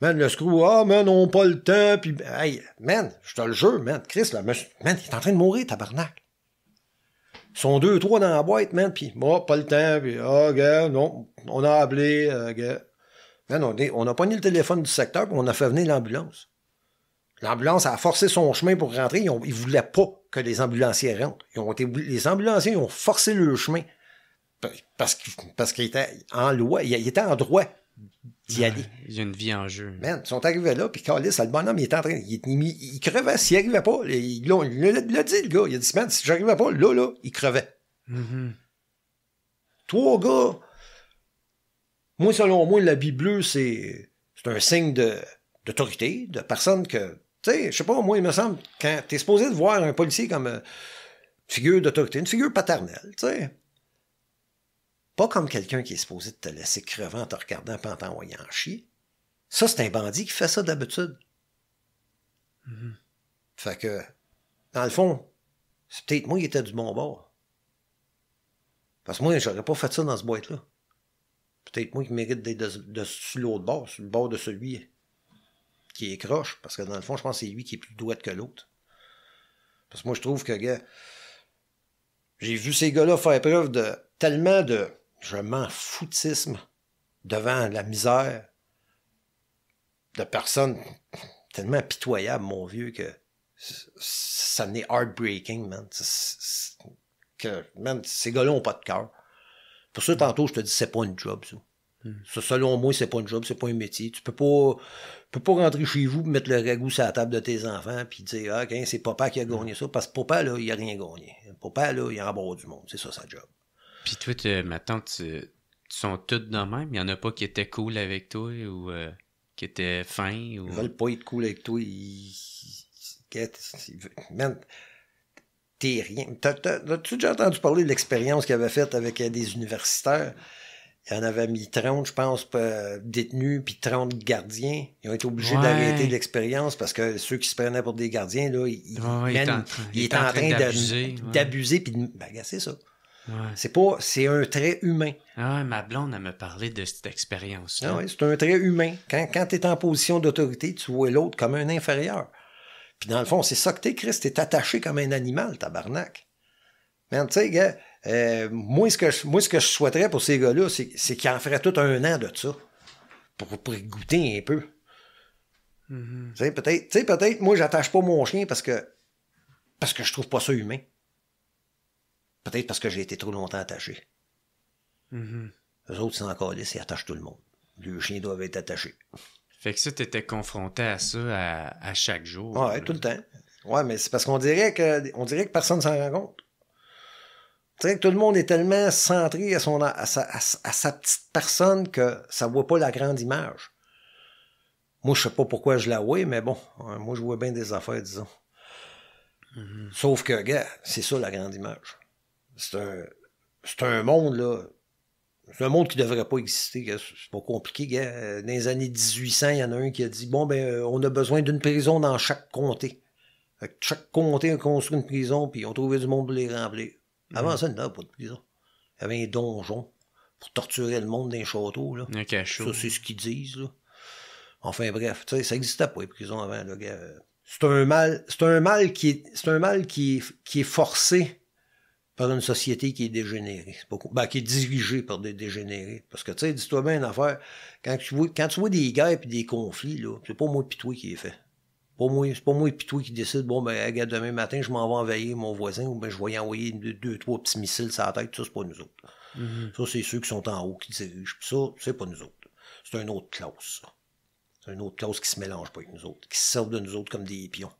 S3: Man, le screw, ah, man, on n'a pas le temps, puis, hey, man, je te le jure, man, Chris, là, man, il est en train de mourir, tabarnak. Ils sont deux, trois dans la boîte, man, puis bon, pas le temps, puis ah, gars, non, on a appelé, euh, gars. Man, on, est- on a pogné le téléphone du secteur, puis on a fait venir l'ambulance. L'ambulance a forcé son chemin pour rentrer. Ils, ne voulaient pas que les ambulanciers rentrent. Ils ont été, les ambulanciers ont forcé le chemin pa- parce qu'il parce qu'il était en loi, il, il était en droit d'y aller.
S1: Il y a une vie en jeu.
S3: Man, ils sont arrivés là, puis Calis, le bonhomme, il était en train. Il, il, il crevait s'il arrivait pas. Il l'a dit, le gars. Il a dit, man, si j'arrivais pas, là, là, il crevait.
S1: Mhm.
S3: Trois gars. Moi, selon moi, l'habit bleu, c'est c'est un signe de d'autorité, de personne que. Tu sais, je sais pas, moi, il me semble, quand t'es supposé de voir un policier comme euh, figure d'autorité, une figure paternelle, tu sais. Pas comme quelqu'un qui est supposé de te laisser crever en te regardant et en t'envoyant en chier. Ça, c'est un bandit qui fait ça d'habitude.
S1: Mhm.
S3: Fait que, dans le fond, c'est peut-être moi qui étais du bon bord. Parce que moi, j'aurais pas fait ça dans ce boîte-là. Peut-être moi qui mérite d'être de, l'autre bord, sur le bord de celui qui est croche. Parce que dans le fond, je pense que c'est lui qui est plus douette que l'autre. Parce que moi, je trouve que, gars, j'ai vu ces gars-là faire preuve de tellement de je m'en foutisme devant la misère de personnes tellement pitoyables, mon vieux, que ça n'est heartbreaking, man. Que, man, ces gars-là ont pas de cœur. Pour ça, tantôt, je te dis, c'est pas une job, ça. Ça, selon moi, c'est pas une job, c'est pas un métier. Tu peux pas, peux pas rentrer chez vous, mettre le ragoût sur la table de tes enfants, puis dire, ah, ok, c'est papa qui a gagné ça, parce que papa, là, il a rien gagné. Papa, là, il a en bas du monde. C'est ça, sa job.
S1: Puis toi, tu- maintenant, tu, tu sont toutes de même? Il y en a pas qui étaient cool avec toi ou euh, qui étaient fins ou?
S3: Ils veulent pas être cool avec toi. Ils... Man, t'es rien. T'as- t'as- As-tu déjà entendu parler de l'expérience qu'il avait faite avec euh, des universitaires? Il y en avait mis 30, je pense, euh, détenus, puis 30 gardiens. Ils ont été obligés
S1: Ouais.
S3: d'arrêter l'expérience parce que ceux qui se prenaient pour des gardiens, là, ils,
S1: Ouais, il est
S3: man,
S1: en train- il est en d'abuser,
S3: puis de... Ben, c'est ça.
S1: Ouais.
S3: C'est pas... C'est un trait humain.
S1: Ah, ma blonde, elle me parlait de cette expérience-là.
S3: Ah c'est un trait humain. Quand, quand tu es en position d'autorité, tu vois l'autre comme un inférieur. Puis dans le fond, c'est ça que t'es, Chris. T'es attaché comme un animal, tabarnak. Mais tu sais, gars, euh, moi, ce que je, moi, ce que je souhaiterais pour ces gars-là, c'est, c'est qu'ils en feraient tout un an de ça. Pour, pour y goûter un peu.
S1: Mhm.
S3: Tu sais, peut-être, tu sais, peut-être, moi, j'attache pas mon chien parce que, parce que je trouve pas ça humain. Peut-être parce que j'ai été trop longtemps attaché.
S1: Mhm.
S3: Eux autres, c'est encore là, ils attachent tout le monde. Les chiens doivent être attachés.
S1: Fait que ça, t'étais confronté à ça à, à chaque jour.
S3: Ouais,
S1: là.
S3: tout le temps. Ouais, mais c'est parce qu'on dirait que on dirait que personne s'en rend compte. On dirait que tout le monde est tellement centré à son à sa, à sa- à sa petite personne que ça voit pas la grande image. Moi, je sais pas pourquoi je la vois, mais bon, moi je vois bien des affaires, disons. Sauf que, gars, c'est ça la grande image. C'est un, c'est un monde, là. C'est un monde qui devrait pas exister. gars. C'est pas compliqué, gars. Dans les années 1800, il y en a un qui a dit Bon, ben, euh, on a besoin d'une prison dans chaque comté. Fait que chaque comté a construit une prison, puis ils ont trouvé du monde pour les remplir. Avant ça, il n'y avait pas de prison. Il y avait un donjon pour torturer le monde dans les châteaux, là.
S1: Un cachot.
S3: Ça, c'est ce qu'ils disent, là. Enfin, bref, ça n'existait pas, les prisons avant, là, gars. C'est un mal, c'est un mal qui est, c'est un mal qui est, qui est forcé par une société qui est dégénérée. Pas ben, qui est dirigée par des dégénérés. Parce que, tu sais, dis-toi bien une affaire, quand tu vois, quand tu vois des guerres et des conflits, là, c'est pas moi pis toi qui est fait. Pas moi, c'est pas moi pis toi qui décide, bon, ben, regarde, demain matin, je m'en vais envahir mon voisin, ou ben, je vais y envoyer deux, deux, trois petits missiles sur la tête, ça, c'est pas nous autres.
S1: Mhm.
S3: Ça, c'est ceux qui sont en haut qui dirigent. Puis ça, c'est pas nous autres. C'est une autre classe, ça. C'est une autre classe qui se mélange pas avec nous autres, qui se servent de nous autres comme des pions.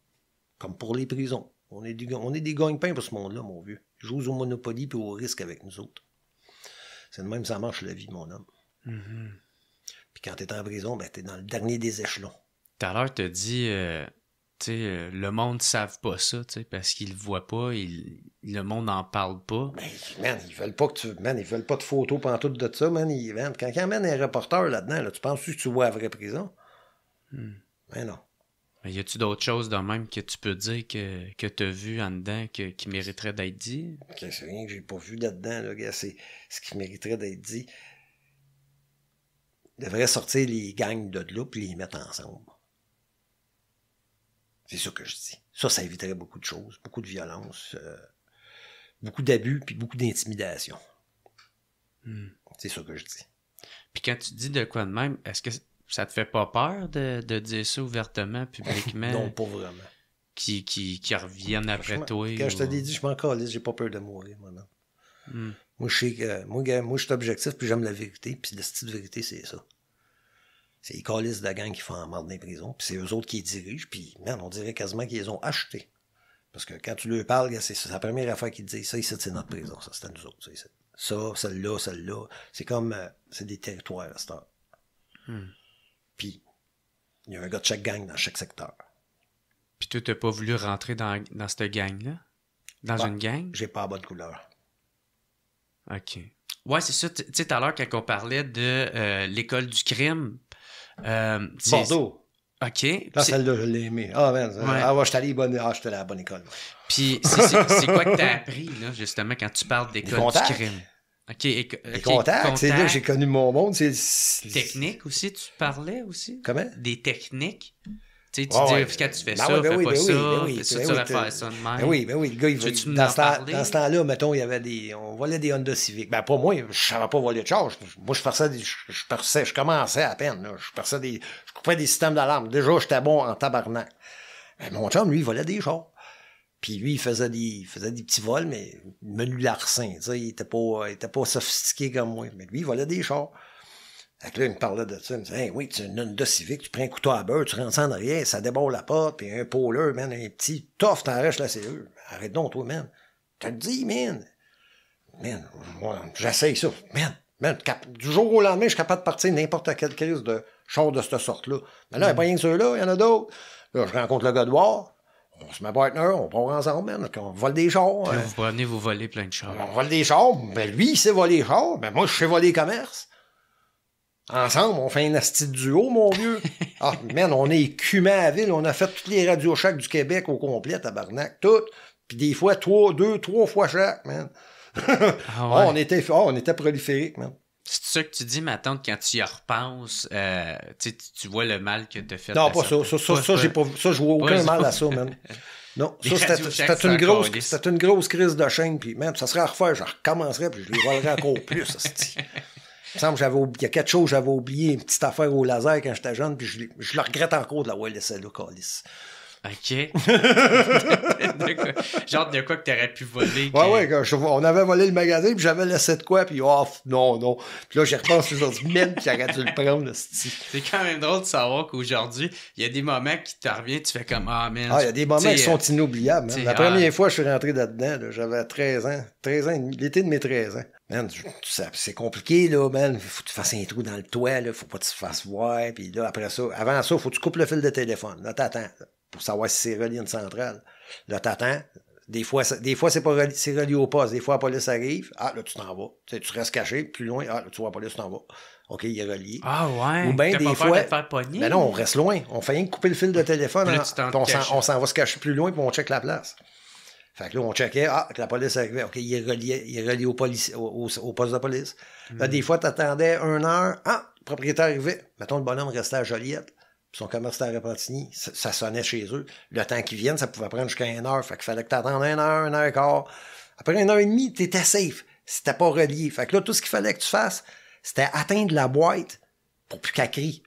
S3: Comme pour les prisons. On est des, on est des gagne-pains pour ce monde-là, mon vieux. Ils jouent au Monopoly puis au risque avec nous autres. C'est de même ça marche la vie, mon homme.
S1: Mhm.
S3: Puis quand t'es en prison, ben t'es dans le dernier des échelons.
S1: Tout à l'heure, t'as dit, euh, tu sais, euh, le monde ne savent pas ça, tu sais, parce qu'ils le voient pas, ils- le monde n'en parle pas.
S3: Ben, man, ils veulent pas que tu. Man, ils veulent pas de photos pantoute de ça, man. Ils, man, quand ils amènent un reporter là-dedans, là, tu penses que tu vois la vraie prison?
S1: Hmm.
S3: Ben non.
S1: Mais y a-tu d'autres choses de même que tu peux dire que, que t'as vu en dedans que, qui mériteraient d'être dit?
S3: C'est rien que j'ai pas vu là-dedans, là, gars. C'est ce qui mériterait d'être dit. Il devrait sortir les gangs de là puis les mettre ensemble. C'est ça que je dis. Ça, ça éviterait beaucoup de choses, beaucoup de violence, euh, beaucoup d'abus puis beaucoup d'intimidation.
S1: Hmm.
S3: C'est ça que je dis.
S1: Puis quand tu dis de quoi de même, est-ce que ça te fait pas peur de, de dire ça ouvertement, publiquement,
S3: Non, pas vraiment.
S1: qui, qui, qui reviennent après toi?
S3: Quand je te l'ai dit, je m'en calisse, j'ai pas peur de mourir, moi, non.
S1: Hmm.
S3: Moi, je sais que, moi, je suis objectif, puis j'aime la vérité, puis le style de vérité, c'est ça. C'est les calices de la gang qui font en marde dans les prisons, puis c'est eux autres qui les dirigent, puis, man, on dirait quasiment qu'ils les ont achetés. Parce que quand tu leur parles, c'est la première affaire qu'ils te disent. Ça, ici, c'est notre prison, ça, c'est à nous autres, ça, ici. Ça, celle-là, celle-là. C'est comme, euh, c'est des territoires, à cette heure.
S1: Hmm.
S3: Puis, il y a un gars de chaque gang dans chaque secteur.
S1: Puis toi, t'as pas voulu rentrer dans, dans cette gang-là? Dans une gang?
S3: J'ai pas la bonne couleur.
S1: OK. Ouais, c'est ça. Tu tu sais, tout à l'heure, quand on parlait de euh, l'école du crime. Euh,
S3: Bordeaux.
S1: OK.
S3: Là, celle-là, je l'ai aimé. Ah, man,
S1: Ouais.
S3: ah, ouais, j'étais allé bonne, ah, à la bonne école.
S1: Puis c'est- quoi que t'as appris, là, justement, quand tu parles d'école du crime? OK. éco-
S3: Les
S1: ok,
S3: contacts, c'est là que j'ai connu mon monde.
S1: Techniques aussi, tu parlais aussi?
S3: Comment?
S1: Des techniques? Tu sais, tu
S3: Ouais,
S1: dis, quand tu fais
S3: Ben
S1: ça,
S3: ben
S1: fais
S3: oui,
S1: pas
S3: ben oui,
S1: ça,
S3: oui,
S1: fais ça, tu
S3: t'as-
S1: faire ça de même.
S3: Ben oui, ben oui, le gars, il
S1: Tu
S3: dans, ce temps, dans ce temps-là, mettons, il y avait des. On volait des Honda Civic. Ben, pas moi, je savais pas voler de charge. Moi, je perçais des. Je, je perçais, je commençais à peine, là. Je perçais des. Je coupais des systèmes d'alarme. Déjà, j'étais bon en tabarnak. Ben, mon chum, lui, il volait des chars. Puis lui, il faisait des, il faisait des petits vols, mais menu larcin, tu sais, il était pas, il était pas sophistiqué comme moi. Mais lui, il volait des chars. Fait que là, il me parlait de ça. Il me disait, hey, oui, tu as une Honda Civic, tu prends un couteau à beurre, tu rentres en arrière, ça déborde la porte, puis un pôleur, man, un petit tough, t'arraches la serrure. Arrête donc, toi, man. Je te le dis, man. Man, moi, j'essaye ça. Man, man, du jour au lendemain, je suis capable de partir n'importe quelle crise de char de cette sorte-là. Mais là, il n'y a pas rien que ceux-là, il y en a d'autres. Là, je rencontre le gars de. On se met partner, on part ensemble, man. On vole des chars. Hein.
S1: vous prenez, vous volez plein de chars.
S3: On vole des chars. Ben, lui, il sait voler les chars. Ben, moi, je sais voler les commerces. Ensemble, on fait un asti duo, mon vieux. Ah, man, on est écumé à la ville. On a fait toutes les radios chaque du Québec au complet, tabarnak. Toutes. Puis des fois, trois, deux, trois fois chaque, man.
S1: Ah
S3: Ah, on était, ah, on était man.
S1: C'est ça que tu dis, ma tante, quand tu y repenses, euh, tu, tu- vois le mal que t'as fait.
S3: Non, pas ça. Ça, ça,
S1: Pas-
S3: ça, j'ai pas, ça, je vois aucun mal à ça, man. Non,
S1: Les
S3: ça, c'était- une grosse, une grosse crise de chaîne, puis même, ça serait à refaire, je recommencerais, puis je les volerais encore plus. Il me semble j'avais il y a quelque chose, j'avais oublié une petite affaire au laser quand j'étais jeune, puis je, je le regrette encore de l'avoir laissé là, calice.
S1: OK. De quoi- genre de quoi que t'aurais pu voler.
S3: Ouais,
S1: que-
S3: ouais, quand je- on avait volé le magasin, puis j'avais laissé de quoi, puis oh, non, non. Puis là, j'y repense aujourd'hui, même, puis j'aurais dû le prendre.
S1: C'est quand même drôle de savoir qu'aujourd'hui, il y a des moments qui te reviennent, tu fais comme Ah, man.
S3: Ah, il y a des moments qui sont inoubliables. man.
S1: t'sais,
S3: La
S1: ah.
S3: première fois que je suis rentré là-dedans, là, j'avais 13 ans. 13 ans, l'été de mes 13 ans. Man, c'est compliqué, là, man. Faut que tu fasses un trou dans le toit, là. Faut pas que tu te fasses voir. Puis là, après ça, avant ça, faut que tu coupes le fil de téléphone. Là, t'attends, pour savoir si c'est relié à une centrale. Là, t'attends. Des fois, des fois, c'est pas relié, c'est relié au poste. Des fois, la police arrive. Ah, là, tu t'en vas. Tu sais, tu restes caché. Plus loin. Ah, là, tu vois la police, tu t'en vas. OK, il est relié.
S1: Ah, ouais.
S3: Ou bien des
S1: pas
S3: fois.
S1: peur de te faire pogner?
S3: Ben non, on reste loin. On fait rien que couper le fil de téléphone.
S1: Là,
S3: hein, on s'en va se cacher plus loin, puis on check la place. Fait que là, on checkait. Ah, que la police arrivait. OK, il est relié, il est relié au, au, au- au poste de police.
S1: Hmm.
S3: Là, des fois, tu attendais une heure. Ah, le propriétaire arrivait. Mettons, le bonhomme restait à Joliette. Puis son commerce était à Repentigny. Ça, ça sonnait chez eux. Le temps qu'ils viennent, ça pouvait prendre jusqu'à une heure. Fait qu'il fallait que tu attendes une heure, une heure et quart. Après une heure et demie, tu étais safe. C'était pas relié. Fait que là, tout ce qu'il fallait que tu fasses, c'était atteindre la boîte pour plus qu'elle crie.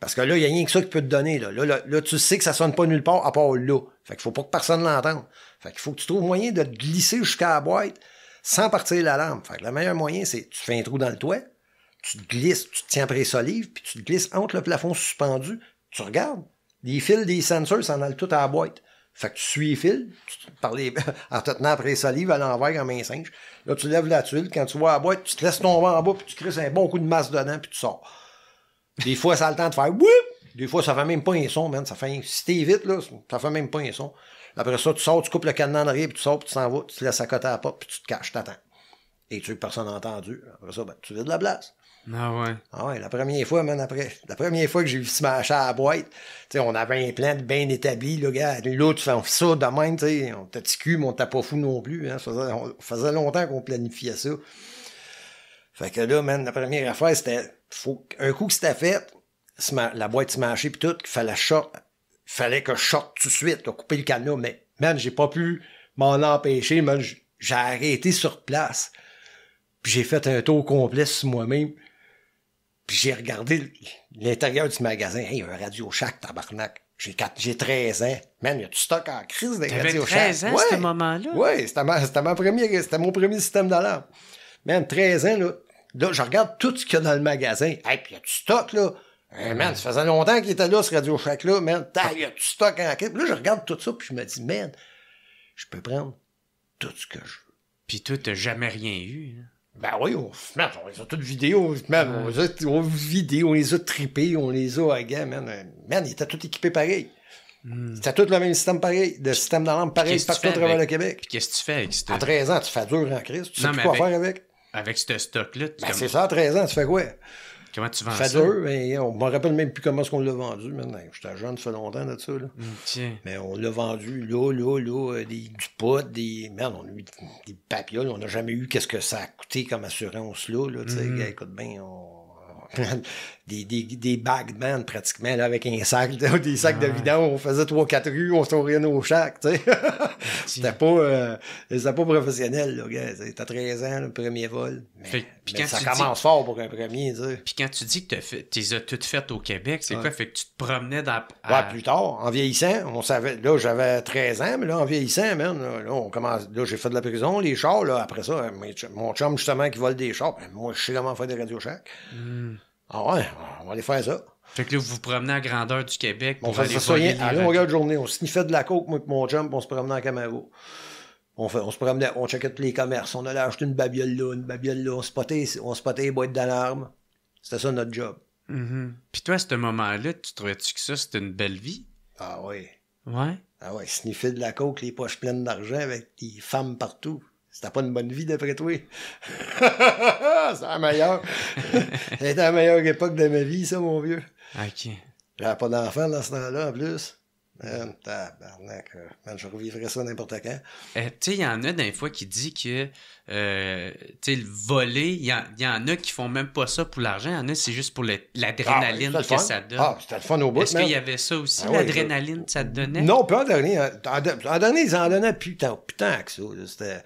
S3: Parce que là, il n'y a rien que ça qui peut te donner. Là. Là, là, là, tu sais que ça sonne pas nulle part à part là. Fait qu'il faut pas que personne l'entende. Fait qu'il faut que tu trouves moyen de te glisser jusqu'à la boîte sans partir l'alarme. Fait que le meilleur moyen, c'est tu fais un trou dans le toit, tu te glisses, tu te tiens après les solives, puis tu te glisses entre le plafond suspendu, tu regardes. Les fils des sensors s'en allent tout à la boîte. Fait que tu suis les fils, tu te- en te tenant après les solives à l'envers comme un singe. Là, tu lèves la tuile. Quand tu vois la boîte, tu te laisses tomber en bas, puis tu crisses un bon coup de masse dedans, puis tu sors. Des fois, ça a le temps de faire whoop! Des fois, ça fait même pas un son, man. Ça fait Si t'es vite, là, ça fait même pas un son. Après ça, tu sors, tu coupes le cadenas en arrière, puis tu sors, puis tu t'en vas, tu te laisses à côté à la porte, puis tu te caches, t'attends. Et tu veux que personne n'a entendu. Après ça, ben, tu vides la place.
S1: Ah, ouais.
S3: Ah ouais, la première fois, man, après, la première fois que j'ai vu smasher à la boîte, tu sais, on avait un plan bien établi, là, gars. L'autre, tu fais on fait ça de même, tu sais, on t'a cul, mais on t'a pas fou non plus, hein. Ça faisait, on- faisait longtemps qu'on planifiait ça. Fait que là, man, la première affaire, c'était, faut, un coup que c'était fait, la boîte smashée pis tout, qu'il fallait short, fallait que je sorte tout de suite, là, couper le cadenas, mais, man, j'ai pas pu m'en empêcher, man, j'ai arrêté sur place. Puis j'ai fait un tour complet sur moi-même. Puis j'ai regardé l'intérieur du magasin. Hey, un Radio Shack, tabarnak. J'ai quatre- j'ai 13 ans. Man, y a du stock en crise des Radio
S1: 13
S3: Shack.
S1: ans, à ce moment-là?
S3: Ouais, c'était ma- c'était ma première- c'était mon premier système d'alarme. Man, 13 ans, là. Là, je regarde tout ce qu'il y a dans le magasin. Hey, puis y a du stock, là. Hey, man, ça faisait longtemps qu'il était là, ce Radio Shack-là. Man, il y a du stock en crise. Puis Là, je regarde tout ça, puis je me dis, man, je peux prendre tout ce que je veux.
S1: Puis toi, t'as jamais rien eu. hein?
S3: Ben oui, on, man, on les a toutes vidéos, man, on les a, on vidéo, on les a trippés, on les a, ah, gars, man, man, ils étaient tous équipés pareil. C'était tout le même système pareil, le système d'alarme pareil partout à travers le Québec.
S1: Puis qu'est-ce que tu fais avec, ce-
S3: À 13 ans, tu fais dur en crise, tu sais plus quoi
S1: avec-
S3: faire avec.
S1: avec ce stock-là? tu-
S3: Ben
S1: comme-
S3: c'est ça, à 13 ans, tu fais quoi?
S1: Comment tu vends ça?
S3: mais on me rappelle même plus comment est-ce qu'on l'a vendu, maintenant. J'étais jeune, ça fait longtemps de ça, là.
S1: Ok.
S3: Mais on l'a vendu là, là, là, euh, des, du pot, des. Merde, on a eu des papioles. On n'a jamais eu qu'est-ce que ça a coûté comme assurance là, là, tu sais,
S1: Mm-hmm.
S3: écoute bien, on. des, des, des bags, man, pratiquement, là, avec un sac, là, des sacs de vidange, on faisait trois, quatre rues, on s'ouvrait nos chacs, tu sais. C'était pas, euh, c'était pas professionnel, là, gars. T'as 13 ans, le premier vol. Mais,
S1: Fait
S3: mais
S1: quand
S3: ça
S1: tu
S3: commence fort pour un premier, tu sais.
S1: Puis quand tu dis que t'as fait, t'es as toutes faites au Québec, c'est quoi? Fait que tu te promenais dans...
S3: Ouais,
S1: à-
S3: plus tard, en vieillissant, on savait, là, j'avais 13 ans, mais là, en vieillissant, man, là, là, on commence, là, j'ai fait de la prison, les chars, là, après ça, ch- mon chum, justement, qui vole des chars, ben, moi, je sais comment faire des radio shack.
S1: Hmm.
S3: Ah ouais, on va aller faire ça.
S1: Fait que là, vous vous promenez à grandeur du Québec
S3: On
S1: pour aller
S3: faisait ça rien- à longueur de journée, on sniffait de la coke, moi, et mon puis on se promenait en Camaro. On, fait, on se promenait, on checkait tous les commerces, on allait acheter une babiole là, une babiole là, on spottait, on spottait les boîtes d'alarme. C'était ça notre job.
S1: Mhm. Puis toi, à ce moment-là, tu trouvais-tu que ça, c'était une belle vie?
S3: Ah ouais.
S1: Ouais.
S3: Ah ouais, sniffer de la coke, les poches pleines d'argent avec des femmes partout. C'était pas une bonne vie d'après toi. c'est la meilleure. C'était la meilleure époque de ma vie, ça, mon vieux.
S1: OK.
S3: J'avais pas d'enfant dans ce temps-là, en plus. Man, tabarnak, euh, man, je revivrais ça n'importe quand.
S1: Euh, tu sais, il y en a des fois qui dit que, euh, tu sais, le voler, il y, y en a qui font même pas ça pour l'argent. Il y en a, c'est juste pour l'adrénaline
S3: Ah, c'était le
S1: que ça donne.
S3: Ah, c'était le fun au bout,
S1: Est-ce qu'il y avait ça aussi,
S3: Ah oui,
S1: l'adrénaline que ça te donnait?
S3: Non, pas en dernier. En, en- en dernier, ils en donnaient putain, putain que ça. C'était,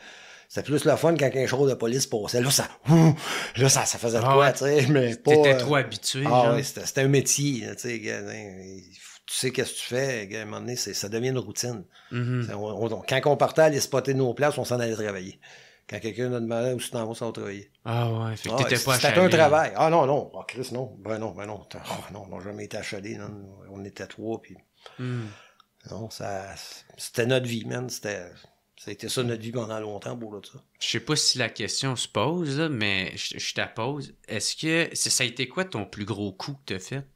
S3: c'était plus le fun quand un show de police passait. Là, ça, ouh, là, ça, ça faisait de
S1: Ah
S3: quoi, tu sais, mais pas...
S1: T'étais
S3: euh,
S1: trop habitué,
S3: Ah oui, c'était, un métier, là, tu sais, gars, tu sais qu'est-ce que tu fais, à un moment donné, c'est- ça devient une routine.
S1: Mhm.
S3: On- on- quand on partait aller spotter nos places, on s'en allait travailler. Quand quelqu'un nous demandait où tu t'en vas, ça va travailler.
S1: Ah ouais, fait que
S3: Ah,
S1: t'étais pas
S3: c'était un travail. Ah non, non. Ah, Chris, non. Ben non, ben non. Ah, non, on n'a jamais été achalé. non. On était trois, puis...
S1: Hmm.
S3: Non, ça... C'était notre vie, man. C'était... Ça a été ça notre vie pendant longtemps, pour là, ça.
S1: Je sais pas si la question se pose, là, mais je, je te la pose. Est-ce que ça a été quoi ton plus gros coup que t'as fait?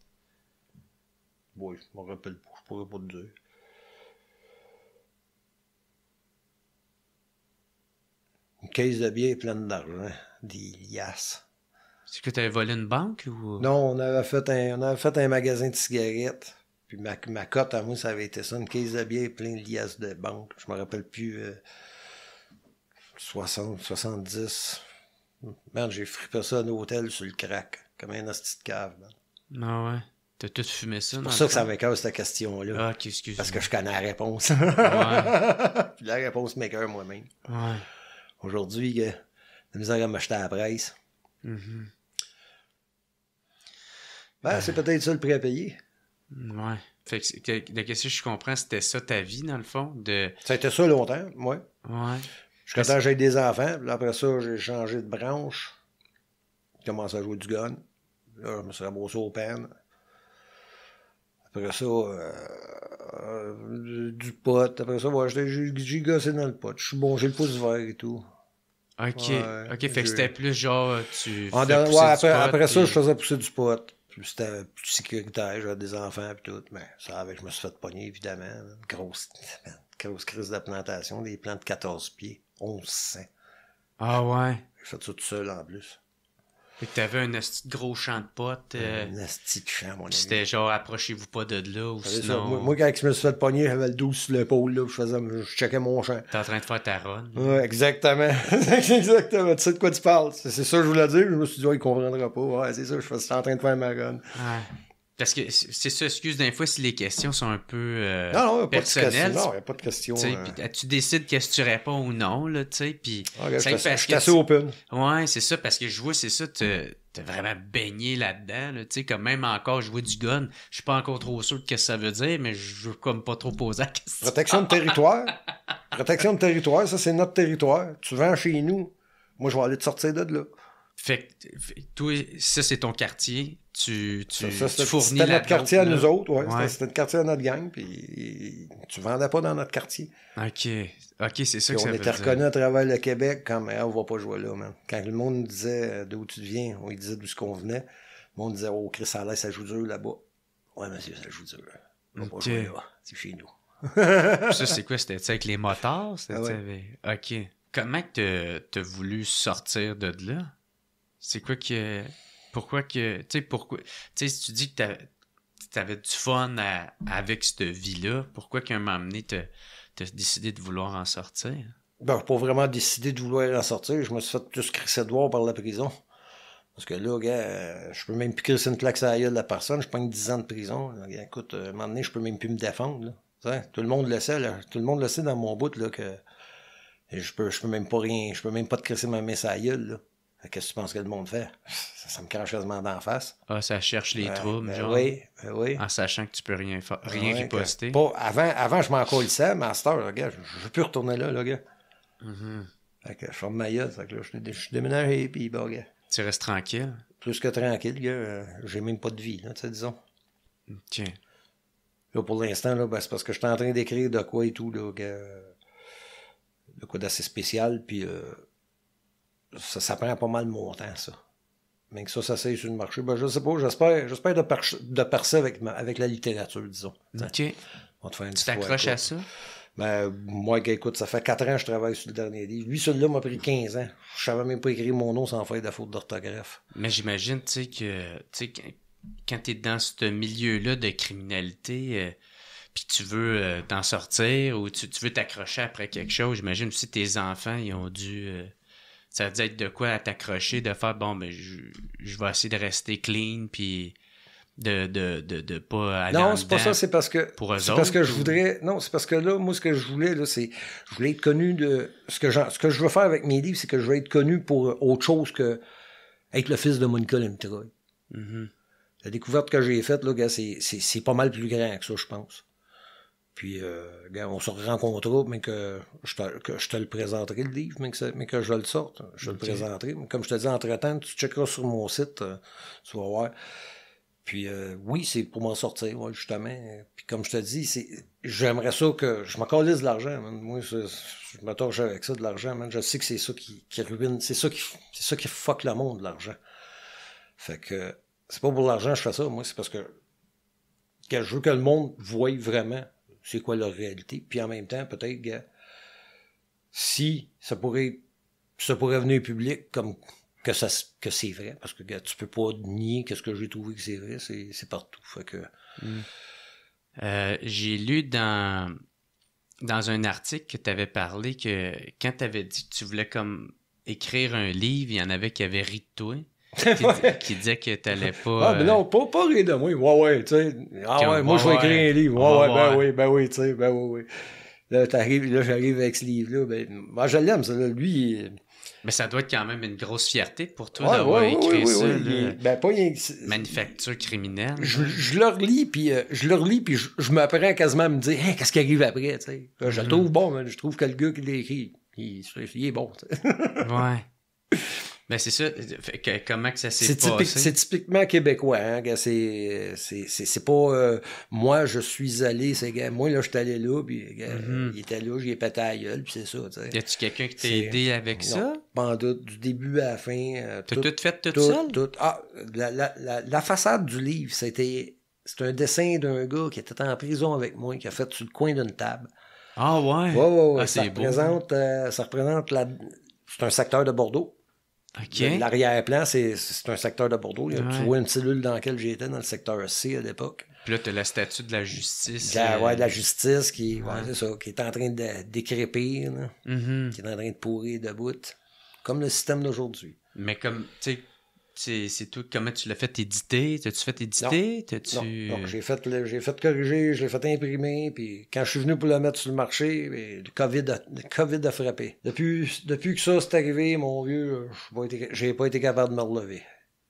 S3: Oui, je me rappelle pas. Je pourrais pas te dire. Une caisse de bière pleine d'argent. Des liasses.
S1: C'est que t'avais volé une banque ou?
S3: Non, on avait fait un, on avait fait un magasin de cigarettes. Puis ma, ma cote à moi, ça avait été ça, une caisse de bière plein de liasses de banque. Je me rappelle plus. euh, 60, 70. Merde, j'ai frippé ça à un hôtel sur le crack. Comme un hostie de cave, man.
S1: Ah ouais? T'as tout fumé ça,
S3: C'est pour ça que ça
S1: fond?
S3: m'écoeure cette question-là.
S1: Ah, excuse.
S3: Parce que je connais la réponse.
S1: Ouais.
S3: Puis la réponse m'écoeure moi-même.
S1: Ouais.
S3: Aujourd'hui, la misère à m'acheter à la presse.
S1: Mhm.
S3: Ben, c'est peut-être ça le prix à payer.
S1: Ouais. Fait que, de qu'est-ce que je comprends, c'était ça ta vie, dans le fond? De.
S3: Ça a été ça longtemps, moi.
S1: Ouais.
S3: Jusqu'à temps que j'ai des enfants. Puis après ça, j'ai changé de branche. J'ai commencé à jouer du gun. Là, je me suis remboursé au pen. Après ça, euh, euh, du pot. Après ça, ouais, j'ai gossé dans le pot. Je suis bon, j'ai le pouce vert et tout.
S1: Ok.
S3: Ouais,
S1: ok, fait que c'était plus genre, tu.
S3: En
S1: fais pousser
S3: ouais,
S1: du
S3: après,
S1: pot,
S3: après ça, je faisais pousser du pot. C'était plus sécuritaire, j'avais des enfants et tout. Mais ça avait, je me suis fait pogner, évidemment. Grosse, grosse crise de plantation, des plants de 14 pieds, 1100.
S1: Ah ouais.
S3: J'ai fait ça tout seul en plus.
S1: Fait que t'avais un gros champ de potes. euh,
S3: Un asti de champ, mon ami.
S1: C'était genre, approchez-vous pas de là, ou
S3: C'est ça.
S1: sinon.
S3: Moi, moi, quand je me suis fait pogner, j'avais le dos sur l'épaule, là, je faisais, je checkais mon champ.
S1: T'es en train de faire ta run.
S3: Ouais, exactement. exactement. Tu sais de quoi tu parles. C'est c'est ça que je voulais dire. Je me suis dit, oh, il comprendra pas. Ouais, c'est ça, je suis en train de faire ma run.
S1: Ouais. Parce que c'est ça, excuse d'un fois si les questions sont un peu euh,
S3: Non, non, il n'y a pas de question.
S1: personnelles.
S3: Non, il n'y a pas de question.
S1: tu sais,
S3: euh.
S1: tu décides qu'est-ce que tu réponds ou non, là, tu sais, puis...
S3: Ok,
S1: c'est
S3: je suis- assez
S1: tu-
S3: open.
S1: Ouais, c'est ça, parce que je vois, c'est ça, t'as t'as vraiment baigné là-dedans, là, tu sais, comme même encore jouer du gun, je suis pas encore trop sûr de ce que ça veut dire, mais je veux comme pas trop poser la question.
S3: Protection de territoire. Protection de territoire, ça, c'est notre territoire. Tu vends chez nous. Moi, je vais aller te sortir de là.
S1: Fait que, toi, ça, c'est ton quartier, tu, tu,
S3: Ça,
S1: tu fournis
S3: c'était notre quartier à nous autres. Ouais,
S1: Ouais.
S3: C'était- le quartier à notre gang. Puis tu vendais pas dans notre quartier.
S1: OK, OK, c'est ça
S3: Puis
S1: que
S3: on était reconnus à travers le Québec comme Ah, on va pas jouer là, man. Quand le monde nous disait euh, d'où tu viens, on lui disait d'où ce qu'on venait. Le monde disait Oh, Chris, ça a l'air, ça joue dur là-bas. Ouais, monsieur, ça joue dur. On va
S1: Ok.
S3: pas jouer là. C'est chez nous.
S1: ça, c'est quoi? C'était avec les motards? C'était,
S3: Ah ouais.
S1: avec- OK. Comment que t'as, voulu sortir de là? C'est quoi que... Pourquoi que... Tu sais, pourquoi... Tu sais, si tu dis que t'avais du fun à- avec cette vie-là, pourquoi qu'à un moment donné, t'as, décidé de vouloir en sortir?
S3: Ben, pas vraiment décidé de vouloir en sortir. Je me suis fait tous crisser dehors par la prison. Parce que là, gars, euh, je peux même plus crisser une claque sur la de la personne. Je prends 10 ans de prison. Écoute, euh, à un moment donné, je peux même plus me défendre. Tout le monde le sait, là. Tout le monde le sait dans mon bout, là, que je peux, je peux même pas rien, je peux même pas te crisser ma main sur la là. Qu'est-ce que tu penses que le monde fait? Ça, ça me crache quasiment d'en face.
S1: Ah, ça cherche les
S3: Ben,
S1: troubles,
S3: ben
S1: genre,
S3: Oui, ben oui.
S1: en sachant que tu peux rien, fa- rien
S3: Ouais,
S1: riposter.
S3: Pas, avant, avant, je m'en colissais, mais à cette heure, là, gars, je, je veux plus retourner là, là, gars.
S1: Mhm.
S3: Fait que je ferme ma gueule. Fait que là, je, suis- déménagé, puis bon, gars.
S1: Tu restes tranquille?
S3: plus que tranquille, gars. Euh, J'ai même pas de vie, là, tu sais, disons.
S1: OK.
S3: Là, pour l'instant, là, ben, c'est parce que je suis en train d'écrire de quoi et tout, là, gars. De quoi d'assez spécial, puis euh, ça, ça prend pas mal mon temps, ça. Mais que ça, ça s'aille sur le marché. Ben, je sais pas, j'espère, j'espère de, de percer avec, ma- avec la littérature, disons.
S1: OK.
S3: On te une
S1: Tu t'accroches à ça?
S3: Ben, moi, écoute, ça fait 4 ans que je travaille sur le dernier livre. Lui, celui-là m'a pris 15 ans. Je savais même pas écrire mon nom sans faire de faute d'orthographe.
S1: Mais j'imagine, tu sais, que tu sais, quand- quand tu es dans ce milieu-là de criminalité, euh, puis tu veux euh, t'en sortir ou tu, tu veux t'accrocher après quelque chose, j'imagine aussi tes enfants, ils ont dû. euh, ça dû être de quoi t'accrocher, de faire, bon, ben, je, je vais essayer de rester clean, puis de, de, de, de pas aller
S3: Non, c'est pas ça, c'est parce que.
S1: pour eux
S3: C'est parce que
S1: autres,
S3: je
S1: ou-
S3: voudrais. Non, c'est parce que là, moi, ce que je voulais, là, c'est. Je voulais être connu de. Ce que, j'en- ce que je veux faire avec mes livres, c'est que je veux être connu pour autre chose que être le fils de Monica Lemtroy.
S1: Mhm.
S3: La découverte que j'ai faite, là, c'est pas mal plus grand que ça, je pense. Puis, euh, on se rencontrera, mais que je, te, que je te le présenterai, le livre, mais que, mais que je le sorte. Je le présenterai. Mais Comme je te dis, entre-temps, tu checkeras sur mon site, euh, tu vas voir. Puis, euh, oui, c'est pour m'en sortir, ouais, justement. Puis, comme je te dis, c'est, j'aimerais ça que. Je m'en calisse de l'argent, man. Moi, je torche avec ça, de l'argent, man. Je sais que c'est ça qui, qui ruine. C'est ça qui, c'est ça qui fuck le monde, l'argent. Fait que c'est pas pour l'argent que je fais ça, moi, c'est parce que, que je veux que le monde voie vraiment c'est quoi leur réalité. Puis en même temps, peut-être, si ça pourrait ça pourrait venir public comme que ça que c'est vrai, parce que gars, tu peux pas nier que ce que j'ai trouvé que c'est vrai, c'est, partout. Que
S1: Euh, J'ai lu dans, dans un article que tu avais parlé que quand tu avais dit que tu voulais comme écrire un livre, il y en avait qui avaient ri de toi. Qui, disaient que t'allais pas.
S3: Ah, mais
S1: euh,
S3: non, pas, pas rire de moi. Ouais, ouais, tu sais. Ah ouais, moi, je vais écrire un livre. Ouais, ouais, ben oui, ben oui, tu sais, ben oui, oui. Là, t'arrives, là, j'arrive avec ce livre-là. Ben, moi, je l'aime, ça, là. Lui, il-
S1: Mais ça doit être quand même une grosse fierté pour toi
S3: ouais,
S1: d'avoir
S3: ouais,
S1: écrit
S3: ouais,
S1: ça. là.
S3: Ben, pas rien que-
S1: Manufacture criminelle.
S3: je, je le relis, puis euh, je le relis, puis je, je m'apprends quasiment à me dire, Hein, qu'est-ce qui arrive après, tu sais. Je le
S1: Mhm.
S3: trouve bon, je trouve que le gars qui l'a écrit, il, il est bon, tu sais.
S1: Ouais. Ben c'est ça. Fait que comment que ça s'est
S3: typique-
S1: passé?
S3: c'est typiquement québécois, hein, c'est, c'est, pas, euh, moi, je suis allé, c'est, gars, moi, là, je suis allé là, puis,
S1: Mhm.
S3: il était là, j'y ai pété à la gueule, puis c'est ça.
S1: Y a-tu quelqu'un qui t'a aidé avec ça?
S3: Non, pas en doute, du début à la fin. euh,
S1: T'as
S3: tout-
S1: tout, fait tout,
S3: tout,
S1: seul?
S3: tout. Ah, la, la, la, la façade du livre, c'était, c'est un dessin d'un gars qui était en prison avec moi, qui a fait sur le coin d'une table.
S1: Ah ouais?
S3: Ouais, ouais, ouais.
S1: Ah,
S3: ça,
S1: c'est beau.
S3: représente, euh, ça représente la. C'est un secteur de Bordeaux. L'arrière-plan, c'est, un secteur de Bordeaux. Il y a-
S1: Ouais.
S3: Tu vois une cellule dans laquelle j'étais, dans le secteur C à l'époque.
S1: Puis là, t'as la statue de la justice.
S3: Il y a,
S1: euh,
S3: ouais, de la justice qui, ouais,
S1: ouais.
S3: c'est ça, qui est en train de décrépir, là,
S1: mhm.
S3: qui est en train de pourrir debout. Comme le système d'aujourd'hui.
S1: Mais comme, tu sais, c'est c'est tout. Comment tu l'as fait éditer? T'as-tu fait éditer? T'as-tu...
S3: Non, non, j'ai fait, le- j'ai fait corriger, je l'ai fait imprimer, puis quand je suis venu pour le mettre sur le marché, le COVID a, le COVID a frappé. Depuis, depuis que ça s'est arrivé, mon vieux, j'ai pas été- j'ai pas été capable de me relever.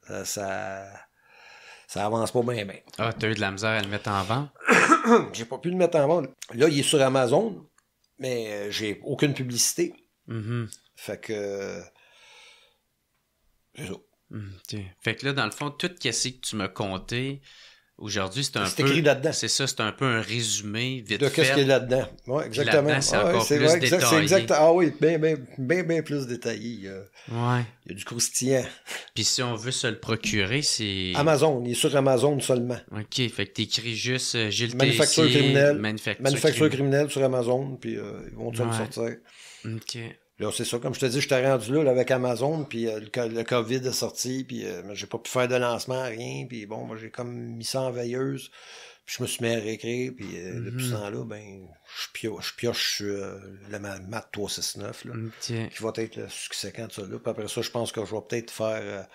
S3: Ça, ça, ça avance pas bien, bien.
S1: Ah, t'as eu de la misère à le mettre en vente?
S3: J'ai pas pu le mettre en vente. Là, il est sur Amazon, mais euh, j'ai aucune publicité.
S1: Mhm.
S3: Fait que. C'est ça.
S1: Ok. Fait que là, dans le fond, tout ce que tu m'as conté aujourd'hui, c'est un
S3: C'est
S1: peu...
S3: écrit là-dedans.
S1: C'est ça, c'est un peu un résumé vite
S3: De
S1: fait.
S3: qu'est-ce qu'il y a là-dedans. Oui, exactement.
S1: c'est
S3: Ah
S1: encore plus
S3: vrai,
S1: détaillé.
S3: exact- Ah oui, bien, bien, bien, bien plus détaillé. euh.
S1: Ouais.
S3: Il y a du croustillant.
S1: Puis si on veut se le procurer, c'est...
S3: Amazon, il est sur Amazon seulement.
S1: OK, fait que t'écris juste euh, Gilles
S3: Manufacture criminelle.
S1: Manufacture, criminelle.
S3: sur Amazon, puis euh, ils vont te le sortir.
S1: OK.
S3: Là, c'est ça, comme je te dis, je t'ai rendu là, là, avec Amazon, puis euh, le, le COVID est sorti, puis euh, j'ai pas pu faire de lancement, rien, puis bon, moi, j'ai comme mis ça en veilleuse, puis je me suis mis à réécrire, puis euh, depuis ce temps-là, ben, je pioche, je pioche sur euh, le ma- MAT 369, là. Qui va être le succéquent de ça là. Puis après ça, je pense que je vais peut-être faire.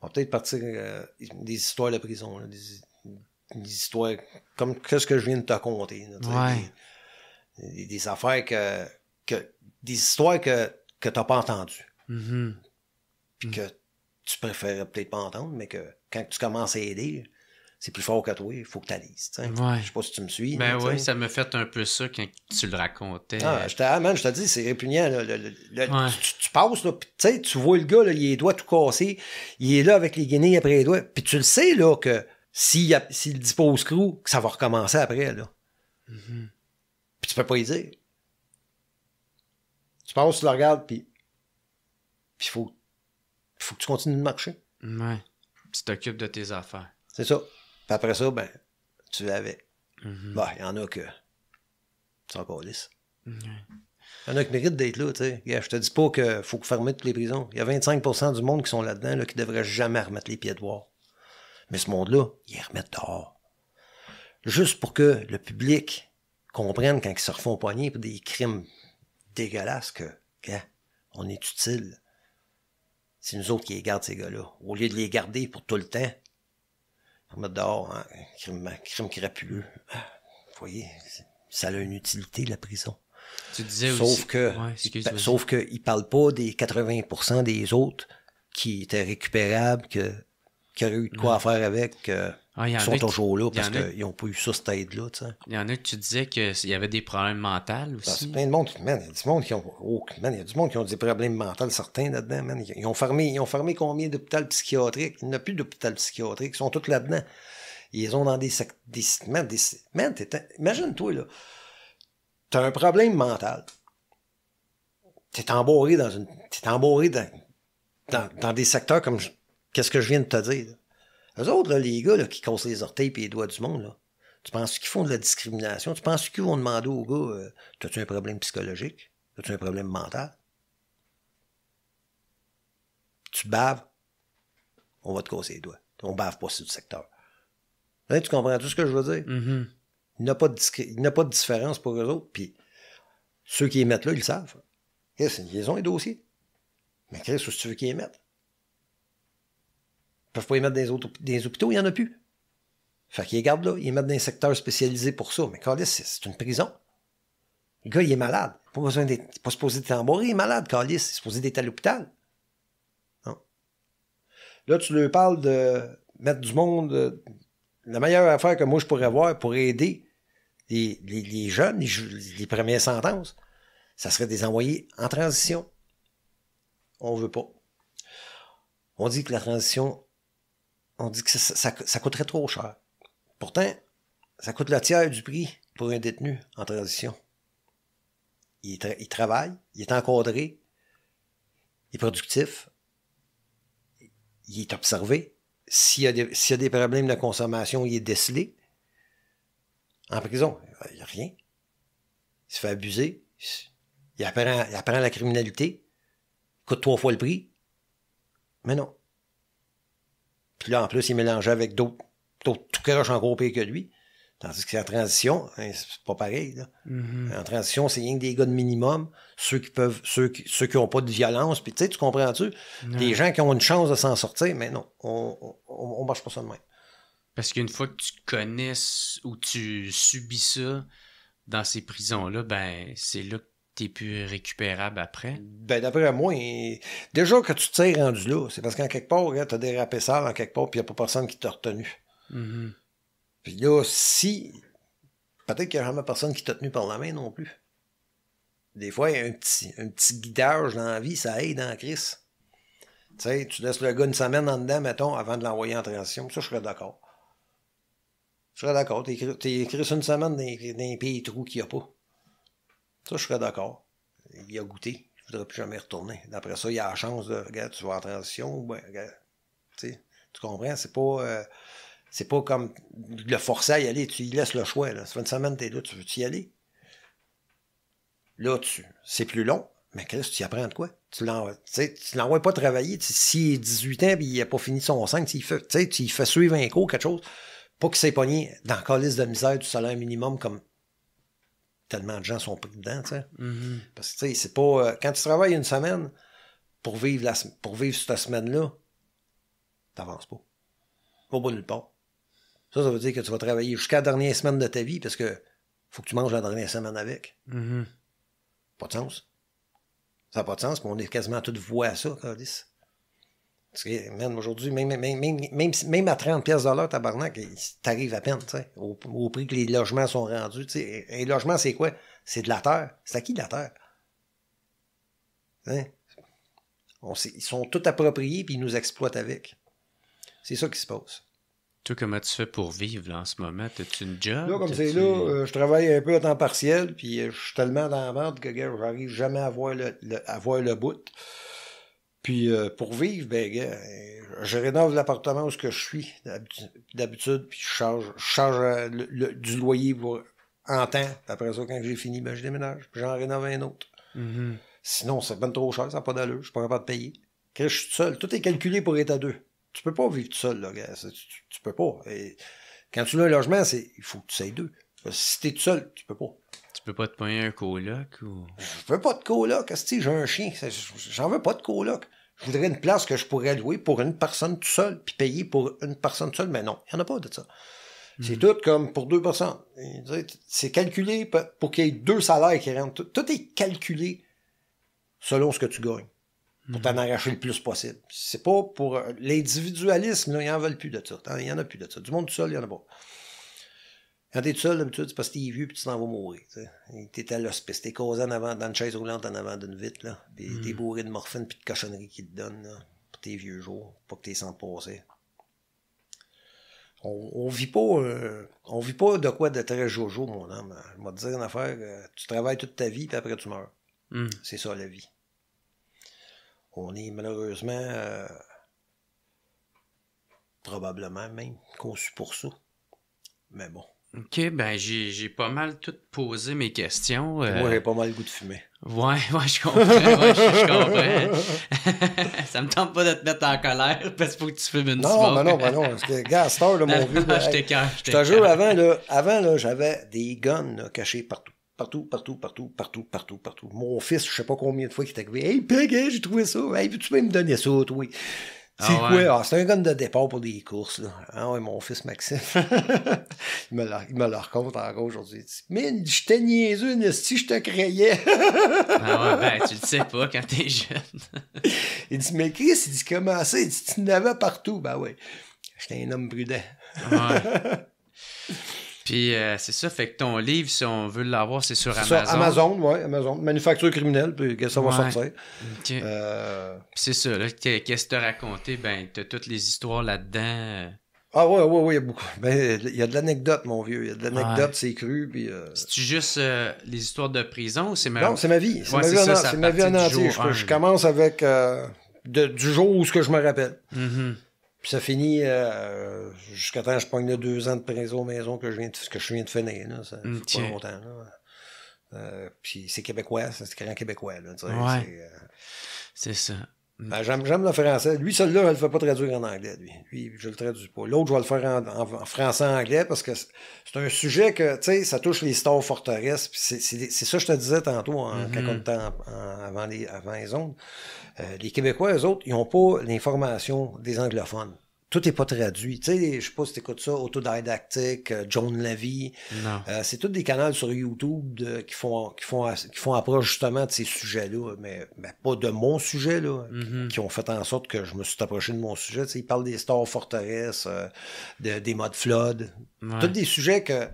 S3: on va peut-être partir des histoires de prison. là, des, des histoires comme qu'est-ce que je viens de te raconter. là,
S1: Ouais.
S3: Des, des- des affaires que, que. Des histoires que, que tu n'as pas entendues.
S1: Mhm.
S3: Puis que tu préférais peut-être pas entendre, mais que quand tu commences à aider, c'est plus fort que toi, il faut que tu lises. tu sais.
S1: Ouais.
S3: Je sais pas si tu me suis.
S1: Ben oui, ça me fait un peu ça quand tu le racontais.
S3: Ah, je te, ah, man, je te dis, c'est répugnant. là, le- le- le-
S1: Ouais.
S3: tu, tu passes, là, pis tu sais, tu vois le gars, là, il a les doigts tout cassés, il est là avec les guinées après les doigts, puis tu le sais, là, que s'il, s'il dispose crew, que ça va recommencer après, là.
S1: Mhm.
S3: Puis tu peux pas y dire. Tu passes, tu le regardes, puis il faut, faut que tu continues de marcher.
S1: Ouais. Tu t'occupes de tes affaires.
S3: C'est ça. Puis après ça, ben, tu l'avais.
S1: Mhm.
S3: Bah, il y en a que. C'est encore lisse. Il y en a qui méritent d'être là, tu sais. Je te dis pas qu'il faut fermer toutes les prisons. Il y a 25% du monde qui sont là-dedans là, qui devraient jamais remettre les pieds dehors. Mais ce monde-là, ils les remettent dehors. Juste pour que le public comprenne quand ils se refont poigner pour des crimes dégueulasses que, gars, on est utile. C'est nous autres qui les gardent, ces gars-là. Au lieu de les garder pour tout le temps, remettre dehors, hein, crime, crime crapuleux. Vous voyez, ça a une utilité, la prison.
S1: Tu disais
S3: sauf
S1: aussi...
S3: que,
S1: Ouais,
S3: il, sauf qu'ils parlent pas des 80% des autres qui étaient récupérables, que, qui auraient eu de quoi faire avec, que,
S1: Ah, y en
S3: sont toujours là parce qu'ils n'ont pas eu ça, cette aide-là.
S1: Il y en a que tu disais qu'il y avait des problèmes mentaux
S3: Ben,
S1: aussi.
S3: Plein de monde. Man, il y a du monde qui ont. oh, man, il y a du monde qui ont des problèmes mentaux certains là-dedans, man. Ils ont fermé, ils ont fermé combien d'hôpitaux psychiatriques? Il n'y a plus d'hôpitaux psychiatriques. Ils sont tous là-dedans. Ils ont dans des des, man, des, man, imagine-toi, là. T'as un problème mental. T'es embourré dans une. T'es embourré dans, dans, dans des secteurs comme qu'est-ce que je viens de te dire. Là. Eux autres, là, les gars là, qui cassent les orteils et les doigts du monde, là, tu penses qu'ils font de la discrimination? Tu penses qu'ils vont demander aux gars euh, T'as-tu un problème psychologique? As-tu un problème mental? Tu baves, on va te casser les doigts. On bave pas sur le secteur. Là, tu comprends tout ce que je veux dire?
S1: Mhm.
S3: Il n'y a, pas de discri- il n'y a pas de différence pour eux autres. Puis ceux qui les mettent là, ils le savent. Ils ont les dossiers. Mais Chris, où est-ce que tu veux qu'ils les mettent? Ils peuvent pas les mettre dans autres, hôpitaux, il n'y en a plus. Fait qu'ils les gardent là, ils mettent dans des secteurs spécialisés pour ça. Mais Calis, c'est une prison. Le gars, il est malade. Pas besoin d'être. Pas supposé être embourré, il est malade, Calis. Il est supposé d'être à l'hôpital. Non. Là, tu leur parles de mettre du monde. euh, La meilleure affaire que moi je pourrais voir pour aider les, les- jeunes, les, premières sentences, ça serait des envoyer en transition. On veut pas. On dit que la transition, on dit que ça, coûterait trop cher. Pourtant, ça coûte le tiers du prix pour un détenu en transition. Il, tra- il travaille, il est encadré, il est productif, il est observé. S'il y, a des- s'il y a des problèmes de consommation, il est décelé. En prison, il n'y a rien. Il se fait abuser. Il apprend, il apprend la criminalité. Il coûte trois fois le prix. Mais non. Puis là, en plus, il est mélangé avec d'autres, d'autres tout croche encore pire que lui. Tandis que en transition, hein, c'est pas pareil. Là.
S1: Mhm.
S3: En transition, c'est rien que des gars de minimum, ceux qui peuvent, ceux qui, ceux qui ont pas de violence, puis tu sais, tu comprends-tu? Des gens qui ont une chance de s'en sortir, mais non, on, on, on marche pas ça de même.
S1: Parce qu'une fois que tu connais ou tu subis ça dans ces prisons-là, ben c'est là que t'es plus récupérable après?
S3: Ben, d'après moi, il- déjà que tu t'es rendu là, c'est parce qu'en quelque part, regarde, t'as dérapé ça en quelque part, puis il n'y a pas personne qui t'a retenu.
S1: Mhm.
S3: Puis là, si. Peut-être qu'il n'y a jamais personne qui t'a tenu par la main non plus. Des fois, il y a un petit, un petit guidage dans la vie, ça aide en crise. Tu sais, tu laisses le gars une semaine en dedans, mettons, avant de l'envoyer en transition. Ça, je serais d'accord. Je serais d'accord. T'es écrit, une semaine dans, dans un pays trou qu'il n'y a pas. Ça, je serais d'accord. Il a goûté. Je ne voudrais plus jamais retourner. D'après ça, il a la chance de, regarde, tu vas en transition. Ben, regarde, tu comprends? C'est pas. euh, c'est pas comme le forcer à y aller, tu laisses le choix. Là. Ça fait une semaine que t'es là, tu veux-tu y aller? Là, tu, c'est plus long, mais Chris, tu y apprends de quoi? Tu tu l'envoies pas travailler. S'il a 18 ans et il a pas fini son 5, tu fais, tu fais suivre un cours, quelque chose, pas qu'il s'est pogné dans le calice de misère du salaire minimum comme tellement de gens sont pris dedans, tu sais.
S1: Mhm.
S3: Parce que, tu sais, c'est pas. euh, quand tu travailles une semaine pour vivre, la, pour vivre cette semaine-là, t'avances pas. Pas au nulle part. Ça, ça veut dire que tu vas travailler jusqu'à la dernière semaine de ta vie parce que faut que tu manges la dernière semaine avec.
S1: Mhm.
S3: Pas de sens. Ça n'a pas de sens, mais on est quasiment tous voués à ça. Parce que, man, aujourd'hui, même, même, même, même, à 30 pièces de l'heure, tabarnak, t'arrives à peine, tu sais, au, au prix que les logements sont rendus, tu sais. Un logement, c'est quoi? C'est de la terre. C'est à qui de la terre? Hein? On sait- ils sont tous appropriés puis ils nous exploitent avec. C'est ça qui se passe.
S1: Toi, comment tu fais pour vivre là, en ce moment? T'as-tu une job?
S3: Là, comme c'est là, euh, je travaille un peu à temps partiel, puis euh, je suis tellement dans la merde que gars, j'arrive jamais à voir le, le- à voir le bout. Puis euh, pour vivre, ben gars, euh, je rénove l'appartement où ce que je suis d'habitu- d'habitude, puis je charge, je charge euh, le- le- du loyer pour en temps. Après ça, quand j'ai fini, ben, je déménage. puis J'en rénove un autre.
S1: Mhm.
S3: Sinon, c'est ben trop cher, ça n'a pas d'allure. Je suis pas capable de payer. Quand je suis tout seul, tout est calculé pour être à deux. Tu peux pas vivre tout seul, là, gars. Tu, tu- tu peux pas. Et quand tu as un logement, c'est il faut que tu sois deux. Parce que Si t'es tout seul, tu peux pas.
S1: Tu peux pas te payer un coloc ou?
S3: Je veux pas de coloc. J'ai un chien, j'en veux pas de coloc. Je voudrais une place que je pourrais louer pour une personne tout seul, puis payer pour une personne toute seule, mais non, il n'y en a pas de ça. C'est tout comme pour deux personnes. C'est calculé pour qu'il y ait deux salaires qui rentrent. Tout, tout est calculé selon ce que tu gagnes. Pour t'en arracher le plus possible. C'est pas pour euh, l'individualisme, là, ils en veulent plus de ça. Il y en a plus de ça. Du monde tout seul, il y en a pas. Quand t'es tout seul, d'habitude, c'est parce que t'es vieux puis tu t'en vas mourir. T'es à l'hospice, t'es causé en avant, dans une chaise roulante en avant d'une vitre, là. Puis t'es bourré de morphine puis de cochonneries qu'ils te donnent, là, pour tes vieux jours, pas que t'es sans passer. On, on vit pas, euh, on vit pas de quoi de très jojo, mon homme. Je vais te dire une affaire, euh, tu travailles toute ta vie puis après tu meurs.
S1: Mhm.
S3: C'est ça la vie. On est malheureusement euh, probablement même conçu pour ça. Mais bon.
S1: Ok, ben j'ai pas mal tout posé mes questions. euh,
S3: Moi j'ai pas mal le goût de fumer.
S1: Ouais, ouais, je comprends. ouais, je, je comprends. ça me tente pas de te mettre en colère parce qu'il faut que tu fumes une
S3: Non, mais non, mais non. Parce que, gars, là, mon vieux.
S1: je t'écœure, je
S3: te jure, avant, là, avant, là, j'avais des guns là, cachés partout. Partout, partout, partout, partout, partout, partout. Mon fils, je sais pas combien de fois qu'il est arrivé. Hey, Peg, hey, j'ai trouvé ça. Hey, peux-tu même me donner ça, toi? C'est
S1: Ah
S3: quoi?
S1: ouais.
S3: Ah, c'est un gun de départ pour des courses, là. Ah ouais, mon fils Maxime. il me l'a- il me le raconte encore aujourd'hui. Mais je t'ai niaiseux, si je te créais.
S1: Ah ouais, ben tu le sais pas quand t'es jeune.
S3: il dit, mais Chris, il dit, comment ça? Il dit, tu n'avais partout. Ben ouais. J'étais un homme prudent.
S1: Ouais. Puis euh, c'est ça, fait que ton livre, si on veut l'avoir, c'est sur Amazon.
S3: ça, Amazon, ouais, Amazon. Manufacture criminelle, puis que ça va
S1: Ouais.
S3: sortir.
S1: Ok.
S3: Euh,
S1: c'est ça, là, qu'est- qu'est-ce que t'as raconté? Ben, t'as toutes les histoires là-dedans. euh,
S3: Ah ouais, ouais, ouais, il y a beaucoup. Ben, il y a de l'anecdote, mon vieux. Il y a de l'anecdote,
S1: Ouais.
S3: c'est cru, puis... euh,
S1: C'est-tu juste euh, les histoires de prison ou c'est même...
S3: Non, c'est ma vie. C'est
S1: Ouais,
S3: ma vie, en,
S1: ça,
S3: en-
S1: c'est à
S3: c'est ma vie en entier. Je, commence avec... euh, de- du jour où ce que je me rappelle.
S1: Mhm.
S3: Puis ça finit euh, jusqu'à temps que je pogne deux ans de prison maison que je viens de, que je viens de finir. Là. Ça fait
S1: Ok.
S3: pas longtemps. Là. Euh, puis c'est québécois, c'est écrit québécois. Là,
S1: Ouais.
S3: c'est, euh,
S1: C'est ça.
S3: Ben, j'aime, j'aime le français. Lui, celui-là, je le fais pas traduire en anglais, lui. Lui, je le traduis pas. L'autre, je vais le faire en, en- en français-anglais parce que c'est un sujet que, tu sais, ça touche les stores forteresses. C'est, ça que je te disais tantôt en, quand on était en- avant, les, avant les ondes. Euh, les Québécois, eux autres, ils ont pas l'information des anglophones. Tout est pas traduit. Tu sais, je sais pas si t'écoutes ça, Autodidactique, euh, John Levy.
S1: Non.
S3: Euh, c'est tous des canaux sur YouTube de- qui font qui font qui font approche justement de ces sujets-là, mais, mais pas de mon sujet là,
S1: Mhm.
S3: qui ont fait en sorte que je me suis approché de mon sujet. Tu sais, ils parlent des stores forteresses, euh, de- des modes flood,
S1: Ouais.
S3: tous des sujets que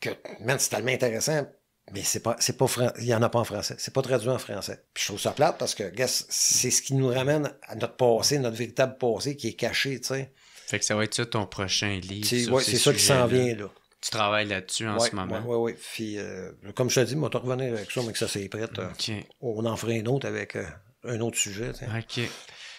S3: que man, c'est tellement intéressant. Mais c'est pas, c'est pas il y en a pas en français. C'est pas traduit en français. Puis je trouve ça plate parce que, guess, c'est ce qui nous ramène à notre passé, notre véritable passé qui est caché, tu sais.
S1: Fait que ça va être ça ton prochain livre.
S3: C'est, ouais,
S1: ces
S3: ça qui s'en vient, là.
S1: Tu travailles là-dessus en
S3: ouais,
S1: ce moment?
S3: Ouais, ouais, ouais. Puis, euh, comme je te dis, moi, te revenir avec ça, mais que ça c'est prêt. euh, on en ferait un autre avec euh, un autre sujet. tu sais.
S1: OK.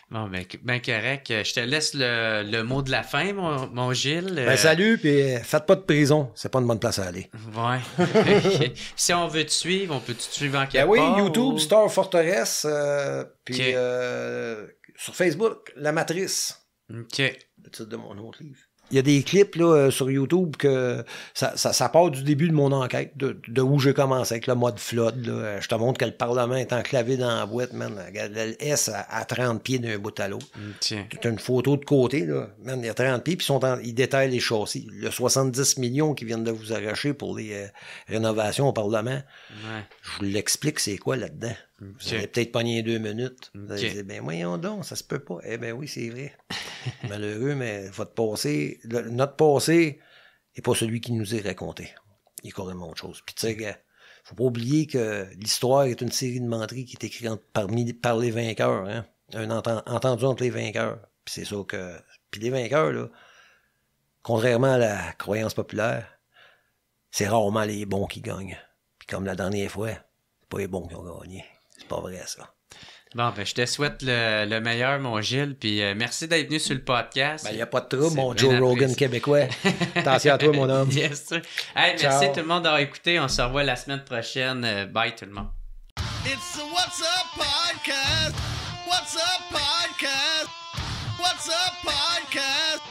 S1: Bon, ben, ben correct. Je te laisse le, le mot de la fin, mon, mon Gilles.
S3: Ben,
S1: Euh,
S3: salut, puis euh, faites pas de prison. C'est pas une bonne place à aller.
S1: Ouais. Si on veut te suivre, on peut te suivre en
S3: Ben
S1: quelque
S3: oui,
S1: part,
S3: YouTube,
S1: ou-
S3: Star Fortress, euh, puis euh, sur Facebook, La Matrice,
S1: OK.
S3: le titre de mon autre livre. Il y a des clips là, euh, sur YouTube que ça, ça, ça part du début de mon enquête, de, de où j'ai commencé avec le mode flood. Là. Euh, Je te montre que le Parlement est enclavé dans la boîte, man. Regarde, Le S à, à 30 pieds d'un bout à l'autre.
S1: OK.
S3: T'as une photo de côté, là. Man, il y a 30 pieds, puis ils, sont en- ils détaillent les châssis. Le 70 millions qui viennent de vous arracher pour les euh, rénovations au Parlement,
S1: Ouais.
S3: je vous l'explique, c'est quoi là-dedans? Vous allez peut-être pogner deux minutes. Vous allez dire, ben voyons donc, ça se peut pas. Eh ben oui, c'est vrai. Malheureux, mais votre passé, le- notre passé n'est pas celui qui nous est raconté. Il est carrément autre chose. Puis tu sais, gars, faut pas oublier que l'histoire est une série de menteries qui est écrite parmi, par les vainqueurs. Hein? Un enten- entendu entre les vainqueurs. Puis c'est ça que... Puis les vainqueurs, là, contrairement à la croyance populaire, c'est rarement les bons qui gagnent. Puis comme la dernière fois, c'est pas les bons qui ont gagné. C'est pas vrai, ça.
S1: Bon, ben, je te souhaite le, le meilleur, mon Gilles, puis euh, merci d'être venu sur le podcast.
S4: Ben, il n'y a pas de trouble, mon Joe Rogan québécois. Attention à toi, mon homme.
S1: Yes, sir. Hey, merci tout le monde d'avoir écouté. On se revoit la semaine prochaine. Euh, Bye tout le monde.
S3: It's the What's Up Podcast. What's Up Podcast. What's Up Podcast.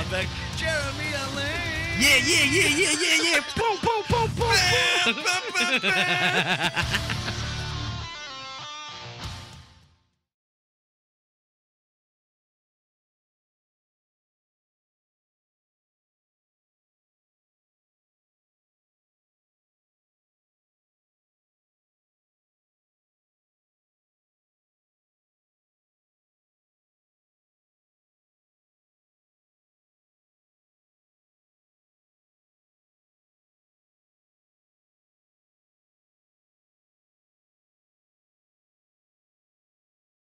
S3: Avec Jeremy Allen. Yeah, yeah, yeah, yeah, yeah, yeah. Boom, boom, boom, boom, boom.